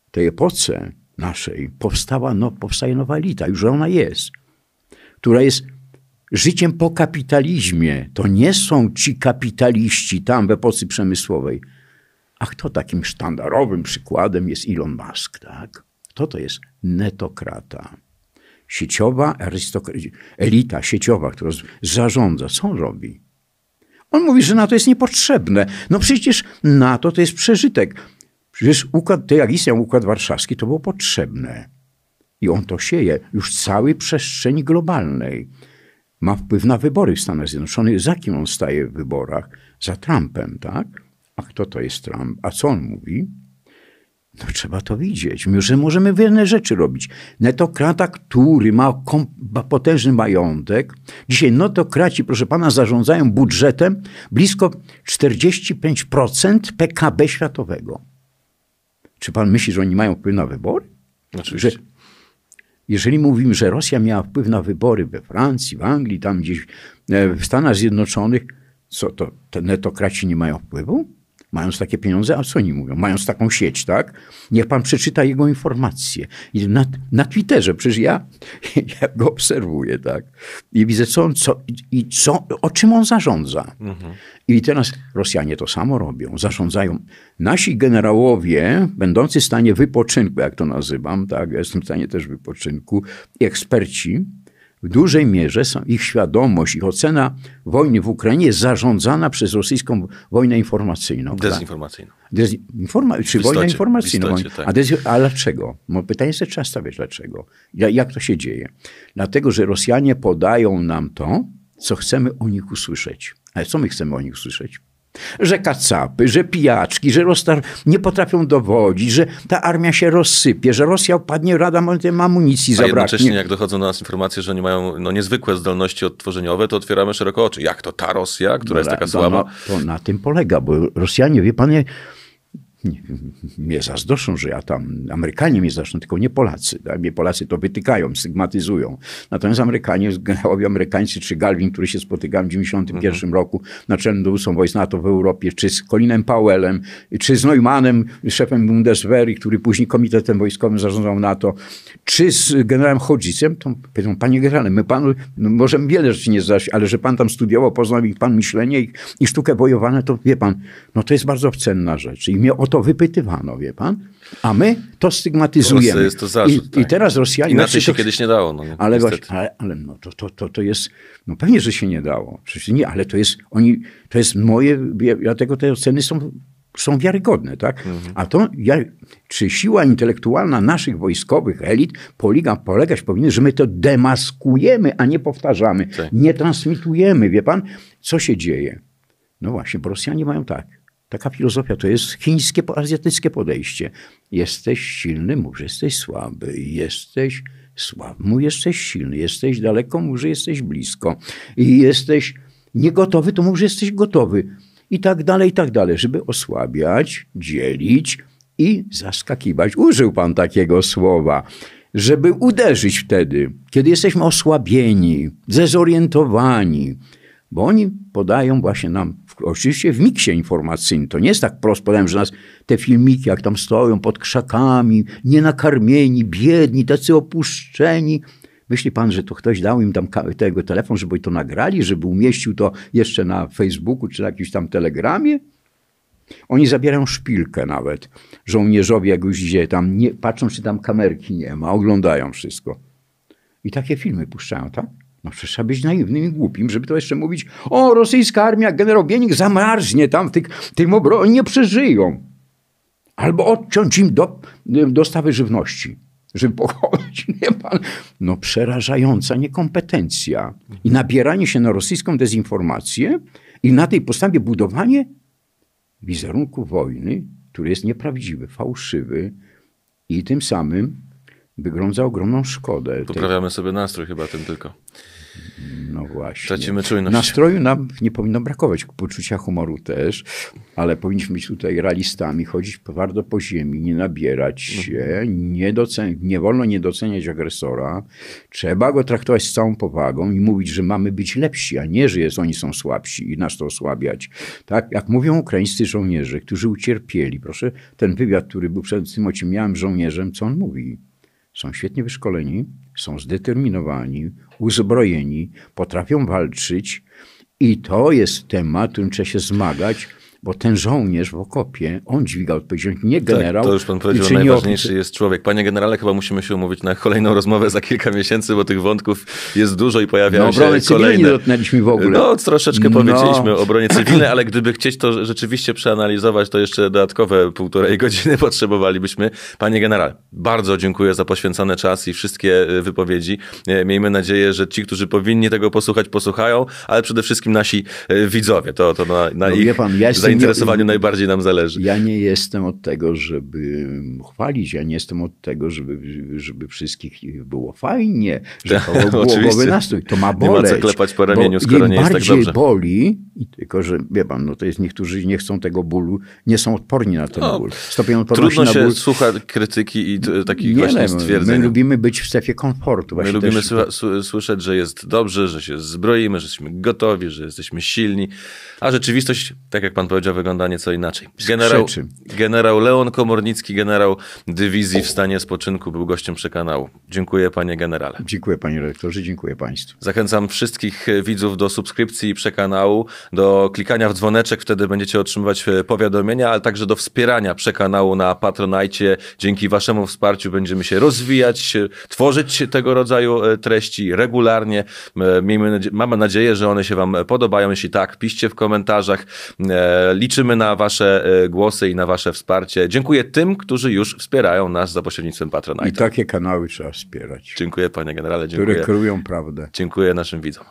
w tej epoce naszej powstała, no, powstaje nowa elita, już ona jest, która jest życiem po kapitalizmie. To nie są ci kapitaliści tam w epoce przemysłowej. A kto takim sztandarowym przykładem jest Elon Musk, tak? Kto to jest netokrata? Sieciowa elita sieciowa, która zarządza. Co on robi? On mówi, że NATO jest niepotrzebne. No przecież NATO to jest przeżytek. Przecież układ, to jak istniał Układ Warszawski, to było potrzebne. I on to sieje już całej przestrzeni globalnej ma wpływ na wybory w Stanach Zjednoczonych. Za kim on staje w wyborach? Za Trumpem, tak? A kto to jest Trump? A co on mówi? No trzeba to widzieć. My że możemy wiele rzeczy robić. Netokrata, który ma potężny majątek. Dzisiaj netokraci, proszę pana, zarządzają budżetem blisko 45% PKB światowego. Czy pan myśli, że oni mają wpływ na wybory? Oczywiście. Że, jeżeli mówimy, że Rosja miała wpływ na wybory we Francji, w Anglii, tam gdzieś e, w Stanach Zjednoczonych, co to, te netokraci nie mają wpływu? Mając takie pieniądze, a co oni mówią? Mając taką sieć, tak? Niech pan przeczyta jego informacje. I na, na Twitterze, przecież ja, ja go obserwuję, tak? I widzę, co on, co, i co, o czym on zarządza. Mhm. I teraz Rosjanie to samo robią. Zarządzają. Nasi generałowie, będący w stanie wypoczynku, jak to nazywam, tak? Ja jestem w stanie też wypoczynku, eksperci, w dużej mierze są ich świadomość, ich ocena wojny w Ukrainie jest zarządzana przez rosyjską wojnę informacyjną. Dezinformacyjną. Dezinforma czy wojna informacyjna. Istocie, tak. a, dez a dlaczego? No pytanie sobie trzeba stawiać dlaczego. Jak to się dzieje? Dlatego, że Rosjanie podają nam to, co chcemy o nich usłyszeć. Ale co my chcemy o nich usłyszeć? Że kacapy, że pijaczki, że rozstar nie potrafią dowodzić, że ta armia się rozsypie, że Rosja upadnie, Rada amunicji zabraknie. A jednocześnie jak dochodzą do nas informacje, że oni mają no, niezwykłe zdolności odtworzeniowe, to otwieramy szeroko oczy. Jak to ta Rosja, która no, jest taka słaba? No, to na tym polega, bo Rosjanie, wie pan, mnie zazdroszczą, że ja tam, Amerykanie mnie zazdroszczą, tylko nie Polacy. Tak? Mnie Polacy to wytykają, stygmatyzują. Natomiast Amerykanie, generałowie amerykańscy, czy Galvin, który się spotykałem w 1991 mhm. roku naczelnym dowódcą wojsk NATO w Europie, czy z Colinem Powellem, czy z Neumannem, szefem Bundeswehry, który później komitetem wojskowym zarządzał NATO, czy z generałem Hodgisem, to powiedzą, panie generale, my panu no, możemy wiele rzeczy nie zdać, ale że pan tam studiował, poznał ich pan myślenie i, i sztukę bojowania, to wie pan, no to jest bardzo cenna rzecz. I mnie o to wypytywano, wie pan? A my to stygmatyzujemy. jest to zarzut, I, tak. I, teraz Rosjanie... Inaczej się to, kiedyś nie dało. No, ale, właśnie, ale, ale no, to, to, to, to jest... No pewnie, że się nie dało. Przecież nie, ale to jest... Oni, to jest moje... Dlatego te oceny są są wiarygodne, tak? Mhm. A to, ja, czy siła intelektualna naszych wojskowych elit polega, polegać powinna, że my to demaskujemy, a nie powtarzamy, tak. nie transmitujemy. Wie pan, co się dzieje? No właśnie, bo Rosjanie mają tak. Taka filozofia to jest chińskie, azjatyckie podejście. Jesteś silny, mów, jesteś słaby. Jesteś słaby, mów, jesteś silny. Jesteś daleko, mów, jesteś blisko. I jesteś niegotowy, to mów, jesteś gotowy. I tak dalej, i tak dalej. Żeby osłabiać, dzielić i zaskakiwać. Użył pan takiego słowa żeby uderzyć wtedy, kiedy jesteśmy osłabieni, zezorientowani, bo oni podają właśnie nam, oczywiście w miksie informacyjnym, to nie jest tak prosto, podałem, że nas te filmiki, jak tam stoją pod krzakami, nienakarmieni, biedni, tacy opuszczeni. Myśli pan, że to ktoś dał im tam tego telefon, żeby to nagrali, żeby umieścił to jeszcze na Facebooku czy na jakimś tam telegramie? Oni zabierają szpilkę nawet. Żołnierzowie, jak już idzie tam, nie, patrzą, czy tam kamerki nie ma, oglądają wszystko. I takie filmy puszczają, tak? No przecież trzeba być naiwnym i głupim, żeby to jeszcze mówić, o, rosyjska armia, generał Bienik zamarznie tam w tych, tym obronie, nie przeżyją. Albo odciąć im do, dostawy żywności, żeby pochodzić, nie pan. No przerażająca niekompetencja i nabieranie się na rosyjską dezinformację i na tej podstawie budowanie wizerunku wojny, który jest nieprawdziwy, fałszywy i tym samym wygrądza ogromną szkodę. Poprawiamy sobie nastrój chyba tym tylko. No właśnie. Tracimy czujność. Nastroju nam nie powinno brakować, poczucia humoru też, ale powinniśmy być tutaj realistami, chodzić twardo po ziemi, nie nabierać się, mhm. nie, docen- nie wolno nie doceniać agresora. Trzeba go traktować z całą powagą i mówić, że mamy być lepsi, a nie, że jest, oni są słabsi i nas to osłabiać. Tak, jak mówią ukraińscy żołnierze, którzy ucierpieli. Proszę, ten wywiad, który był przed tym, o czym miałem żołnierzem, co on mówi? Są świetnie wyszkoleni, są zdeterminowani, uzbrojeni, potrafią walczyć i to jest temat, którym trzeba się zmagać bo ten żołnierz w okopie, on dźwiga odpowiedzialność, nie generał. Tak, to już pan powiedział, najważniejszy jest człowiek. Panie generale, chyba musimy się umówić na kolejną rozmowę za kilka miesięcy, bo tych wątków jest dużo i pojawiają no, się kolejne. nie dotknęliśmy w ogóle. No, troszeczkę no. powiedzieliśmy o obronie cywilnej, ale gdyby chcieć to rzeczywiście przeanalizować, to jeszcze dodatkowe półtorej godziny potrzebowalibyśmy. Panie generale, bardzo dziękuję za poświęcony czas i wszystkie e, wypowiedzi. E, miejmy nadzieję, że ci, którzy powinni tego posłuchać, posłuchają, ale przede wszystkim nasi e, widzowie. To, to na, na no, ich pan, ja zainteresowaniu najbardziej nam zależy. Ja nie jestem od tego, żeby chwalić, ja nie jestem od tego, żeby, żeby wszystkich było fajnie, że było głowy nastrój. To ma boleć. Nie ma co klepać po ramieniu, skoro nie jest tak dobrze. boli, tylko że, wie pan, no to jest niektórzy nie chcą tego bólu, nie są odporni na ten no, ból. Stopień odporności trudno się ból... słucha krytyki i takich nie, właśnie stwierdzeń. My lubimy być w strefie komfortu. My lubimy też... słyszeć, że jest dobrze, że się zbroimy, że jesteśmy gotowi, że jesteśmy silni, a rzeczywistość, tak jak pan powiedział, wygląda nieco inaczej. Generał, generał Leon Komornicki, generał dywizji w stanie spoczynku, był gościem przekanału. Dziękuję panie generale. Dziękuję panie redaktorze, dziękuję państwu. Zachęcam wszystkich widzów do subskrypcji przekanału, do klikania w dzwoneczek, wtedy będziecie otrzymywać e, powiadomienia, ale także do wspierania przekanału na Patronajcie. Dzięki waszemu wsparciu będziemy się rozwijać, tworzyć tego rodzaju e, treści regularnie. E, miejmy, mamy nadzieję, że one się wam podobają. Jeśli tak, piszcie w komentarzach. Liczymy na wasze głosy i na wasze wsparcie. Dziękuję tym, którzy już wspierają nas za pośrednictwem Patronite. I takie kanały trzeba wspierać. Dziękuję panie generale. Dziękuję. Które kryją prawdę. Dziękuję naszym widzom.